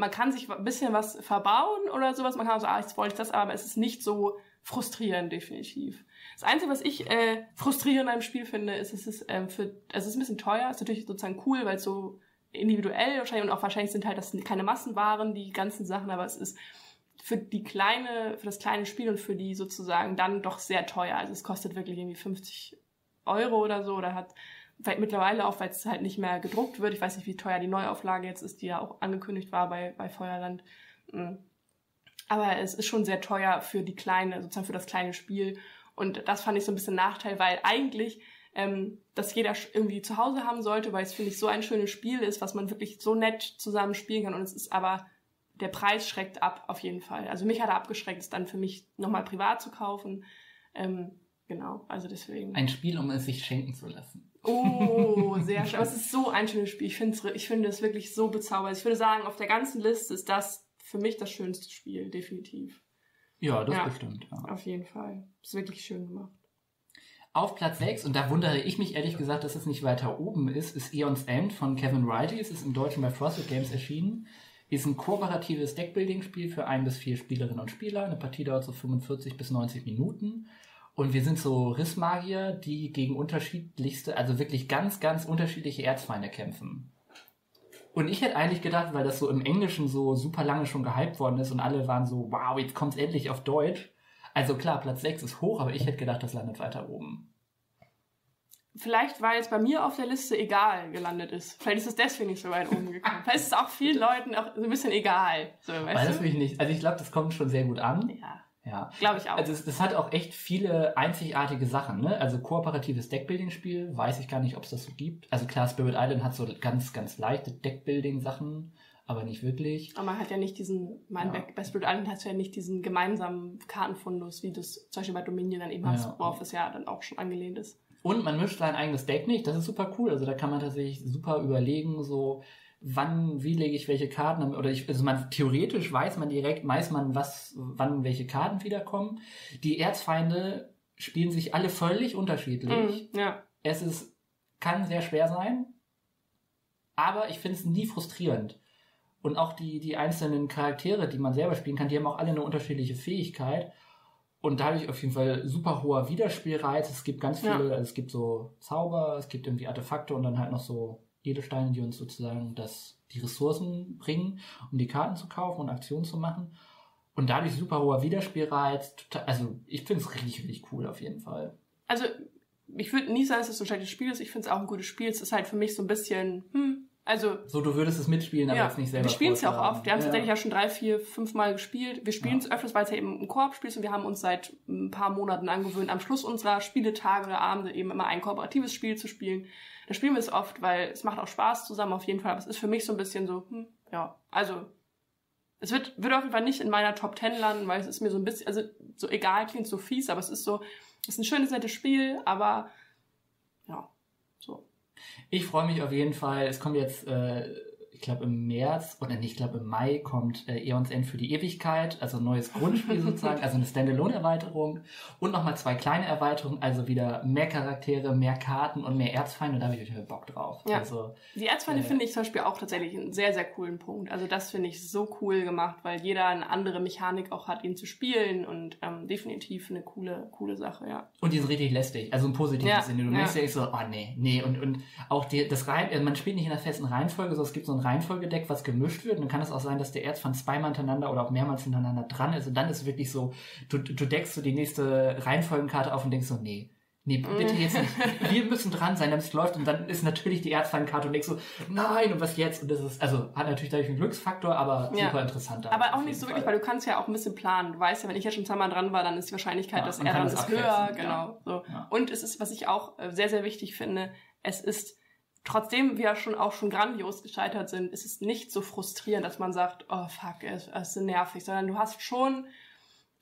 Speaker 2: man kann sich ein bisschen was verbauen oder sowas. Man kann auch so, ah, jetzt wollte ich das, aber es ist nicht so frustrierend, definitiv. Das Einzige, was ich äh, frustrierend an einem Spiel finde, ist, es ist ähm, für, also es ist ein bisschen teuer, ist natürlich sozusagen cool, weil es so individuell wahrscheinlich und auch wahrscheinlich sind halt das keine Massenwaren, die ganzen Sachen, aber es ist für die kleine, für das kleine Spiel und für die sozusagen dann doch sehr teuer. Also es kostet wirklich irgendwie 50 Euro oder so oder hat vielleicht mittlerweile auch, weil es halt nicht mehr gedruckt wird. Ich weiß nicht, wie teuer die Neuauflage jetzt ist, die ja auch angekündigt war bei, bei Feuerland. Mm. Aber es ist schon sehr teuer für die kleine, sozusagen für das kleine Spiel. Und das fand ich so ein bisschen Nachteil, weil eigentlich ähm, das jeder irgendwie zu Hause haben sollte, weil es, finde ich, so ein schönes Spiel ist, was man wirklich so nett zusammen spielen kann. Und es ist aber, der Preis schreckt ab, auf jeden Fall. Also mich hat er abgeschreckt, es dann für mich nochmal privat zu kaufen. Ähm, genau, also deswegen.
Speaker 1: Ein Spiel, um es sich schenken zu lassen.
Speaker 2: Oh, sehr schön. Aber es ist so ein schönes Spiel. Ich finde es ich finde es wirklich so bezaubernd. Ich würde sagen, auf der ganzen Liste ist das für mich das schönste Spiel, definitiv.
Speaker 1: Ja, das
Speaker 2: Ja.
Speaker 1: bestimmt. Ja.
Speaker 2: Auf jeden Fall. Ist wirklich schön gemacht.
Speaker 1: Auf Platz 6, und da wundere ich mich ehrlich gesagt, dass es nicht weiter oben ist, ist Eons End von Kevin Riley. Es ist im Deutschen bei Frosted Games erschienen. Ist ein kooperatives Deckbuilding-Spiel für ein bis vier Spielerinnen und Spieler. Eine Partie dauert so 45 bis 90 Minuten. Und wir sind so Rissmagier, die gegen unterschiedlichste, also wirklich ganz, ganz unterschiedliche Erzfeinde kämpfen. Und ich hätte eigentlich gedacht, weil das so im Englischen so super lange schon gehypt worden ist und alle waren so, wow, jetzt kommt's endlich auf Deutsch. Also klar, Platz 6 ist hoch, aber ich hätte gedacht, das landet weiter oben.
Speaker 2: Vielleicht, weil es bei mir auf der Liste egal gelandet ist. Vielleicht ist es deswegen nicht so weit oben gekommen. Vielleicht ist es auch vielen Leuten auch so ein bisschen egal. So, weißt
Speaker 1: das
Speaker 2: du?
Speaker 1: ich nicht. Also ich glaube, das kommt schon sehr gut an.
Speaker 2: Ja,
Speaker 1: Ja.
Speaker 2: glaube ich auch.
Speaker 1: Also es, das hat auch echt viele einzigartige Sachen, ne? Also kooperatives Deckbuilding-Spiel, weiß ich gar nicht, ob es das so gibt. Also klar, Spirit Island hat so ganz, ganz leichte Deckbuilding-Sachen, aber nicht wirklich.
Speaker 2: Aber man hat ja nicht diesen, mein
Speaker 1: Ja.
Speaker 2: bei Spirit Island hast du ja nicht diesen gemeinsamen Kartenfundus, wie du es zum Beispiel bei Dominion dann eben
Speaker 1: Ja.
Speaker 2: hast, worauf es ja dann auch schon angelehnt ist.
Speaker 1: Und man mischt sein eigenes Deck nicht, das ist super cool. Also da kann man tatsächlich super überlegen, so wann, wie lege ich welche Karten, oder ich, also man, theoretisch weiß man direkt, weiß man, was, wann welche Karten wiederkommen. Die Erzfeinde spielen sich alle völlig unterschiedlich.
Speaker 2: Mhm, ja.
Speaker 1: Es ist, kann sehr schwer sein, aber ich finde es nie frustrierend. Und auch die, die einzelnen Charaktere, die man selber spielen kann, die haben auch alle eine unterschiedliche Fähigkeit. Und dadurch auf jeden Fall super hoher Wiederspielreiz. Es gibt ganz
Speaker 2: Ja.
Speaker 1: viele, also es gibt so Zauber, es gibt irgendwie Artefakte und dann halt noch so Edelsteine, die uns sozusagen das, die Ressourcen bringen, um die Karten zu kaufen und Aktionen zu machen. Und dadurch super hoher Wiederspielreiz. Total, also ich finde es richtig, richtig cool auf jeden Fall.
Speaker 2: Also, ich würde nie sagen, dass es so ein schlechtes Spiel ist. Ich finde es auch ein gutes Spiel. Es ist halt für mich so ein bisschen, hm, also
Speaker 1: So, du würdest es mitspielen, aber
Speaker 2: ja,
Speaker 1: jetzt nicht selber.
Speaker 2: wir spielen es ja auch oft. Wir haben es tatsächlich ja schon drei, vier, fünf Mal gespielt. Wir spielen es
Speaker 1: Ja.
Speaker 2: öfters, weil es ja eben ein Koop-Spiel ist und wir haben uns seit ein paar Monaten angewöhnt, am Schluss unserer Spieletage oder Abende eben immer ein kooperatives Spiel zu spielen. Da spielen wir es oft, weil es macht auch Spaß zusammen auf jeden Fall. Aber es ist für mich so ein bisschen so, hm, ja, also es wird, wird auf jeden Fall nicht in meiner Top 10 landen, weil es ist mir so ein bisschen, also so egal klingt so fies, aber es ist so, es ist ein schönes, nettes Spiel, aber ja, so.
Speaker 1: Ich freue mich auf jeden Fall. Es kommt jetzt, äh, ich glaube im März oder nicht, ich glaube im Mai kommt äh, Eons End für die Ewigkeit, also ein neues Grundspiel sozusagen, also eine Standalone-Erweiterung und nochmal zwei kleine Erweiterungen, also wieder mehr Charaktere, mehr Karten und mehr Erzfeinde da habe ich wirklich Bock drauf.
Speaker 2: Ja.
Speaker 1: Also
Speaker 2: Die Erzfeinde
Speaker 1: Äh.
Speaker 2: finde ich zum Beispiel auch tatsächlich einen sehr, sehr coolen Punkt. Also das finde ich so cool gemacht, weil jeder eine andere Mechanik auch hat, ihn zu spielen und ähm, definitiv eine coole, coole Sache, ja.
Speaker 1: Und die sind richtig lästig, also im positiven
Speaker 2: Ja,
Speaker 1: Sinne. Du
Speaker 2: ja.
Speaker 1: merkst ja echt so, oh nee, nee. Und, und auch die, das Rein, also man spielt nicht in einer festen Reihenfolge, sondern es gibt so ein Reihenfolgedeck, was gemischt wird. Und dann kann es auch sein, dass der Erzfeind zweimal hintereinander oder auch mehrmals hintereinander dran ist. Und dann ist es wirklich so, du, du deckst so die nächste Reihenfolgenkarte auf und denkst so, nee. Nee, bitte jetzt nicht. Wir müssen dran sein, damit es läuft. Und dann ist natürlich die Erzfeindkarte und denkst so, nein, und was jetzt? Und das ist, also, hat natürlich dadurch einen Glücksfaktor, aber
Speaker 2: Ja.
Speaker 1: super interessant.
Speaker 2: Aber auch nicht so
Speaker 1: Fall.
Speaker 2: wirklich, weil du kannst ja auch ein bisschen planen. Du weißt ja, wenn ich jetzt schon zweimal dran war, dann ist die Wahrscheinlichkeit,
Speaker 1: Ja,
Speaker 2: dass er dran ist höher. Genau. So.
Speaker 1: Ja.
Speaker 2: Und es ist, was ich auch äh, sehr, sehr wichtig finde, es ist, trotzdem wir schon auch schon grandios gescheitert sind, ist es nicht so frustrierend, dass man sagt, oh fuck, es, ist so nervig, sondern du hast schon,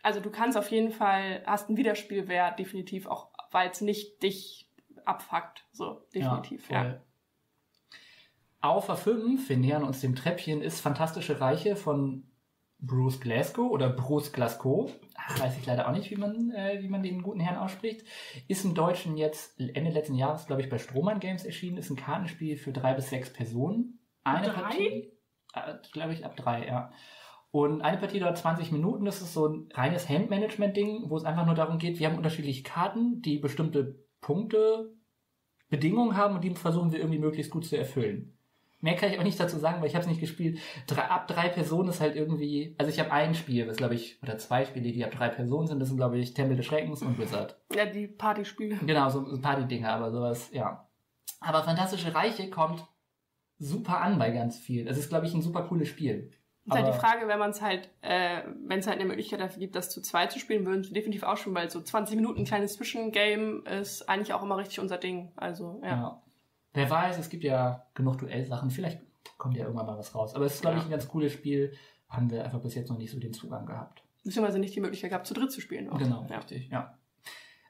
Speaker 2: also du kannst auf jeden Fall, hast einen Wiederspielwert, definitiv, auch weil es nicht dich abfuckt. So, definitiv, ja.
Speaker 1: Auf A5, wir nähern uns dem Treppchen, ist Fantastische Reiche von Bruce Glasgow oder Bruce Glasgow. Weiß ich leider auch nicht, wie man, äh, wie man den guten Herrn ausspricht. Ist im Deutschen jetzt Ende letzten Jahres, glaube ich, bei Strohmann Games erschienen. Ist ein Kartenspiel für drei bis sechs Personen. Eine
Speaker 2: Drei?
Speaker 1: Partie. Äh, glaube ich, ab drei, ja. Und eine Partie dauert 20 Minuten. Das ist so ein reines Handmanagement-Ding, wo es einfach nur darum geht, wir haben unterschiedliche Karten, die bestimmte Punkte, Bedingungen haben und die versuchen wir irgendwie möglichst gut zu erfüllen. Mehr kann ich auch nicht dazu sagen, weil ich habe es nicht gespielt. Drei, ab drei Personen ist halt irgendwie, also ich habe ein Spiel, das glaube ich, oder zwei Spiele, die ab drei Personen sind. Das sind glaube ich Tempel des Schreckens und Wizard.
Speaker 2: Ja, die Partyspiele.
Speaker 1: Genau, so Party-Dinger, aber sowas, ja. Aber Fantastische Reiche kommt super an bei ganz viel. Es ist glaube ich ein super cooles Spiel.
Speaker 2: ist halt die Frage, wenn man es halt, äh, wenn es halt eine Möglichkeit dafür gibt, das zu zweit zu spielen, würden wir definitiv auch schon, weil so 20 Minuten ein kleines Zwischengame ist eigentlich auch immer richtig unser Ding. Also, ja.
Speaker 1: Ja. Wer weiß, es gibt ja genug Duellsachen. Vielleicht kommt ja irgendwann mal was raus. Aber es ist, glaube ich,
Speaker 2: Ja.
Speaker 1: ein ganz cooles Spiel. Haben wir einfach bis jetzt noch nicht so den Zugang gehabt.
Speaker 2: Beziehungsweise nicht die Möglichkeit gehabt, zu dritt zu spielen. auch.
Speaker 1: Genau,
Speaker 2: Ja.
Speaker 1: richtig, ja.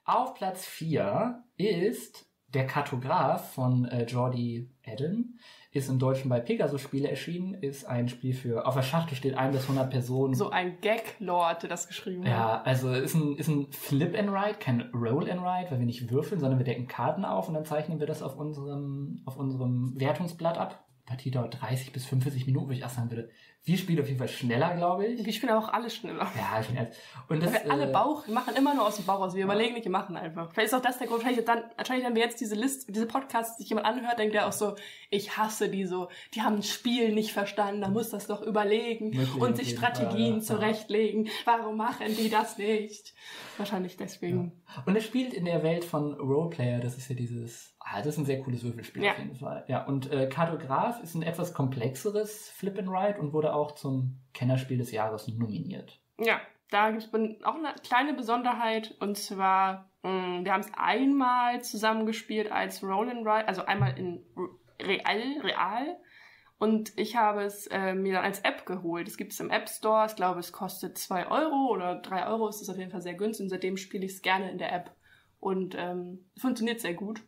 Speaker 1: Auf Platz 4 ist der Kartograf von äh, Jordi Adden. Ist im Deutschen bei Pegasus Spiele erschienen. Ist ein Spiel für, auf der Schachtel steht 1 bis 100 Personen.
Speaker 2: So ein Gag-Lord, der das geschrieben hat.
Speaker 1: Ja, also ist ein, ist ein Flip and Ride, kein Roll and Ride, weil wir nicht würfeln, sondern wir decken Karten auf und dann zeichnen wir das auf unserem, auf unserem Wertungsblatt ab. Partie dauert 30 bis 45 Minuten, wo ich auch sagen würde, wir spielen auf jeden Fall schneller, glaube ich.
Speaker 2: Wir spielen auch alle schneller.
Speaker 1: Ja, ich bin erst. Und das,
Speaker 2: wir alle
Speaker 1: äh,
Speaker 2: Bauch, wir machen immer nur aus dem Bauch aus. Wir überlegen nicht, wir machen einfach. Vielleicht ist auch das der Grund. Vielleicht dann, wahrscheinlich, wenn wir jetzt diese Liste, diese Podcasts sich jemand anhört, denkt er auch so, ich hasse die so. Die haben ein Spiel nicht verstanden, da muss das doch überlegen
Speaker 1: Wirklich,
Speaker 2: und sich Strategien
Speaker 1: ja.
Speaker 2: zurechtlegen. Warum machen die das nicht? Wahrscheinlich deswegen.
Speaker 1: Und es spielt in der Welt von Roleplayer, das ist ja dieses, ah, das ist ein sehr cooles Würfelspiel
Speaker 2: Ja.
Speaker 1: auf jeden Fall. Ja, und äh, Kartograph ist ein etwas komplexeres Flip and Ride und wurde auch zum Kennerspiel des Jahres nominiert.
Speaker 2: Ja, da gibt es auch eine kleine Besonderheit und zwar, mh, wir haben es einmal zusammengespielt als Roll and Ride, also einmal in Real, Real und ich habe es äh, mir dann als App geholt. Es gibt es im App Store, ich glaube, es kostet 2 Euro oder 3 Euro, es ist auf jeden Fall sehr günstig und seitdem spiele ich es gerne in der App und ähm, funktioniert sehr gut.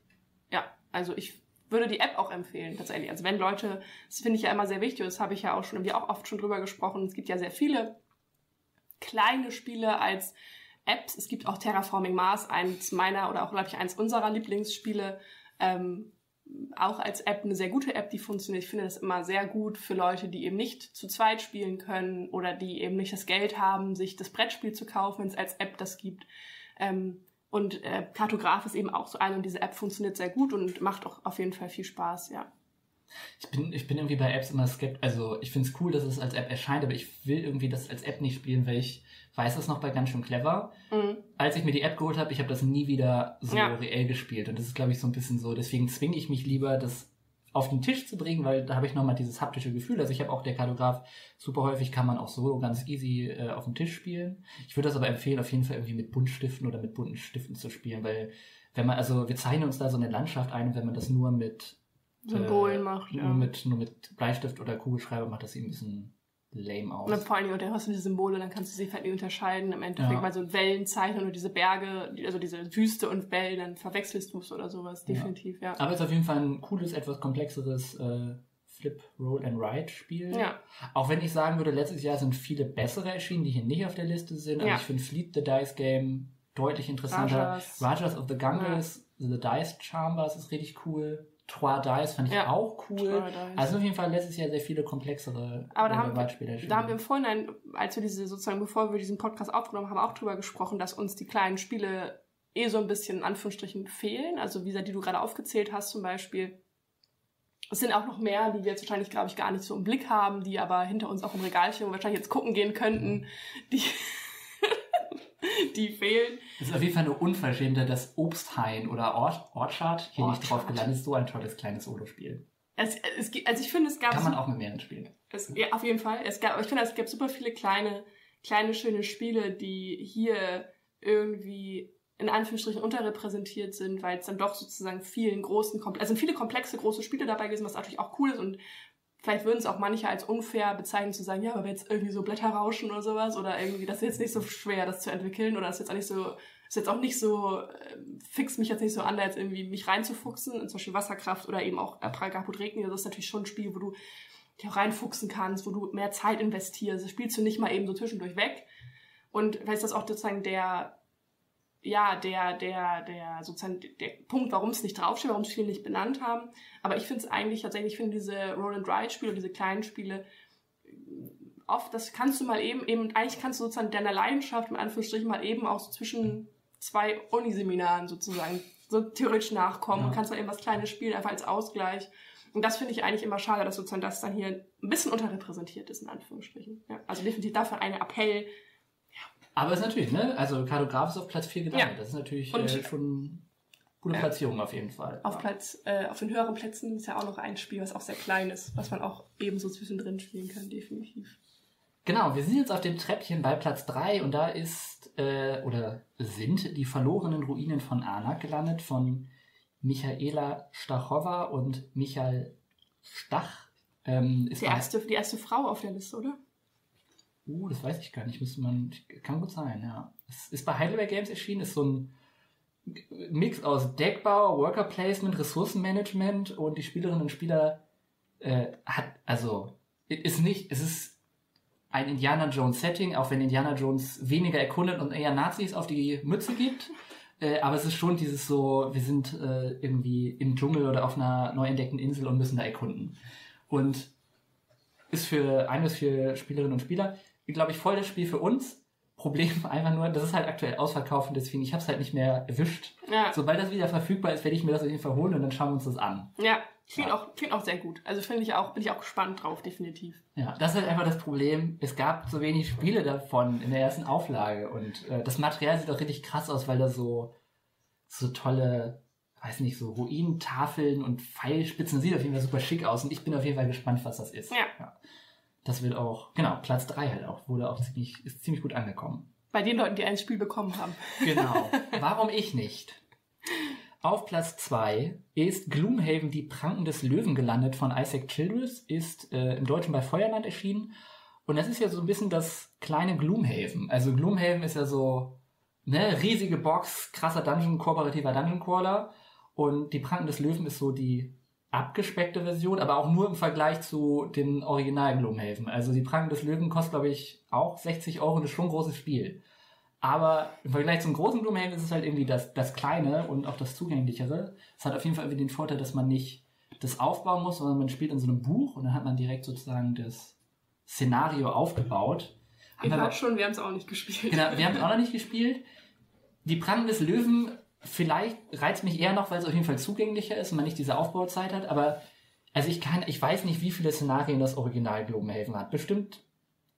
Speaker 2: Ja, also ich würde die App auch empfehlen, tatsächlich. Also wenn Leute, das finde ich ja immer sehr wichtig, das habe ich ja auch schon, irgendwie auch oft schon drüber gesprochen, es gibt ja sehr viele kleine Spiele als Apps. Es gibt auch Terraforming Mars, eins meiner oder auch, glaube ich, eins unserer Lieblingsspiele. Ähm, auch als App eine sehr gute App, die funktioniert. Ich finde das immer sehr gut für Leute, die eben nicht zu zweit spielen können oder die eben nicht das Geld haben, sich das Brettspiel zu kaufen, wenn es als App das gibt. Ähm, und äh, Kartograph ist eben auch so eine und diese App funktioniert sehr gut und macht auch auf jeden Fall viel Spaß, ja.
Speaker 1: Ich bin, ich bin irgendwie bei Apps immer skeptisch. Also ich finde es cool, dass es als App erscheint, aber ich will irgendwie das als App nicht spielen, weil ich weiß das noch bei ganz schön clever.
Speaker 2: Mhm.
Speaker 1: Als ich mir die App geholt habe, ich habe das nie wieder so
Speaker 2: Ja.
Speaker 1: reell gespielt. Und das ist, glaube ich, so ein bisschen so. Deswegen zwinge ich mich lieber, das auf den Tisch zu bringen, weil da habe ich nochmal dieses haptische Gefühl. Also ich habe auch der Kartograph super häufig kann man auch so ganz easy äh, auf dem Tisch spielen. Ich würde das aber empfehlen, auf jeden Fall irgendwie mit Buntstiften oder mit bunten Stiften zu spielen, weil wenn man, also wir zeichnen uns da so eine Landschaft ein und wenn man das nur mit
Speaker 2: Symbolen
Speaker 1: äh,
Speaker 2: macht, ja.
Speaker 1: nur mit nur mit Bleistift oder Kugelschreiber macht das eben ein bisschen lame aus.
Speaker 2: Und vor Dingen, und dann hast du diese Symbole, dann kannst du sie halt nicht unterscheiden. Im Endeffekt
Speaker 1: Ja.
Speaker 2: mal so Wellen zeichnen oder diese Berge, also diese Wüste und Wellen, dann verwechselst du es oder sowas,
Speaker 1: Ja.
Speaker 2: definitiv, ja.
Speaker 1: Aber es ist auf jeden Fall ein cooles, etwas komplexeres äh, Flip, Roll and Ride Spiel.
Speaker 2: Ja.
Speaker 1: Auch wenn ich sagen würde, letztes Jahr sind viele bessere erschienen, die hier nicht auf der Liste sind. Aber
Speaker 2: Ja.
Speaker 1: ich finde Fleet the Dice Game deutlich interessanter.
Speaker 2: Rajas.
Speaker 1: Rajas of the Ganges, The Dice Chambers ist richtig cool. Trois Dice fand ich
Speaker 2: Ja.
Speaker 1: auch cool. Also auf jeden Fall letztes Jahr sehr viele komplexere
Speaker 2: Aber da
Speaker 1: Roll-
Speaker 2: haben,
Speaker 1: erschienen.
Speaker 2: da haben wir im Vorhinein, als wir diese sozusagen, bevor wir diesen Podcast aufgenommen haben, auch drüber gesprochen, dass uns die kleinen Spiele eh so ein bisschen in Anführungsstrichen fehlen. Also wie die du gerade aufgezählt hast zum Beispiel. Es sind auch noch mehr, die wir jetzt wahrscheinlich, glaube ich, gar nicht so im Blick haben, die aber hinter uns auch im Regalchen wahrscheinlich jetzt gucken gehen könnten, die, die fehlen.
Speaker 1: Es ist auf jeden Fall eine Unverschämtheit, dass Obsthain oder Ort, Orchard hier nicht drauf
Speaker 2: Orchard.
Speaker 1: gelandet ist. So ein tolles kleines Solospiel.
Speaker 2: Es, es, also ich finde, es gab
Speaker 1: Kann man auch mit mehreren spielen.
Speaker 2: Es, ja, auf jeden Fall. Es gab, ich finde, es gab super viele kleine, kleine, schöne Spiele, die hier irgendwie in Anführungsstrichen unterrepräsentiert sind, weil es dann doch sozusagen vielen großen, also sind viele komplexe große Spiele dabei gewesen, was natürlich auch cool ist und vielleicht würden es auch manche als unfair bezeichnen, zu sagen, ja, aber jetzt irgendwie so Blätter rauschen oder sowas oder irgendwie, das ist jetzt nicht so schwer, das zu entwickeln oder das ist jetzt auch nicht so, ist jetzt auch nicht so, äh, fix mich jetzt nicht so an, da irgendwie mich reinzufuchsen, in zum Beispiel Wasserkraft oder eben auch Apragaput Regni, das ist natürlich schon ein Spiel, wo du dich auch reinfuchsen kannst, wo du mehr Zeit investierst. Das spielst du nicht mal eben so zwischendurch weg. Und vielleicht ist das auch sozusagen der, ja, der, der, der, sozusagen der Punkt, warum es nicht draufsteht, warum es viele nicht benannt haben. Aber ich finde es eigentlich tatsächlich, ich finde diese Roll and Ride Spiele, diese kleinen Spiele, oft, das kannst du mal eben, eben, eigentlich kannst du sozusagen deiner Leidenschaft, in Anführungsstrichen, mal eben auch so zwischen zwei Uniseminaren sozusagen so theoretisch nachkommen
Speaker 1: Ja.
Speaker 2: und kannst mal eben was Kleines spielen, einfach als Ausgleich. Und das finde ich eigentlich immer schade, dass sozusagen das dann hier ein bisschen unterrepräsentiert ist, in Anführungsstrichen. Ja, also definitiv dafür ein Appell.
Speaker 1: Aber es ist natürlich, ne? Also Kartograph ist auf Platz 4 gelandet.
Speaker 2: Ja.
Speaker 1: Das ist natürlich
Speaker 2: Und-
Speaker 1: äh, schon gute
Speaker 2: Ja.
Speaker 1: Platzierung auf jeden Fall.
Speaker 2: Auf. Platz, äh, auf den höheren Plätzen ist ja auch noch ein Spiel, was auch sehr klein ist, was man auch ebenso zwischendrin spielen kann, definitiv.
Speaker 1: Genau, wir sind jetzt auf dem Treppchen bei Platz 3 und da ist äh, oder sind die verlorenen Ruinen von Anak gelandet von Michaela Stachowa und Michael Stach. Ähm, ist
Speaker 2: Die erste, die erste Frau auf der Liste, oder?
Speaker 1: Uh, das weiß ich gar nicht. Müsste man. Kann gut sein, ja. Es ist bei Heidelberg Games erschienen, ist so ein Mix aus Deckbau, Worker Placement, Ressourcenmanagement und die Spielerinnen und Spieler äh, hat, also, ist nicht, es ist ein Indiana Jones Setting, auch wenn Indiana Jones weniger erkundet und eher Nazis auf die Mütze gibt. Äh, aber es ist schon dieses so, wir sind äh, irgendwie im Dschungel oder auf einer neu entdeckten Insel und müssen da erkunden. und ist für ein bis vier Spielerinnen und Spieler, glaube ich, voll das Spiel für uns. Problem einfach nur, das ist halt aktuell ausverkauft und deswegen, ich habe es halt nicht mehr erwischt.
Speaker 2: Ja.
Speaker 1: Sobald das wieder verfügbar ist, werde ich mir das auf jeden Fall holen und dann schauen wir uns das an.
Speaker 2: Ja, klingt,
Speaker 1: Ja.
Speaker 2: Auch, klingt auch sehr gut. Also finde ich auch, bin ich auch gespannt drauf, definitiv.
Speaker 1: Ja, das ist halt einfach das Problem. Es gab so wenig Spiele davon in der ersten Auflage und äh, das Material sieht auch richtig krass aus, weil da so, so tolle, weiß nicht, so Ruinentafeln und Pfeilspitzen sieht auf jeden Fall super schick aus und ich bin auf jeden Fall gespannt, was das ist.
Speaker 2: Ja.
Speaker 1: Das wird auch, genau, Platz 3 halt auch, wurde auch ziemlich, ist ziemlich gut angekommen.
Speaker 2: Bei den Leuten, die ein Spiel bekommen haben.
Speaker 1: Genau. Warum ich nicht? Auf Platz 2 ist Gloomhaven, die Pranken des Löwen gelandet von Isaac Childress, ist äh, im Deutschen bei Feuerland erschienen. Und das ist ja so ein bisschen das kleine Gloomhaven. Also Gloomhaven ist ja so, ne, riesige Box, krasser Dungeon, kooperativer Dungeon Crawler. Und die Pranken des Löwen ist so die abgespeckte Version, aber auch nur im Vergleich zu den Original Gloomhaven. Also die Pranken des Löwen kostet, glaube ich, auch 60 Euro und ist schon ein großes Spiel. Aber im Vergleich zum großen Gloomhaven ist es halt irgendwie das, das kleine und auch das zugänglichere. Es hat auf jeden Fall irgendwie den Vorteil, dass man nicht das aufbauen muss, sondern man spielt in so einem Buch und dann hat man direkt sozusagen das Szenario aufgebaut.
Speaker 2: Ich glaube schon, wir haben es auch nicht gespielt.
Speaker 1: Genau, wir haben es auch noch nicht gespielt. Die Pranken des Löwen, vielleicht reizt mich eher noch, weil es auf jeden Fall zugänglicher ist und man nicht diese Aufbauzeit hat, aber also ich kann, ich weiß nicht, wie viele Szenarien das Original Gloomhaven hat. Bestimmt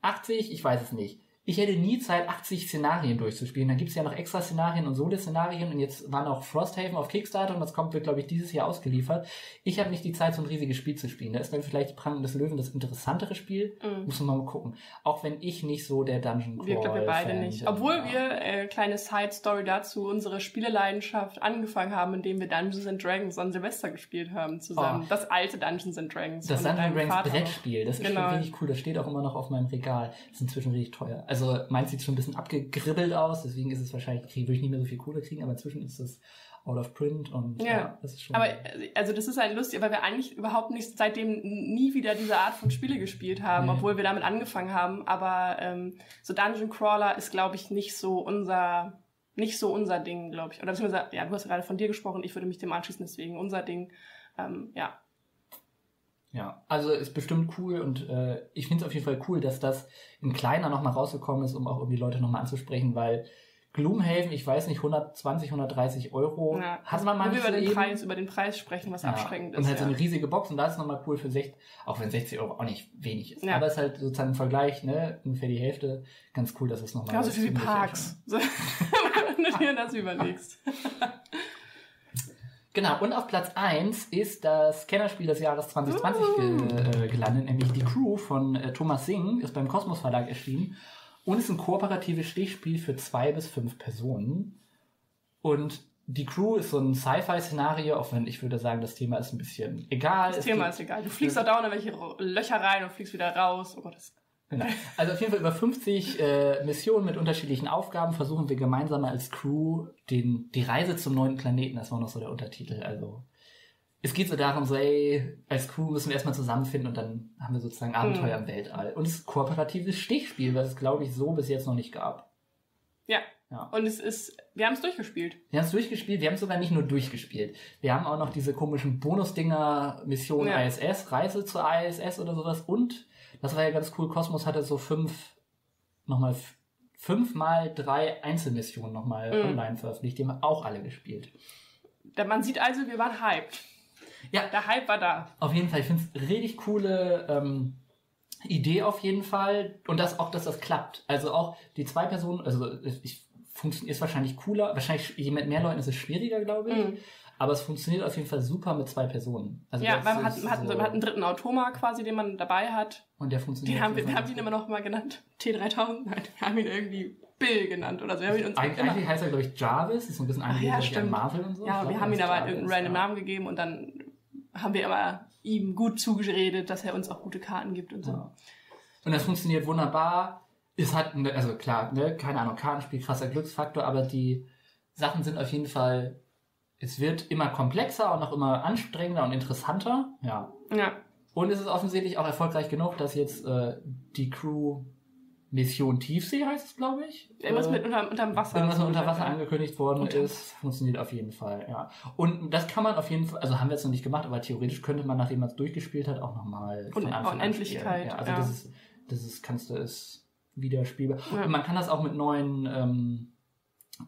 Speaker 1: 80, ich weiß es nicht. Ich hätte nie Zeit, 80 Szenarien durchzuspielen. Dann gibt es ja noch extra Szenarien und Solo-Szenarien und jetzt war noch Frosthaven auf Kickstarter und das kommt, wird, glaube ich, dieses Jahr ausgeliefert. Ich habe nicht die Zeit, so ein riesiges Spiel zu spielen. Da ist dann vielleicht Pranken des Löwen das interessantere Spiel.
Speaker 2: Mhm.
Speaker 1: Muss man mal gucken. Auch wenn ich nicht so der Dungeon Crawl
Speaker 2: Wir glaube wir beide nicht. Obwohl
Speaker 1: ja.
Speaker 2: wir, äh, kleine Side-Story dazu, unsere Spieleleidenschaft angefangen haben, indem wir Dungeons and Dragons an Silvester gespielt haben zusammen.
Speaker 1: Oh.
Speaker 2: Das alte Dungeons and Dragons.
Speaker 1: Das
Speaker 2: von
Speaker 1: Dungeon
Speaker 2: deinem
Speaker 1: Dragons. Brettspiel, das ist
Speaker 2: Genau.
Speaker 1: schon richtig cool. Das steht auch immer noch auf meinem Regal. Das ist inzwischen richtig teuer. Also meins sieht schon ein bisschen abgegribbelt aus, deswegen ist es wahrscheinlich, würde ich nicht mehr so viel Kohle kriegen, aber inzwischen ist es out of print und ja,
Speaker 2: Ja.
Speaker 1: das ist schon.
Speaker 2: Aber äh, also das ist halt lustig, weil wir eigentlich überhaupt nicht seitdem nie wieder diese Art von Spiele gespielt haben,
Speaker 1: Nee.
Speaker 2: obwohl wir damit angefangen haben. Aber ähm, so Dungeon Crawler ist, glaube ich, nicht so unser nicht so unser Ding, glaube ich. Oder beziehungsweise, ja, du hast gerade von dir gesprochen, ich würde mich dem anschließen, deswegen unser Ding. Ähm, ja.
Speaker 1: Ja, also ist bestimmt cool und äh, ich finde es auf jeden Fall cool, dass das in kleiner nochmal rausgekommen ist, um auch irgendwie Leute nochmal anzusprechen, weil Gloomhaven, ich weiß nicht, 120, 130 Euro
Speaker 2: ja.
Speaker 1: hat man manchmal
Speaker 2: über den Preis, über den Preis sprechen, was abschreckend
Speaker 1: und
Speaker 2: ist.
Speaker 1: halt so
Speaker 2: ja.
Speaker 1: eine riesige Box und da ist es nochmal cool für 60, auch wenn 60 Euro auch nicht wenig ist.
Speaker 2: Ja.
Speaker 1: Aber es ist halt sozusagen im Vergleich, ne, ungefähr die Hälfte. Ganz cool, dass es nochmal
Speaker 2: Genauso viel wie Parks. So, wenn du dir das überlegst.
Speaker 1: Genau, und auf Platz 1 ist das Kennerspiel des Jahres 2020 ge äh, gelandet, nämlich Die Crew von äh, Thomas Singh, ist beim Kosmos Verlag erschienen und ist ein kooperatives Stichspiel für zwei bis fünf Personen. Und die Crew ist so ein Sci-Fi-Szenario, auch wenn ich würde sagen, das Thema ist ein bisschen egal.
Speaker 2: Das
Speaker 1: Es
Speaker 2: Thema ist egal. Du fliegst da dauernd in welche Löcher rein und fliegst wieder raus. Oh Gott, das
Speaker 1: Genau. Also auf jeden Fall über 50 äh, Missionen mit unterschiedlichen Aufgaben versuchen wir gemeinsam als Crew den, die Reise zum neuen Planeten, das war noch so der Untertitel. Also es geht so darum, so ey, als Crew müssen wir erstmal zusammenfinden und dann haben wir sozusagen Abenteuer im Weltall. Und es ist ein kooperatives Stichspiel, was es glaube ich so bis jetzt noch nicht gab.
Speaker 2: Ja.
Speaker 1: Ja.
Speaker 2: Und es ist, wir haben es durchgespielt.
Speaker 1: Wir haben es durchgespielt, wir haben es sogar nicht nur durchgespielt. Wir haben auch noch diese komischen Bonusdinger, Mission
Speaker 2: Ja.
Speaker 1: ISS, Reise zur ISS oder sowas. Und, das war ja ganz cool, Kosmos hatte so fünf, nochmal fünf mal drei Einzelmissionen nochmal
Speaker 2: Mhm.
Speaker 1: online veröffentlicht. Die haben auch alle gespielt.
Speaker 2: Man sieht also, wir waren hyped.
Speaker 1: Ja.
Speaker 2: Der Hype war da.
Speaker 1: Auf jeden Fall, ich finde es richtig coole ähm, Idee auf jeden Fall. Und das auch, dass das klappt. Also auch die zwei Personen, also ich, funktioniert ist wahrscheinlich cooler. Wahrscheinlich, je mit mehr Leuten ist es schwieriger, glaube ich.
Speaker 2: Mhm.
Speaker 1: Aber es funktioniert auf jeden Fall super mit zwei Personen. Also
Speaker 2: Ja, weil man hat, man, hat,
Speaker 1: so-
Speaker 2: man hat einen dritten Automa quasi, den man dabei hat.
Speaker 1: und der funktioniert.
Speaker 2: Den haben wir, wir haben ihn immer noch mal genannt. T3000. Nein, wir haben ihn irgendwie Bill genannt oder so. Wir haben ihn uns.
Speaker 1: Eig
Speaker 2: immer,
Speaker 1: eigentlich heißt er, glaube ich, Jarvis. Ist so ein bisschen angelehnt
Speaker 2: ja,
Speaker 1: an. Marvel und so.
Speaker 2: Ja,
Speaker 1: glaub,
Speaker 2: wir haben
Speaker 1: ist
Speaker 2: aber
Speaker 1: Jarvis,
Speaker 2: irgendeinen random
Speaker 1: ja.
Speaker 2: Namen gegeben und dann haben wir immer ihm gut zugeredet, dass er uns auch gute Karten gibt und so.
Speaker 1: Ja. Und das funktioniert wunderbar. Es hat, eine- also klar, ne, keine Ahnung, Kartenspiel, krasser Glücksfaktor, aber die Sachen sind auf jeden Fall, es wird immer komplexer und auch immer anstrengender und interessanter. Ja.
Speaker 2: Ja,
Speaker 1: Und es ist offensichtlich auch erfolgreich genug, dass jetzt äh, die Crew Mission Tiefsee heißt es, glaube ich.
Speaker 2: Irgendwas
Speaker 1: Äh,
Speaker 2: mit unter, unterm Wasser.
Speaker 1: Irgendwas mit unter Wasser angekündigt worden
Speaker 2: Unter
Speaker 1: ist, funktioniert auf jeden Fall, ja. Und das kann man auf jeden Fall, also haben wir jetzt noch nicht gemacht, aber theoretisch könnte man, nachdem man es durchgespielt hat, auch nochmal von
Speaker 2: Und-
Speaker 1: Anfang an
Speaker 2: Unendlichkeit,
Speaker 1: spielen. Ja, also
Speaker 2: ja.
Speaker 1: das ist, das ist, kannst du es wieder spielbar.
Speaker 2: Ja.
Speaker 1: Und man kann das auch mit neuen ähm,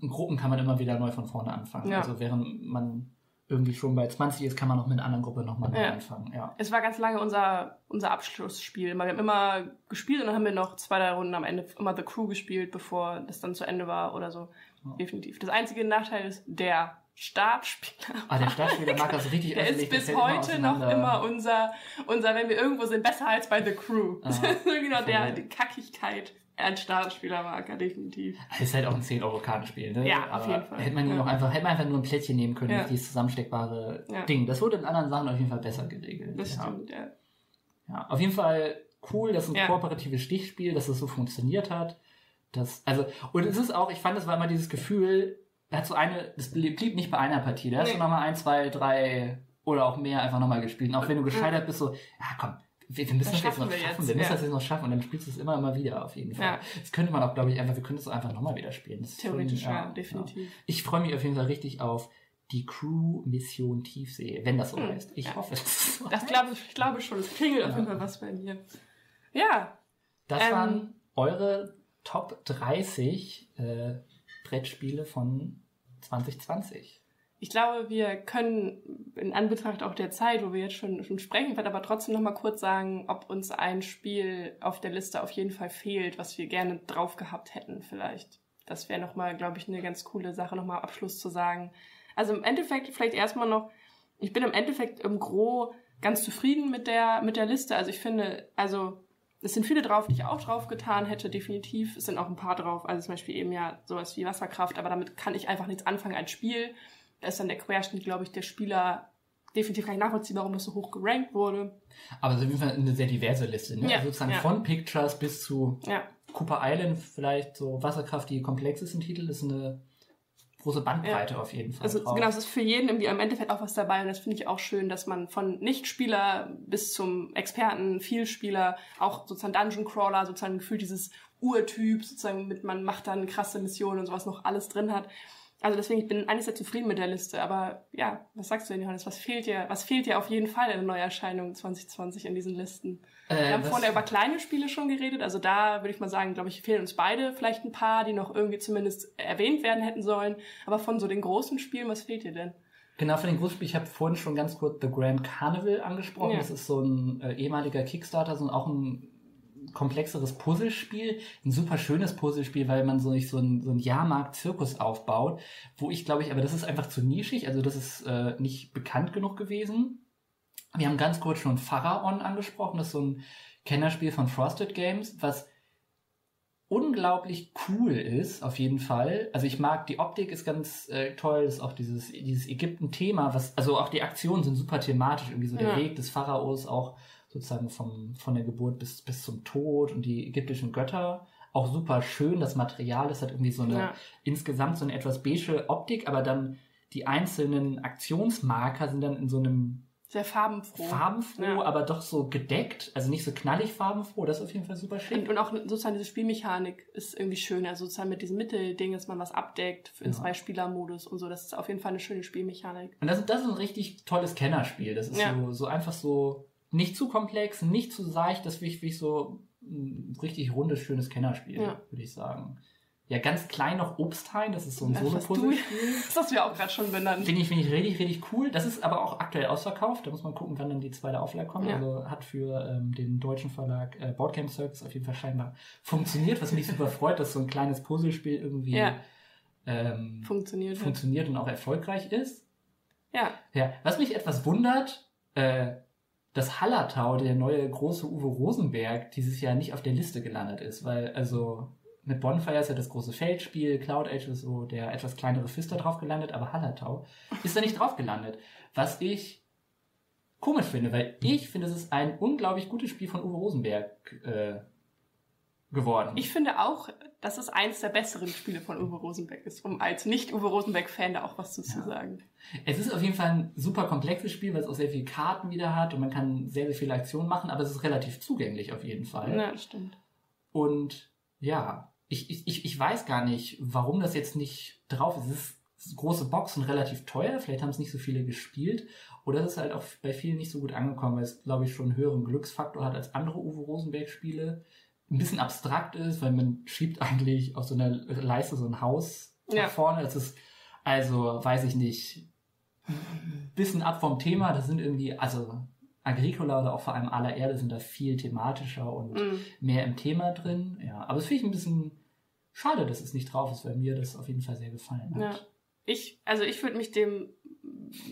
Speaker 1: Gruppen kann man immer wieder neu von vorne anfangen.
Speaker 2: Ja.
Speaker 1: Also während man irgendwie schon bei 20 ist, kann man auch mit einer anderen Gruppe nochmal neu
Speaker 2: Ja.
Speaker 1: anfangen, ja.
Speaker 2: Es war ganz lange unser, unser Abschlussspiel. Wir haben immer gespielt und dann haben wir noch zwei, drei Runden am Ende immer The Crew gespielt, bevor das dann zu Ende war oder so.
Speaker 1: Ja.
Speaker 2: Definitiv. Das einzige Nachteil ist, der Startspieler.
Speaker 1: Ah, der Startspieler mag das richtig
Speaker 2: Der ist
Speaker 1: öffentlich,
Speaker 2: bis
Speaker 1: fällt immer
Speaker 2: heute noch immer unser, unser, wenn wir irgendwo sind, besser als bei The Crew. Noch der, die Kackigkeit ein Startspieler mag, ja, definitiv.
Speaker 1: Das ist halt auch ein 10-Euro-Kartenspiel, ne?
Speaker 2: Ja, auf
Speaker 1: Aber
Speaker 2: jeden Fall.
Speaker 1: Hätte man, ihn
Speaker 2: Ja.
Speaker 1: noch einfach, hätte man einfach nur ein Plättchen nehmen können,
Speaker 2: Ja.
Speaker 1: dieses zusammensteckbare
Speaker 2: Ja.
Speaker 1: Ding. Das wurde in anderen Sachen auf jeden Fall besser geregelt.
Speaker 2: Das
Speaker 1: ja.
Speaker 2: stimmt, ja.
Speaker 1: Ja, auf jeden Fall cool, dass ein kooperatives Stichspiel, dass es so funktioniert hat. Das, also, und es ist auch, ich fand, es war immer dieses Gefühl, er hat so eine, es blieb nicht bei einer Partie, da hast du
Speaker 2: Nee.
Speaker 1: nochmal ein, zwei, drei oder auch mehr einfach nochmal gespielt. Und auch wenn du gescheitert bist, so, ja komm, wir, wir müssen
Speaker 2: Das
Speaker 1: das, jetzt noch
Speaker 2: schaffen wir
Speaker 1: schaffen,
Speaker 2: jetzt,
Speaker 1: wir müssen
Speaker 2: ja.
Speaker 1: das jetzt noch schaffen und dann spielst du es immer, immer wieder auf jeden Fall.
Speaker 2: Ja.
Speaker 1: Das könnte man auch, glaube ich, einfach, wir können es einfach nochmal wieder spielen. Das
Speaker 2: Theoretisch,
Speaker 1: schon,
Speaker 2: ja, definitiv.
Speaker 1: Ich freue mich auf jeden Fall richtig auf die Crew-Mission Tiefsee, wenn das so
Speaker 2: Hm,
Speaker 1: heißt. Ich
Speaker 2: ja.
Speaker 1: hoffe, es
Speaker 2: Das glaube ich, ich glaube schon. Es klingelt auf
Speaker 1: Ja.
Speaker 2: jeden Fall was bei mir. Ja,
Speaker 1: Das
Speaker 2: Ähm,
Speaker 1: waren eure Top 30 äh, Brettspiele von 2020.
Speaker 2: ich glaube, wir können in Anbetracht auch der Zeit, wo wir jetzt schon, schon sprechen, wird aber trotzdem noch mal kurz sagen, ob uns ein Spiel auf der Liste auf jeden Fall fehlt, was wir gerne drauf gehabt hätten vielleicht. Das wäre noch mal, glaube ich, eine ganz coole Sache, noch mal Abschluss zu sagen. Also im Endeffekt vielleicht erstmal noch, ich bin im Endeffekt im Gro ganz zufrieden mit der, mit der Liste. Also ich finde, also es sind viele drauf, die ich auch drauf getan hätte, definitiv. Es sind auch ein paar drauf, also zum Beispiel eben ja sowas wie Wasserkraft, aber damit kann ich einfach nichts anfangen als Spiel. Da ist dann der Querschnitt, glaube ich, der Spieler definitiv gar nicht nachvollziehbar, warum das so hoch gerankt wurde.
Speaker 1: Aber es ist auf jeden Fall eine sehr diverse Liste. Ne?
Speaker 2: Ja,
Speaker 1: also sozusagen
Speaker 2: ja.
Speaker 1: von Pictures bis zu
Speaker 2: Ja,
Speaker 1: Cooper Island, vielleicht so Wasserkraft, die komplex ist im Titel, ist eine große Bandbreite auf jeden Fall.
Speaker 2: also
Speaker 1: drauf.
Speaker 2: genau, es ist für jeden irgendwie am Endeffekt auch was dabei und das finde ich auch schön, dass man von Nichtspieler bis zum Experten, Vielspieler, auch sozusagen Dungeon Crawler, sozusagen gefühlt dieses Urtyp, sozusagen mit man macht dann krasse Missionen und sowas noch alles drin hat. Also deswegen, ich bin eigentlich sehr zufrieden mit der Liste, aber ja, was sagst du denn, Johannes? Was fehlt dir, was fehlt dir auf jeden Fall in der Neuerscheinung 2020 in diesen Listen?
Speaker 1: Äh,
Speaker 2: Wir haben vorhin über kleine Spiele schon geredet, also da würde ich mal sagen, glaube ich, fehlen uns beide vielleicht ein paar, die noch irgendwie zumindest erwähnt werden hätten sollen. Aber von so den großen Spielen, was fehlt dir denn?
Speaker 1: Genau, für den Großspiel, ich habe vorhin schon ganz kurz The Grand Carnival angesprochen.
Speaker 2: Ja.
Speaker 1: Das ist so ein äh, ehemaliger Kickstarter, so auch ein komplexeres Puzzlespiel. Ein super schönes Puzzlespiel, weil man so nicht so ein, so ein Jahrmarkt-Zirkus aufbaut, wo ich glaube ich, aber das ist einfach zu nischig, also das ist äh, nicht bekannt genug gewesen. Wir haben ganz kurz schon Pharaon angesprochen, das ist so ein Kennerspiel von Frosted Games, was unglaublich cool ist, auf jeden Fall. Also ich mag, die Optik ist ganz äh, toll, ist auch dieses, dieses Ägypten-Thema, was, also auch die Aktionen sind super thematisch, irgendwie so der
Speaker 2: Ja.
Speaker 1: Weg des Pharaos, auch sozusagen vom, von der Geburt bis, bis zum Tod und die ägyptischen Götter. Auch super schön, das Material, das hat irgendwie so eine,
Speaker 2: Ja.
Speaker 1: insgesamt so eine etwas beige Optik, aber dann die einzelnen Aktionsmarker sind dann in so einem
Speaker 2: Sehr farbenfroh.
Speaker 1: farbenfroh,
Speaker 2: Ja.
Speaker 1: aber doch so gedeckt, also nicht so knallig farbenfroh, das ist auf jeden Fall super schick.
Speaker 2: Und, und auch sozusagen diese Spielmechanik ist irgendwie schön. Also sozusagen mit diesem Mittelding, dass man was abdeckt in
Speaker 1: Ja.
Speaker 2: zwei Spieler-Modus und so. Das ist auf jeden Fall eine schöne Spielmechanik.
Speaker 1: Und das, das ist ein richtig tolles Kennerspiel. Das ist
Speaker 2: Ja.
Speaker 1: so, so einfach so nicht zu komplex, nicht zu seicht, das ist wirklich so ein richtig rundes, schönes Kennerspiel,
Speaker 2: Ja.
Speaker 1: würde ich sagen. Ja, ganz klein noch Obsthain, das ist so ein
Speaker 2: Ja, was
Speaker 1: Solo-Puzzle-Spiel.
Speaker 2: Das hast du ja auch gerade schon benannt.
Speaker 1: Finde ich, finde ich richtig, richtig cool. Das ist aber auch aktuell ausverkauft. Da muss man gucken, wann dann die zweite Auflage kommt.
Speaker 2: Ja.
Speaker 1: Also hat für ähm, den deutschen Verlag äh, Boardgame Circus auf jeden Fall scheinbar funktioniert, was mich super freut, dass so ein kleines Puzzlespiel irgendwie
Speaker 2: Ja.
Speaker 1: ähm,
Speaker 2: Funktioniert.
Speaker 1: funktioniert und auch erfolgreich ist.
Speaker 2: Ja,
Speaker 1: Ja, was mich etwas wundert, äh, dass Hallertau, der neue große Uwe Rosenberg, dieses Jahr nicht auf der Liste gelandet ist, weil also mit Bonfire ist ja das große Feldspiel, Cloud Age ist so der etwas kleinere Fister drauf gelandet, aber Hallertau ist da nicht drauf gelandet, was ich komisch finde, weil ich finde, es ist ein unglaublich gutes Spiel von Uwe Rosenberg äh, geworden.
Speaker 2: ich finde auch, dass es eins der besseren Spiele von Uwe Rosenberg ist, um als Nicht-Uwe Rosenberg-Fan da auch was zu
Speaker 1: Ja.
Speaker 2: sagen.
Speaker 1: Es ist auf jeden Fall ein super komplexes Spiel, weil es auch sehr viele Karten wieder hat und man kann sehr, sehr viele Aktionen machen, aber es ist relativ zugänglich auf jeden Fall.
Speaker 2: Ja, stimmt.
Speaker 1: Und ja, ich, ich, ich weiß gar nicht, warum das jetzt nicht drauf ist. Es ist große Box und relativ teuer. Vielleicht haben es nicht so viele gespielt. Oder es ist halt auch bei vielen nicht so gut angekommen, weil es, glaube ich, schon einen höheren Glücksfaktor hat als andere Uwe Rosenberg-Spiele. Ein bisschen abstrakt ist, weil man schiebt eigentlich auf so einer Leiste so ein Haus
Speaker 2: Ja.
Speaker 1: nach vorne. Das ist, also, weiß ich nicht, ein bisschen ab vom Thema. Das sind irgendwie, also Agricola oder auch vor allem aller Erde sind da viel thematischer und
Speaker 2: Mm.
Speaker 1: mehr im Thema drin. Ja, aber es finde ich ein bisschen schade, dass es nicht drauf ist, weil mir das auf jeden Fall sehr gefallen
Speaker 2: Ja.
Speaker 1: hat.
Speaker 2: Ich, also ich würde mich dem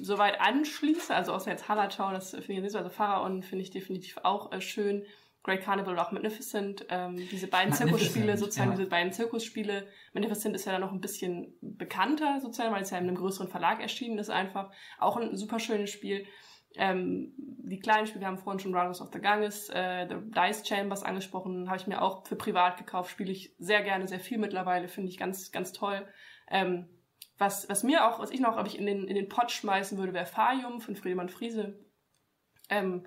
Speaker 2: soweit anschließen, also außer jetzt Hallertau, das finde ich nicht so, also Pharaon finde ich definitiv auch äh, schön. Great Carnival oder auch Magnificent, ähm, diese beiden Zirkusspiele, sozusagen
Speaker 1: ja.
Speaker 2: diese beiden Zirkusspiele. Magnificent ist ja dann noch ein bisschen bekannter, sozusagen, weil es ja in einem größeren Verlag erschienen ist einfach. Auch ein super schönes Spiel. Ähm, die kleinen Spiele, wir haben vorhin schon Brothers of the Ganges, äh, The Dice Chambers angesprochen, habe ich mir auch für privat gekauft, spiele ich sehr gerne, sehr viel mittlerweile, finde ich ganz, ganz toll. Ähm, was, was mir auch, was ich noch, ob ich in den, in den Pott schmeißen würde, wäre Farium von Friedemann Friese. Ähm,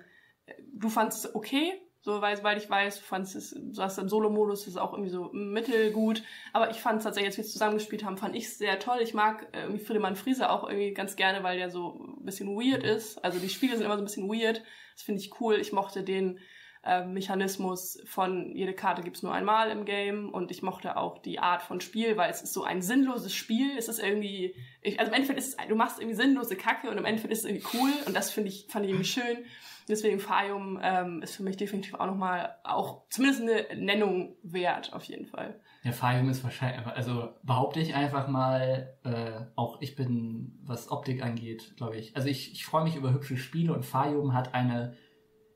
Speaker 2: du fandst es okay, so weil, weil ich weiß, du fandst es, du hast dann Solo-Modus, das ist auch irgendwie so mittelgut. Aber ich fand es tatsächlich, als wir es zusammengespielt haben, fand ich es sehr toll. Ich mag äh, irgendwie Friedemann Friese auch irgendwie ganz gerne, weil der so ein bisschen weird ist. Also die Spiele sind immer so ein bisschen weird. Das finde ich cool. Ich mochte den äh, Mechanismus von jede Karte gibt's nur einmal im Game und ich mochte auch die Art von Spiel, weil es ist so ein sinnloses Spiel. Es ist irgendwie, ich, also im Endeffekt ist es, du machst irgendwie sinnlose Kacke und im Endeffekt ist es irgendwie cool und das finde ich, fand ich irgendwie schön. Deswegen Farium ähm, ist für mich definitiv auch nochmal, auch zumindest eine Nennung wert, auf jeden Fall.
Speaker 1: Ja, Farium ist wahrscheinlich, also behaupte ich einfach mal, äh, auch ich bin, was Optik angeht, glaube ich. Also ich, ich freue mich über hübsche Spiele und Farium hat eine,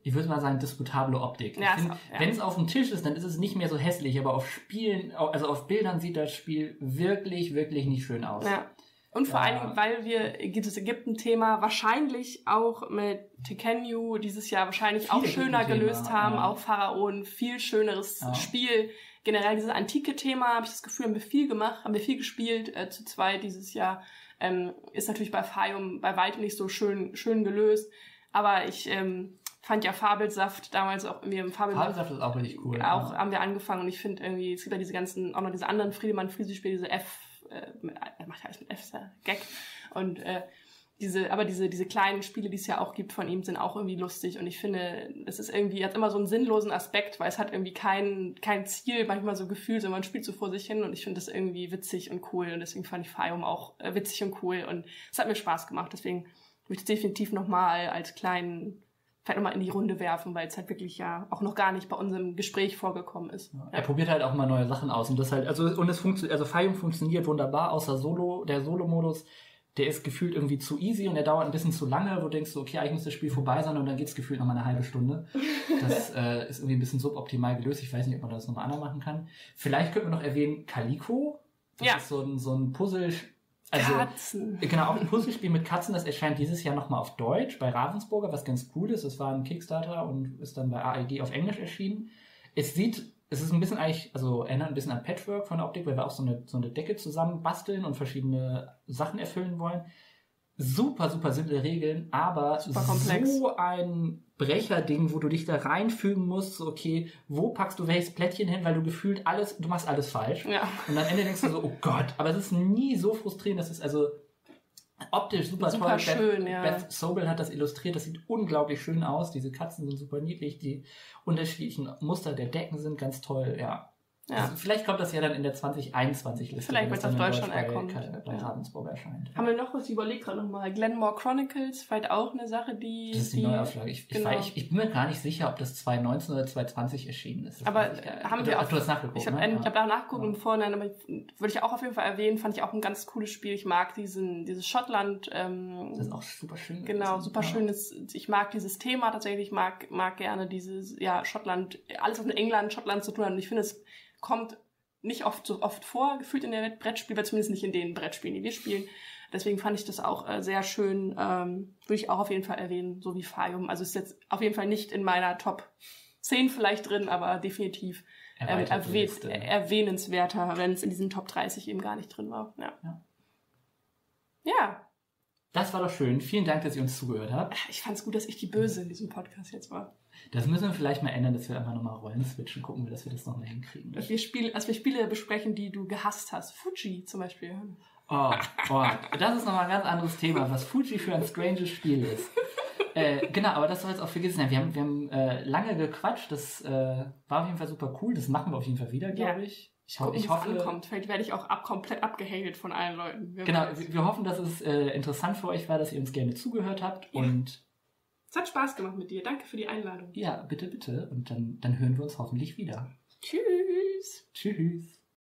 Speaker 1: ich würde mal sagen, diskutable Optik.
Speaker 2: Ja,
Speaker 1: ich find,
Speaker 2: ja.
Speaker 1: Wenn es auf dem Tisch ist, dann ist es nicht mehr so hässlich, aber auf Spielen, also auf Bildern sieht das Spiel wirklich, wirklich nicht schön aus.
Speaker 2: Ja. Und vor
Speaker 1: Ja.
Speaker 2: allen Dingen, weil wir dieses Ägypten-Thema wahrscheinlich auch mit Tekenyu dieses Jahr wahrscheinlich
Speaker 1: Viel
Speaker 2: auch schöner gelöst haben,
Speaker 1: ja.
Speaker 2: auch Pharaon, viel schöneres
Speaker 1: Ja.
Speaker 2: Spiel. Generell dieses antike Thema, habe ich das Gefühl, haben wir viel gemacht, haben wir viel gespielt äh, zu zweit dieses Jahr. Ähm, ist natürlich bei Fayum bei weitem nicht so schön, schön gelöst. Aber ich ähm, fand ja Fabelsaft damals auch irgendwie im Fabelsaft
Speaker 1: Farbsaft ist auch richtig cool.
Speaker 2: auch
Speaker 1: ja.
Speaker 2: haben wir angefangen und ich finde irgendwie, es gibt ja diese ganzen, auch noch diese anderen Friedemann Friese Spiele, diese F, äh, er macht ja alles mit F, ist ja Gag. Und äh, diese, aber diese, diese kleinen Spiele, die es ja auch gibt von ihm, sind auch irgendwie lustig. Und ich finde, es ist irgendwie, hat immer so einen sinnlosen Aspekt, weil es hat irgendwie kein, kein Ziel, manchmal so gefühlt, sondern man spielt so vor sich hin. Und ich finde das irgendwie witzig und cool. Und deswegen fand ich Fayum auch äh, witzig und cool. Und es hat mir Spaß gemacht, deswegen würde ich definitiv nochmal als kleinen vielleicht nochmal in die Runde werfen, weil es halt wirklich ja auch noch gar nicht bei unserem Gespräch vorgekommen ist.
Speaker 1: Er probiert halt auch mal neue Sachen aus und das halt, also und es funktioniert, also Fayum funktioniert wunderbar, außer Solo, der Solo-Modus, der ist gefühlt irgendwie zu easy und der dauert ein bisschen zu lange, wo du denkst, okay, eigentlich muss das Spiel vorbei sein und dann geht's gefühlt nochmal eine halbe Stunde. Das äh, ist irgendwie ein bisschen suboptimal gelöst. Ich weiß nicht, ob man das nochmal anders machen kann. Vielleicht könnte man noch erwähnen, Calico. Das
Speaker 2: Ja.
Speaker 1: ist so ein, so ein Puzzle, also
Speaker 2: Katzen.
Speaker 1: Genau, auch ein Puzzlespiel mit Katzen, das erscheint dieses Jahr nochmal auf Deutsch bei Ravensburger, was ganz cool ist. Es war ein Kickstarter und ist dann bei AEG auf Englisch erschienen. Es sieht, es ist ein bisschen eigentlich, also erinnert ein bisschen an Patchwork von der Optik, weil wir auch so eine, so eine Decke zusammen basteln und verschiedene Sachen erfüllen wollen. Super, super simple Regeln, aber
Speaker 2: Super komplex.
Speaker 1: so ein Brecherding, wo du dich da reinfügen musst, so, okay, wo packst du welches Plättchen hin, weil du gefühlt alles, du machst alles falsch.
Speaker 2: Ja.
Speaker 1: Und am Ende denkst du so, oh Gott, aber es ist nie so frustrierend, das ist also optisch super,
Speaker 2: Super
Speaker 1: toll.
Speaker 2: schön,
Speaker 1: Beth,
Speaker 2: ja.
Speaker 1: Beth Sobel hat das illustriert, das sieht unglaublich schön aus. Diese Katzen sind super niedlich, die unterschiedlichen Muster der Decken sind ganz toll, ja.
Speaker 2: Ja.
Speaker 1: Also vielleicht kommt das ja dann in der 2021-Liste.
Speaker 2: Vielleicht,
Speaker 1: wenn es
Speaker 2: auf Deutschland
Speaker 1: Deutsch. Bei, bei
Speaker 2: Ja.
Speaker 1: Ravensburg erscheint.
Speaker 2: Haben wir noch was? Ich überlege gerade nochmal. Glenmore Chronicles, vielleicht auch eine Sache, die.
Speaker 1: Das ist die Neuauflage. Ich,
Speaker 2: genau.
Speaker 1: ich, ich bin mir gar nicht sicher, ob das 2019 oder 2020 erschienen ist. Das
Speaker 2: Aber, haben wir auch-
Speaker 1: du hast nachgeguckt,
Speaker 2: Ich habe
Speaker 1: ne?
Speaker 2: hab da nachgeguckt
Speaker 1: Ja.
Speaker 2: im Vorhinein, aber würde ich auch auf jeden Fall erwähnen, fand ich auch ein ganz cooles Spiel. Ich mag diesen, dieses Schottland, ähm,
Speaker 1: Das ist auch super schön.
Speaker 2: Genau, super schönes. Ich mag dieses Thema tatsächlich, ich mag, mag gerne dieses, ja, Schottland, alles was mit England, Schottland zu tun hat. Und ich finde, es kommt nicht oft so oft vor, gefühlt in der Brettspiel, weil zumindest nicht in den Brettspielen, die wir spielen. Deswegen fand ich das auch äh, sehr schön, ähm, würde ich auch auf jeden Fall erwähnen, so wie Fayum. Also ist jetzt auf jeden Fall nicht in meiner Top 10 vielleicht drin, aber definitiv
Speaker 1: Erweiterte
Speaker 2: erwäh erwähnenswerter, wenn es in diesen Top 30 eben gar nicht drin war. Ja.
Speaker 1: Ja.
Speaker 2: ja.
Speaker 1: Das war doch schön. Vielen Dank, dass ihr uns zugehört habt.
Speaker 2: Ich fand es gut, dass ich die Böse in diesem Podcast jetzt war.
Speaker 1: Das müssen wir vielleicht mal ändern, dass wir einfach nochmal Rollen switchen. Gucken wir, dass wir das nochmal hinkriegen.
Speaker 2: Dass wir, Spiel, dass wir Spiele besprechen, die du gehasst hast. Fuji zum Beispiel.
Speaker 1: Oh, oh, das ist nochmal ein ganz anderes Thema, was Fuji für ein stranges Spiel ist. äh, genau, aber das soll jetzt auch vergessen sein. Wir haben, wir haben äh, lange gequatscht. Das äh, war auf jeden Fall super cool. Das machen wir auf jeden Fall wieder, glaube
Speaker 2: Ja.
Speaker 1: ich. Ich,
Speaker 2: Gucken,
Speaker 1: ich hoffe,
Speaker 2: ankommt. Vielleicht werde ich auch ab, komplett abgehatet von allen Leuten. Wer
Speaker 1: genau, wir, wir hoffen, dass es äh, interessant für euch war, dass ihr uns gerne zugehört habt. Und
Speaker 2: Es hat Spaß gemacht mit dir. Danke für die Einladung.
Speaker 1: ja, bitte, bitte. Und dann, dann hören wir uns hoffentlich wieder.
Speaker 2: Tschüss.
Speaker 1: Tschüss.